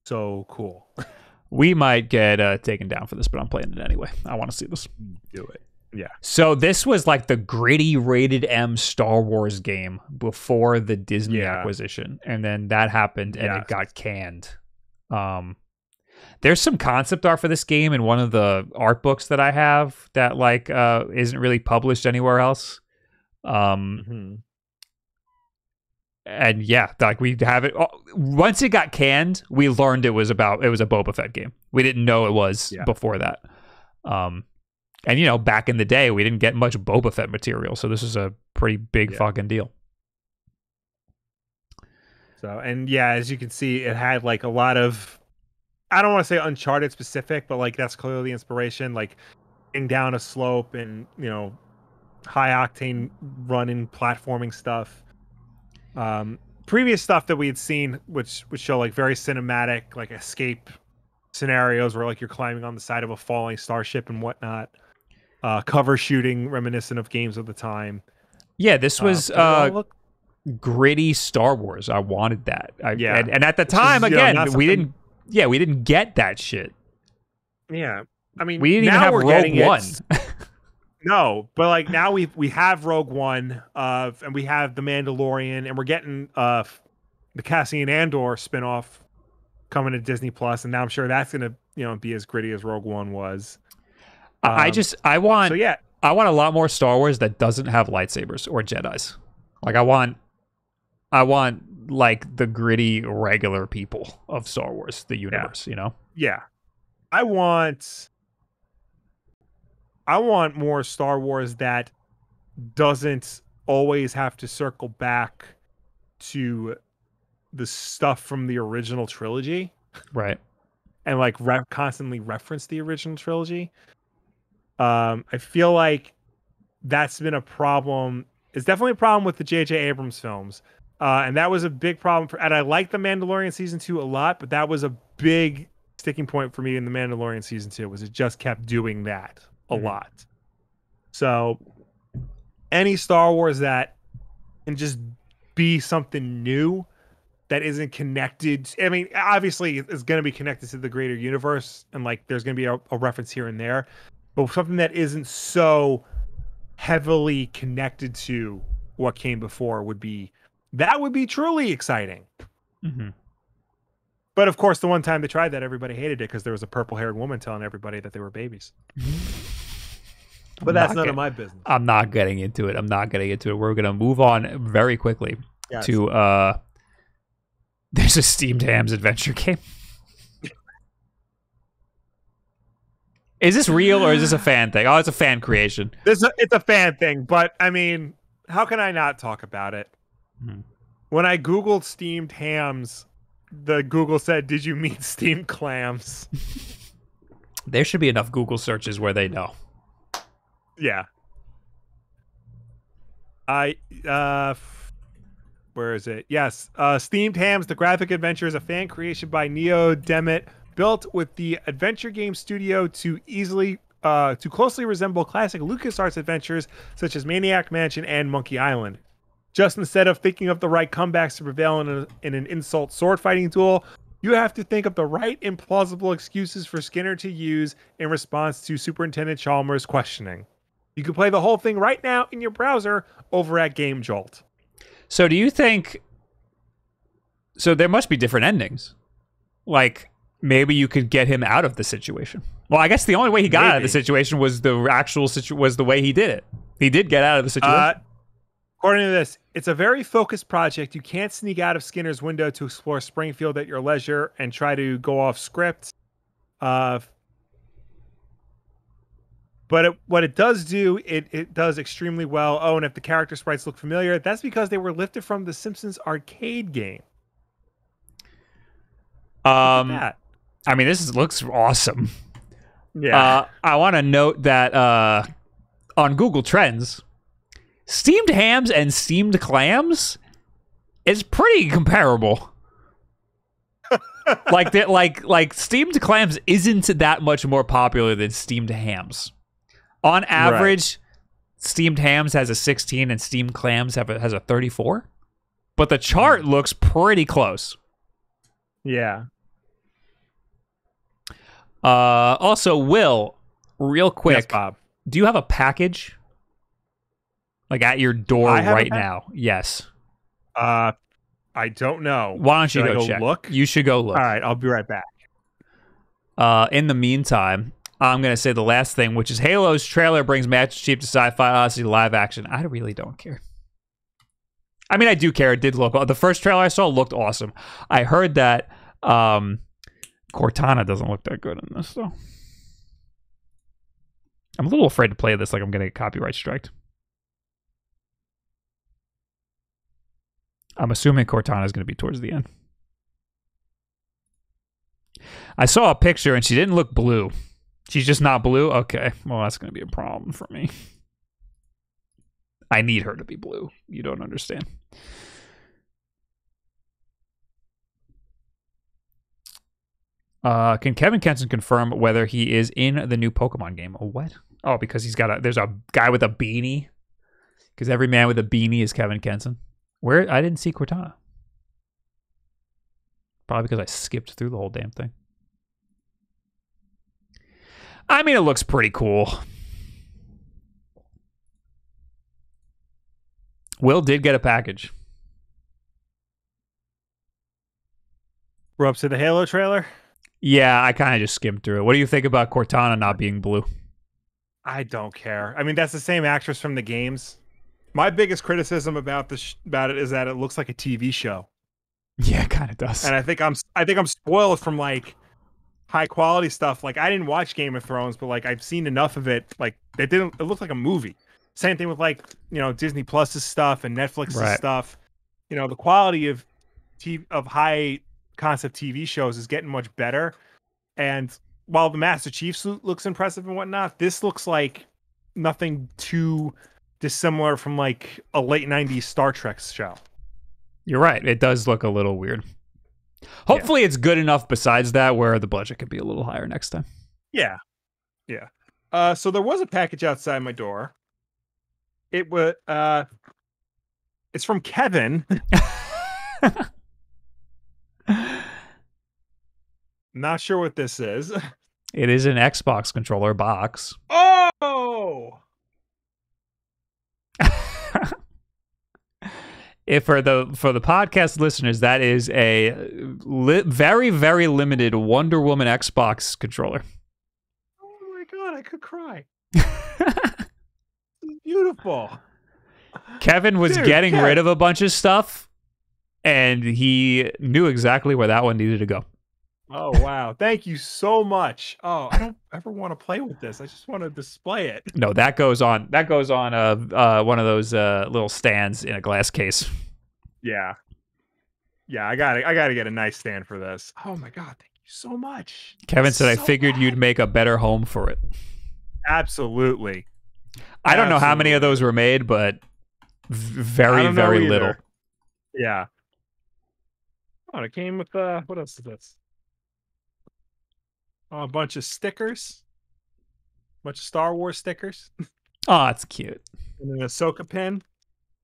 so cool. We might get uh, taken down for this, but I'm playing it anyway. I want to see this. Do it. Yeah. So this was like the gritty rated M Star Wars game before the Disney Yeah. acquisition, and then that happened and Yes. it got canned. Um, there's some concept art for this game in one of the art books that I have that like uh, isn't really published anywhere else. Um, Mhm. And yeah, like we have it. oh, Once it got canned, we learned it was about it was a Boba Fett game. We didn't know it was Yeah. before that. Um, and you know, back in the day, we didn't get much Boba Fett material, so this is a pretty big Yeah. fucking deal. So, and yeah, as you can see, it had like a lot of, I don't want to say Uncharted specific, but like that's clearly the inspiration, like getting down a slope and, you know, high octane running platforming stuff. Um, previous stuff that we had seen, which would show like very cinematic, like escape scenarios where like you're climbing on the side of a falling starship and whatnot. Uh, cover shooting reminiscent of games of the time. Yeah, this Uh, was but it all uh, looked- gritty Star Wars. I wanted that. I, Yeah. and, and at the Which is, time, you know, again, we didn't. Yeah, we didn't get that shit. yeah. I mean, We didn't even have we're Rogue. One. No, but like now we we have Rogue One, uh, and we have the Mandalorian, and we're getting uh the Cassian Andor spinoff coming to Disney Plus, and now I'm sure that's gonna you know be as gritty as Rogue One was. I I Um, just I want So yeah, I want a lot more Star Wars that doesn't have lightsabers or Jedi's. Like I want I want like the gritty regular people of Star Wars, the universe, you know? yeah, I want I want more Star Wars that doesn't always have to circle back to the stuff from the original trilogy. Right. and like re- constantly reference the original trilogy. Um, I feel like that's been a problem. It's definitely a problem with the J.J. Abrams films, uh, and that was a big problem for. And I like the Mandalorian season two a lot, but that was a big sticking point for me in the Mandalorian season two. Was it just kept doing that a Mhm. lot? So, any Star Wars that can just be something new that isn't connected. I mean, obviously, it's going to be connected to the greater universe, and like there's going to be a, a reference here and there, but something that isn't so heavily connected to what came before would be that would be truly exciting. hmm But of course, the one time they tried that, everybody hated it because there was a purple-haired woman telling everybody that they were babies. But that's none of my business. I'm not getting into it. I'm not getting into it. We're gonna move on very quickly Yes. to uh there's a steamed hams adventure game. Is this real or is this a fan thing? Oh, it's a fan creation. This it's a fan thing, but I mean, how can I not talk about it? Hmm. When I googled steamed hams, the Google said, "Did you mean steamed clams?" There should be enough Google searches where they know. Yeah. I uh where is it? Yes, uh Steamed Hams the graphic adventure is a fan creation by Neo Demet built with the adventure game studio to easily uh to closely resemble classic LucasArts adventures such as Maniac Mansion and Monkey Island. Just instead of thinking of the right comebacks to prevail in, a, in an insult sword fighting duel, you have to think of the right implausible excuses for Skinner to use in response to Superintendent Chalmers' questioning. You can play the whole thing right now in your browser over at Game Jolt. So do you think so there must be different endings. Like maybe you could get him out of the situation. Well, I guess the only way he got out of the situation was the actual situ- was the way he did it. He did get out of the situation. Uh, according to this, it's a very focused project. You can't sneak out of Skinner's window to explore Springfield at your leisure and try to go off script. Uh, but it, what it does do, it, it does extremely well. Oh, and if the character sprites look familiar, that's because they were lifted from the Simpsons arcade game. um. I mean this is, looks awesome. Yeah. Uh, I want to note that uh, on Google Trends, steamed hams and steamed clams is pretty comparable. like that like like steamed clams isn't that much more popular than steamed hams. On average, steamed hams has a 16 and steamed clams have a, has a 34. But the chart looks pretty close. Yeah. Uh also Will, real Yes, quick, Bob. do you have a package like at your door right now? Yes. Uh, I don't know. Why don't you Should I go, go check? look? You should go look. All right, I'll be right back. Uh, in the meantime, I'm gonna say the last thing, which is Halo's trailer brings Master Chief to Sci-Fi Odyssey live action. I really don't care. I mean, I do care. It did look. The first trailer I saw looked awesome. I heard that um, Cortana doesn't look that good in this, though. I'm a little afraid to play this. Like I'm gonna get copyright striked. I'm assuming Cortana is going to be towards the end. I saw a picture and she didn't look blue. She's just not blue. Okay, well that's going to be a problem for me. I need her to be blue. You don't understand. Uh, can Kevin Kenson confirm whether he is in the new Pokemon game? Oh, what? Oh, because he's got a. There's a guy with a beanie. Because every man with a beanie is Kevin Kenson. Where I didn't see Cortana. Probably because I skipped through the whole damn thing. I mean, it looks pretty cool. Will did get a package. We're up to the Halo trailer. Yeah, I kind of just skimmed through it. What do you think about Cortana not being blue? I don't care. I mean, that's the same actress from the games. My biggest criticism about this about it is that it looks like a TV show, Yeah, it kind of does. and I think I'm I think I'm spoiled from like high quality stuff. Like I didn't watch Game of Thrones, but like I've seen enough of it. Like it didn't. It looked like a movie. Same thing with like you know Disney Plus's stuff and Netflix's Right. stuff. You know the quality of TV, of high concept TV shows is getting much better. And while the Master Chief suit looks impressive and whatnot, this looks like nothing too dissimilar from like a late '90s Star Trek show. You're right. It does look a little weird. Hopefully, it's good enough besides that where the budget could be a little higher next time. Yeah, yeah. Uh, so there was a package outside my door. It was uh, it's from Kevin. Not sure what this is. It is an Xbox controller box. Oh, if for the for the podcast listeners, that is a li- very very limited Wonder Woman Xbox controller. oh my god! I could cry. Beautiful. Kevin was Dude, getting Kev. rid of a bunch of stuff, and he knew exactly where that one needed to go. Oh wow! Thank you so much. Oh, I don't ever want to play with this. I just want to display it. No, that goes on. That goes on uh, uh one of those uh little stands in a glass case. Yeah, yeah. I got to I got to get a nice stand for this. Oh my god! Thank you so much. Kevin said, "I So figured you'd make a better home for it." Absolutely. I don't know how many of those were made, but very very either. little. Yeah. Oh, it came with uh, what else is this? A bunch of stickers, a bunch of Star Wars stickers, Oh, it's cute. and an Ahsoka pin.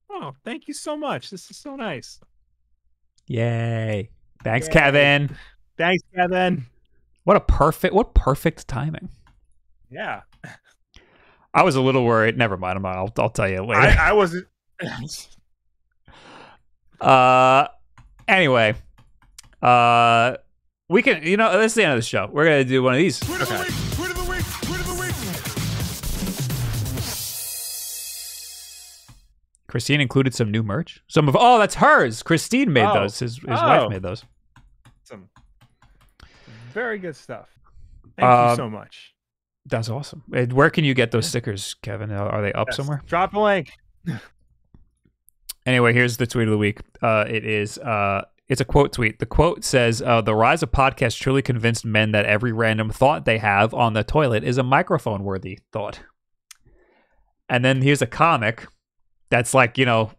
Oh, thank you so much. This is so nice. Yay! Thanks, Yay. Kevin. Thanks, Kevin. What a perfect what perfect timing. Yeah, I was a little worried. Never mind. I'm, I'll I'll tell you later. I, I wasn't. Uh, anyway, uh, we can. You know, this is the end of the show. We're gonna do one of these. Quit of the Okay. week! Quit of the week! Quit of the week! Christine included some new merch. Some of oh, that's hers. Christine made Oh. those. His his Oh. wife made those. Some very good stuff. Thank Um, you so much. That's awesome. Uh, Where can you get those stickers, Kevin? Are are they up Yes. somewhere? Drop a link. Anyway, here's the tweet of the week. Uh, it is uh, it's a quote tweet. The quote says, uh, "The rise of podcasts truly convinced men that every random thought they have on the toilet is a microphone-worthy thought." And then here's a comic that's like you know,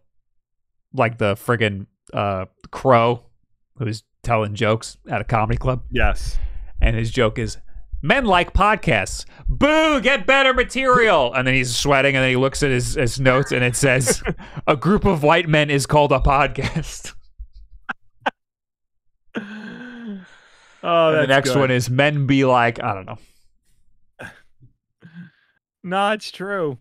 like the friggin' uh, crow who's telling jokes at a comedy club, Yes. and his joke is, "Men like podcasts. Boo! Get better material." And then he's sweating, and then he looks at his, his notes, and it says, "A group of white men is called a podcast." Oh, the next good. one is, "Men be like, I don't know." No, it's true.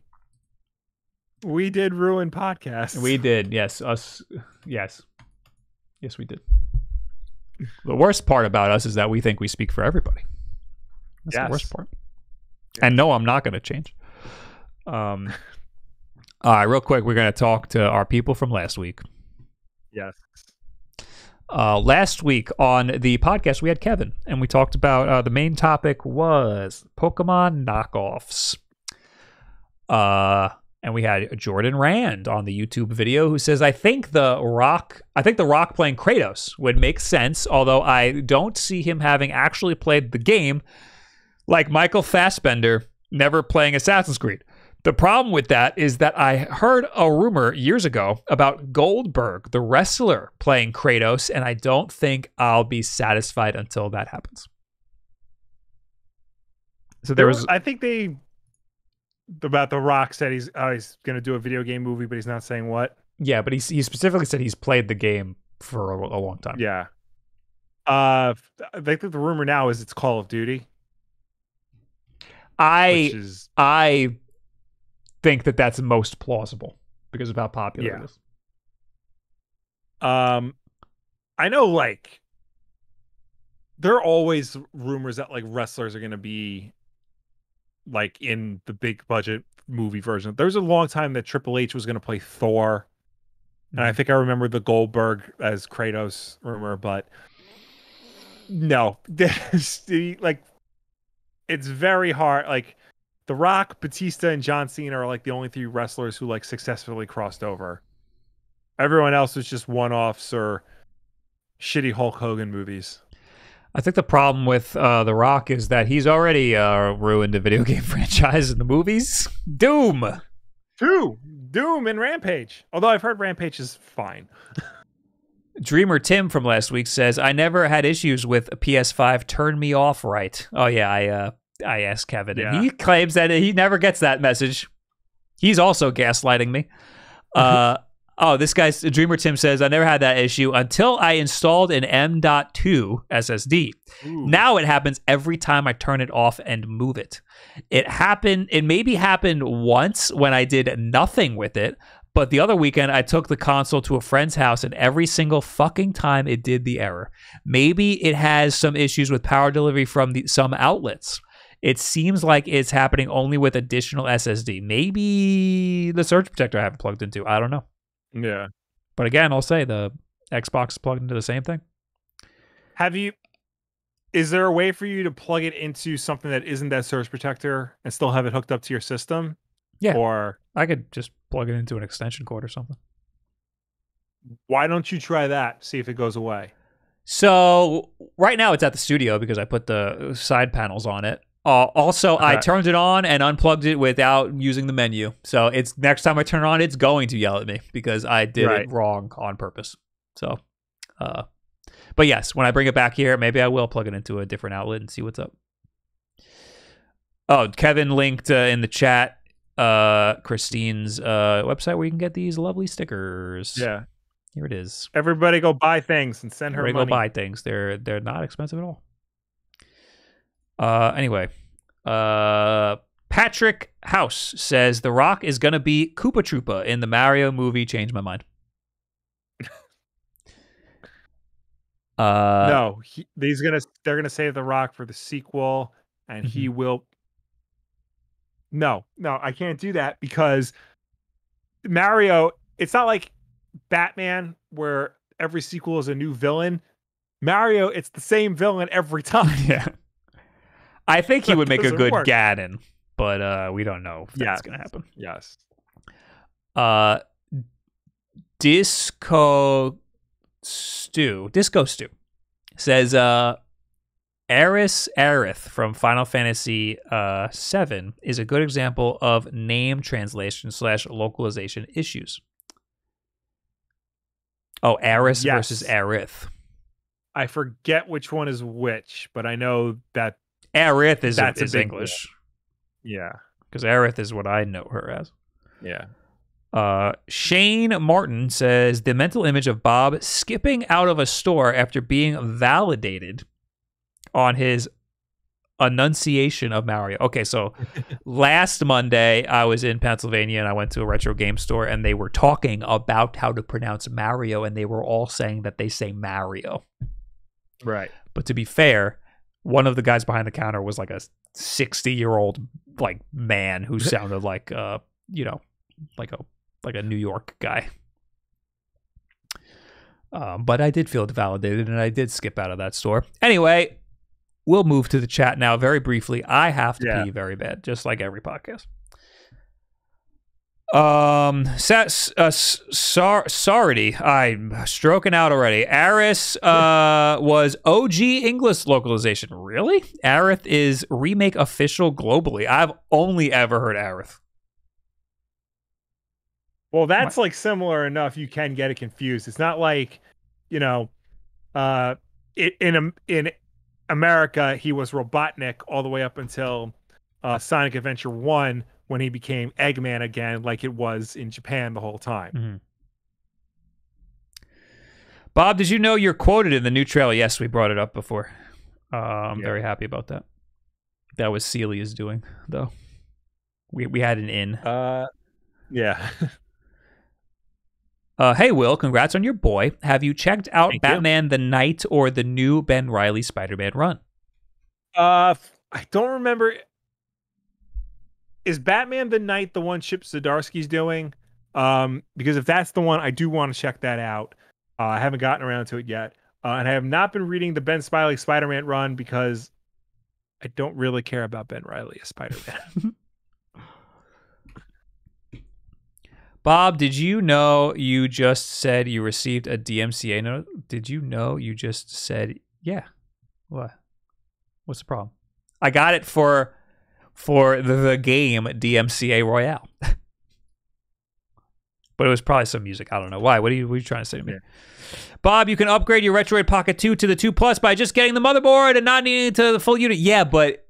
We did ruin podcasts. We did, yes, us, yes, yes, we did. The worst part about us is that we think we speak for everybody. That's the worst part. And no, I'm not going to change. Um, all right, real quick, we're going to talk to our people from last week. Yes. Uh, last week on the podcast, we had Kevin, and we talked about uh, the main topic was Pokemon knockoffs. Uh, and we had Jordan Rand on the YouTube video who says, "I think the Rock, I think the Rock playing Kratos would make sense, although I don't see him having actually played the game, like Michael Fassbender never playing Assassin's Creed." The problem with that is that I heard a rumor years ago about Goldberg, the wrestler, playing Kratos, and I don't think I'll be satisfied until that happens. So there was, I think they about the Rock said he's oh, he's gonna do a video game movie, but he's not saying what. yeah, but he he specifically said he's played the game for a, a long time. Yeah. Uh, I think the rumor now is it's Call of Duty, I is I think that that's most plausible because of how popular Yeah. it is. um, I know like there are always rumors that like wrestlers are gonna be like in the big budget movie version. There was a long time that Triple H was gonna play Thor. And I think I remember the Goldberg as Kratos rumor, but no, like it's very hard. Like The Rock, Batista, and John Cena are like the only three wrestlers who like successfully crossed over. Everyone else was just one offs or shitty Hulk Hogan movies. I think the problem with uh, The Rock is that he's already uh, ruined a video game franchise in the movies. Doom. Two, Doom and Rampage. Although I've heard Rampage is fine. Dreamer Tim from last week says, "I never had issues with a PS5. Turn me off, right?" Oh yeah, I uh, I asked Kevin, and he claims that he never gets that message. He's also gaslighting me. Uh, oh, this guy's Dreamer Tim says, "I never had that issue until I installed an M.2 SSD. Now it happens every time I turn it off and move it. It happened. It maybe happened once when I did nothing with it." But the other weekend, I took the console to a friend's house, and every single fucking time it did the error. Maybe it has some issues with power delivery from the, some outlets. It seems like it's happening only with additional SSD. Maybe the surge protector I haven't plugged into. I don't know. yeah. But again, I'll say the Xbox is plugged into the same thing. Have you? Is there a way for you to plug it into something that isn't that surge protector and still have it hooked up to your system? Yeah. Or I could just plug it into an extension cord or something. why don't you try that? See if it goes away. So right now it's at the studio because I put the side panels on it. Uh, also, I turned it on and unplugged it without using the menu. So it's next time I turn it on, it's going to yell at me because I did Right. it wrong on purpose. So, uh, but yes, when I bring it back here, maybe I will plug it into a different outlet and see what's up. Oh, Kevin linked uh, in the chat uh, Christine's uh, website where you can get these lovely stickers. Yeah. here it is. Everybody go buy things and send her Everybody money. go buy things. They're they're not expensive at all. Uh, anyway, uh, Patrick House says The Rock is gonna be Koopa Troopa in the Mario movie. Changed my mind. Uh, no, he, he's gonna. They're gonna save the Rock for the sequel, and he Mm-hmm. will. No, no, I can't do that because Mario. It's not like Batman where every sequel is a new villain. Mario, it's the same villain every time. yeah. I think he would make a good work. Ganon, but uh, we don't know if that's Yes. gonna happen. yes. Uh, Disco Stew, Disco Stew says, uh, Aeris Aerith from Final Fantasy uh, VII is a good example of name translation slash localization issues. Oh, Aeris Yes. versus Aerith. I forget which one is which, but I know that Aerith is, That's is. English yeah, because Aerith is what I know her as. yeah. Uh, Shane Martin says the mental image of Bob skipping out of a store after being validated on his enunciation of Mario. Okay, so last Monday I was in Pennsylvania and I went to a retro game store and they were talking about how to pronounce Mario and they were all saying that they say Mario. Right. But to be fair, one of the guys behind the counter was like a 60 year old like man who sounded like uh you know like a like a New York guy. Um, but I did feel validated and I did skip out of that store. Anyway, we'll move to the chat now very briefly. I have to Yeah. pee very bad, just like every podcast. Um, sa- s- uh, s- sor- sorry, I'm stroking out already. Aeris uh, was OG English localization. Really? Aerith is remake official globally. I've only ever heard Aerith. Well, that's like similar enough. You can get it confused. It's not like, you know, uh, in Am- in America he was Robotnik all the way up until uh, Sonic Adventure One when he became Eggman again, like it was in Japan the whole time. Bob, did you know you're quoted in the new trailer? Yes, we brought it up before. Uh, I'm Yeah. very happy about that. That was Celia's doing, though. We we had an in. Uh, yeah. Uh, hey, Will, congrats on your boy. Have you checked out Thank you. Batman the Knight or the new Ben Riley Spider Man run? Uh, I don't remember. Is Batman the Knight the one Chip Zdarsky's doing? Um, because if that's the one, I do want to check that out. Uh, I haven't gotten around to it yet, uh, and I have not been reading the Ben Spiley Spider-Man run because I don't really care about Ben Riley as Spider-Man. Bob, did you know you just said you received a DMCA note? Did you know you just said, yeah? What? What's the problem? I got it for for the, the game DMCA Royale. but it was probably some music. I don't know why. What are you, what are you trying to say to me? Bob, you can upgrade your Retroid Pocket 2 to the 2 Plus by just getting the motherboard and not needing to the full unit. Yeah, but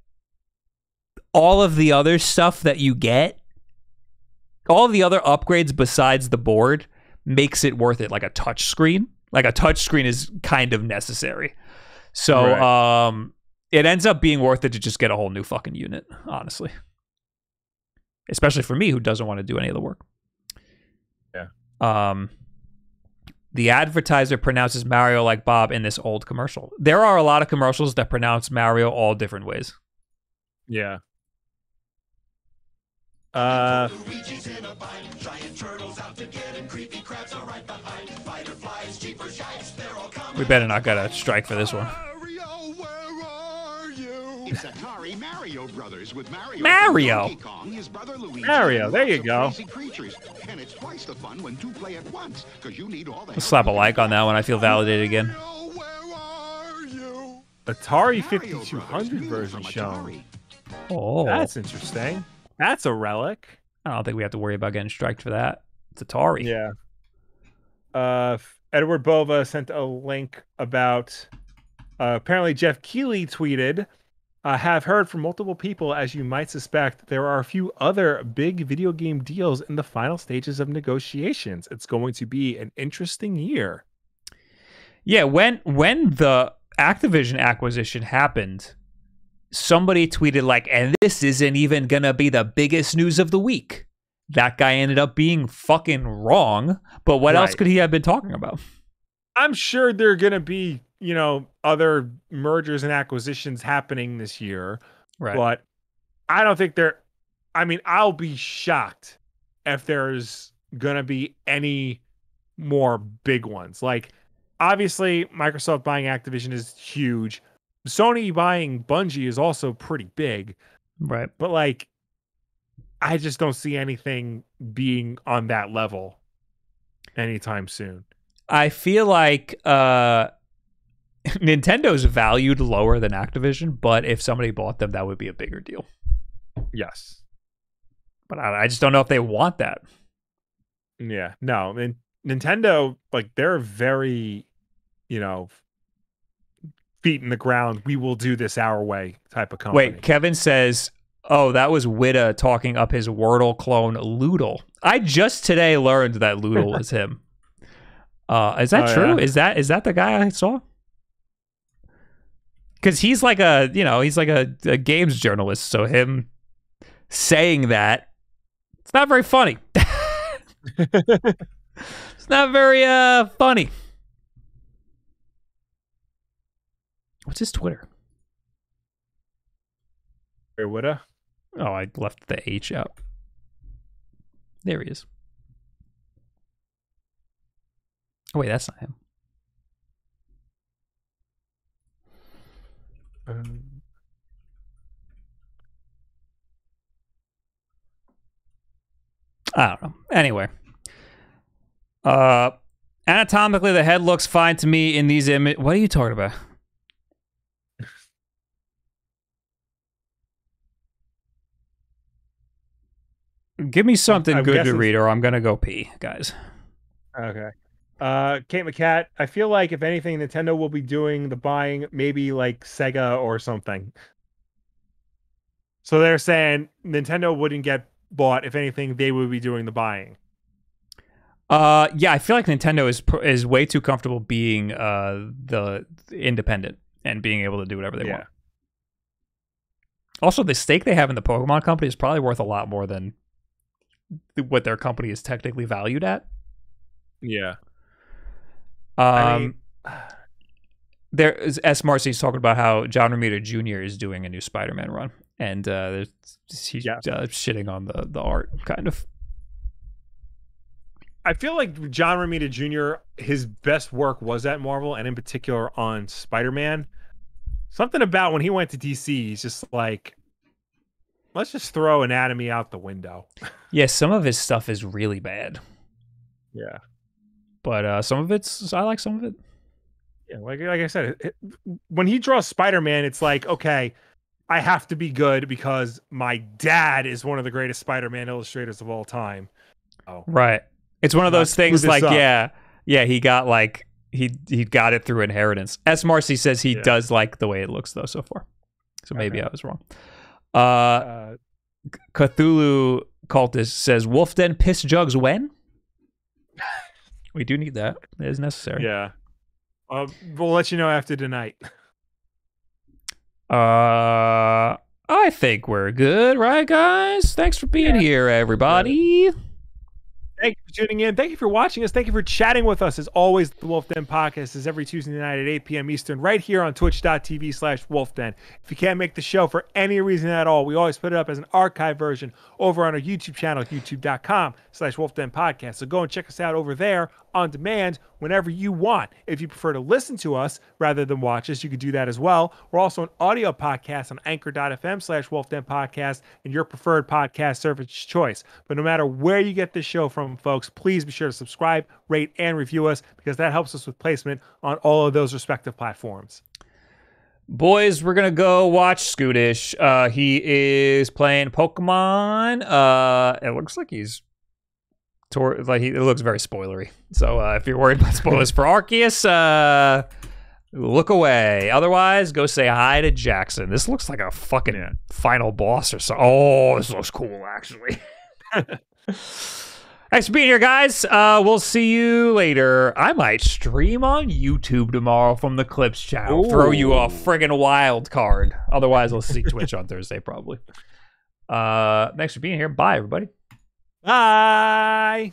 all of the other stuff that you get all the other upgrades besides the board makes it worth it like a touch screen like a touch screen is kind of necessary so Right. um it ends up being worth it to just get a whole new fucking unit honestly. Especially for me who doesn't want to do any of the work. Yeah. um the advertiser pronounces mario like bob in this old commercial. There are a lot of commercials that pronounce mario all different ways. Yeah. Uh, we better not get a strike for this one It's Atari Mario Brothers with Mario. Mario. Kong, his brother Luigi, Mario, there you go. Creatures. And it's twice the fun when two play at once, because you need all the Let's slap a like on that one i feel validated again Mario, where are you? Atari 5200 version from shown. Oh That's interesting. That's a relic. I don't think we have to worry about getting striked for that. It's Atari. Yeah. Uh, Edward Bova sent a link about uh, apparently Jeff Keighley tweeted, uh, have heard from multiple people, as you might suspect, there are a few other big video game deals in the final stages of negotiations. It's going to be an interesting year. Yeah, when when the Activision acquisition happened, somebody tweeted like, "And this isn't even gonna be the biggest news of the week." That guy ended up being fucking wrong. But what else could he have been talking about? I'm sure going to be, you know, other mergers and acquisitions happening this year. Right. but I don't think there. I mean, I'll be shocked if there's gonna be any more big ones. Like, obviously, Microsoft buying Activision is huge. Sony buying Bungie is also pretty big, right. but like, I just don't see anything being on that level anytime soon. I feel like uh Nintendo's valued lower than Activision, but if somebody bought them, that would be a bigger deal. Yes. But I, I just don't know if they want that. Yeah. No. And Nintendo, like, they're very, you know, feet in the ground. We will do this our way type of company. Wait, Kevin says, "Oh, that was Whitta talking up his Wordle clone Lewdle." I just today learned that Lewdle was him. Uh, is that Oh, true? yeah? Is that is that the guy I saw? Because he's like a you know he's like a, a games journalist, so him saying that it's not very funny. it's not very uh funny. What's his Twitter? Woulda. Oh, I left the H out. There he is. Oh, wait, that's not him. Um, I don't know. Anyway. Uh anatomically the head looks fine to me in these images. What are you talking about? Give me something I'm good to read or I'm going to go pee, guys. Okay. Uh, Kate McCat, I feel like if anything, Nintendo will be doing the buying, maybe like Sega or something. So they're saying Nintendo wouldn't get bought. If anything, they would be doing the buying. Uh, yeah, I feel like Nintendo is is way too comfortable being uh the independent and being able to do whatever they Yeah. want. Also, the stake they have in the Pokemon company is probably worth a lot more than what their company is technically valued at. Yeah. Um, I mean- there is S. Marcy's talking about how John Romita Jr. is doing a new Spider-Man run, and uh, he's Yeah. uh, shitting on the the art, kind of. I feel like John Romita Jr. His best work was at Marvel, and in particular on Spider Man. Something about when he went to DC, he's just like, let's just throw anatomy out the window. Yeah, some of his stuff is really bad, Yeah, but uh, some of it's I like some of it. yeah. Like like I said, it, when he draws Spider Man, it's like, okay, I have to be good because my dad is one of the greatest Spider Man illustrators of all time. Oh, Right. It's one of those things like up. yeah, yeah, he got like he he got it through inheritance. S Marcy says he Yeah. does like the way it looks though so far. So maybe Okay. I was wrong. Uh uh, Cthulhu cultist says Wulff Den piss jugs when? We do need that. It is necessary. yeah. Uh, we'll let you know after tonight. Uh I think we're good, right guys? Thanks for being here, everybody. Thank for tuning in. Thank you for watching us. Thank you for chatting with us. As always, the Wulff Den podcast is every Tuesday night at 8 p.m. Eastern, right here on twitch.tv slash wulffden. If you can't make the show for any reason at all, we always put it up as an archive version over on our YouTube channel, youtube.com slash wulffden podcast. So go and check us out over there on demand whenever you want. If you prefer to listen to us rather than watch us, you could do that as well. We're also an audio podcast on anchor.fm slash wulffden podcast and your preferred podcast service choice. But no matter where you get this show from, folks, please be sure to subscribe, rate, and review us because that helps us with placement on all of those respective platforms. Boys, we're gonna go watch Scootish. Uh, he is playing Pokemon. Uh, it looks like he's tor- like he, it looks very spoilery. So uh, if you're worried about spoilers for Arceus, uh, look away. Otherwise, go say hi to Jackson. This looks like a fucking final boss or so. Oh, this looks cool actually. Thanks for being here, guys. Uh, we'll see you later. I might stream on YouTube tomorrow from the Clips channel. Throw you a friggin' wild card. Otherwise, we'll see Twitch on Thursday probably. Uh, thanks for being here. Bye, everybody. Bye.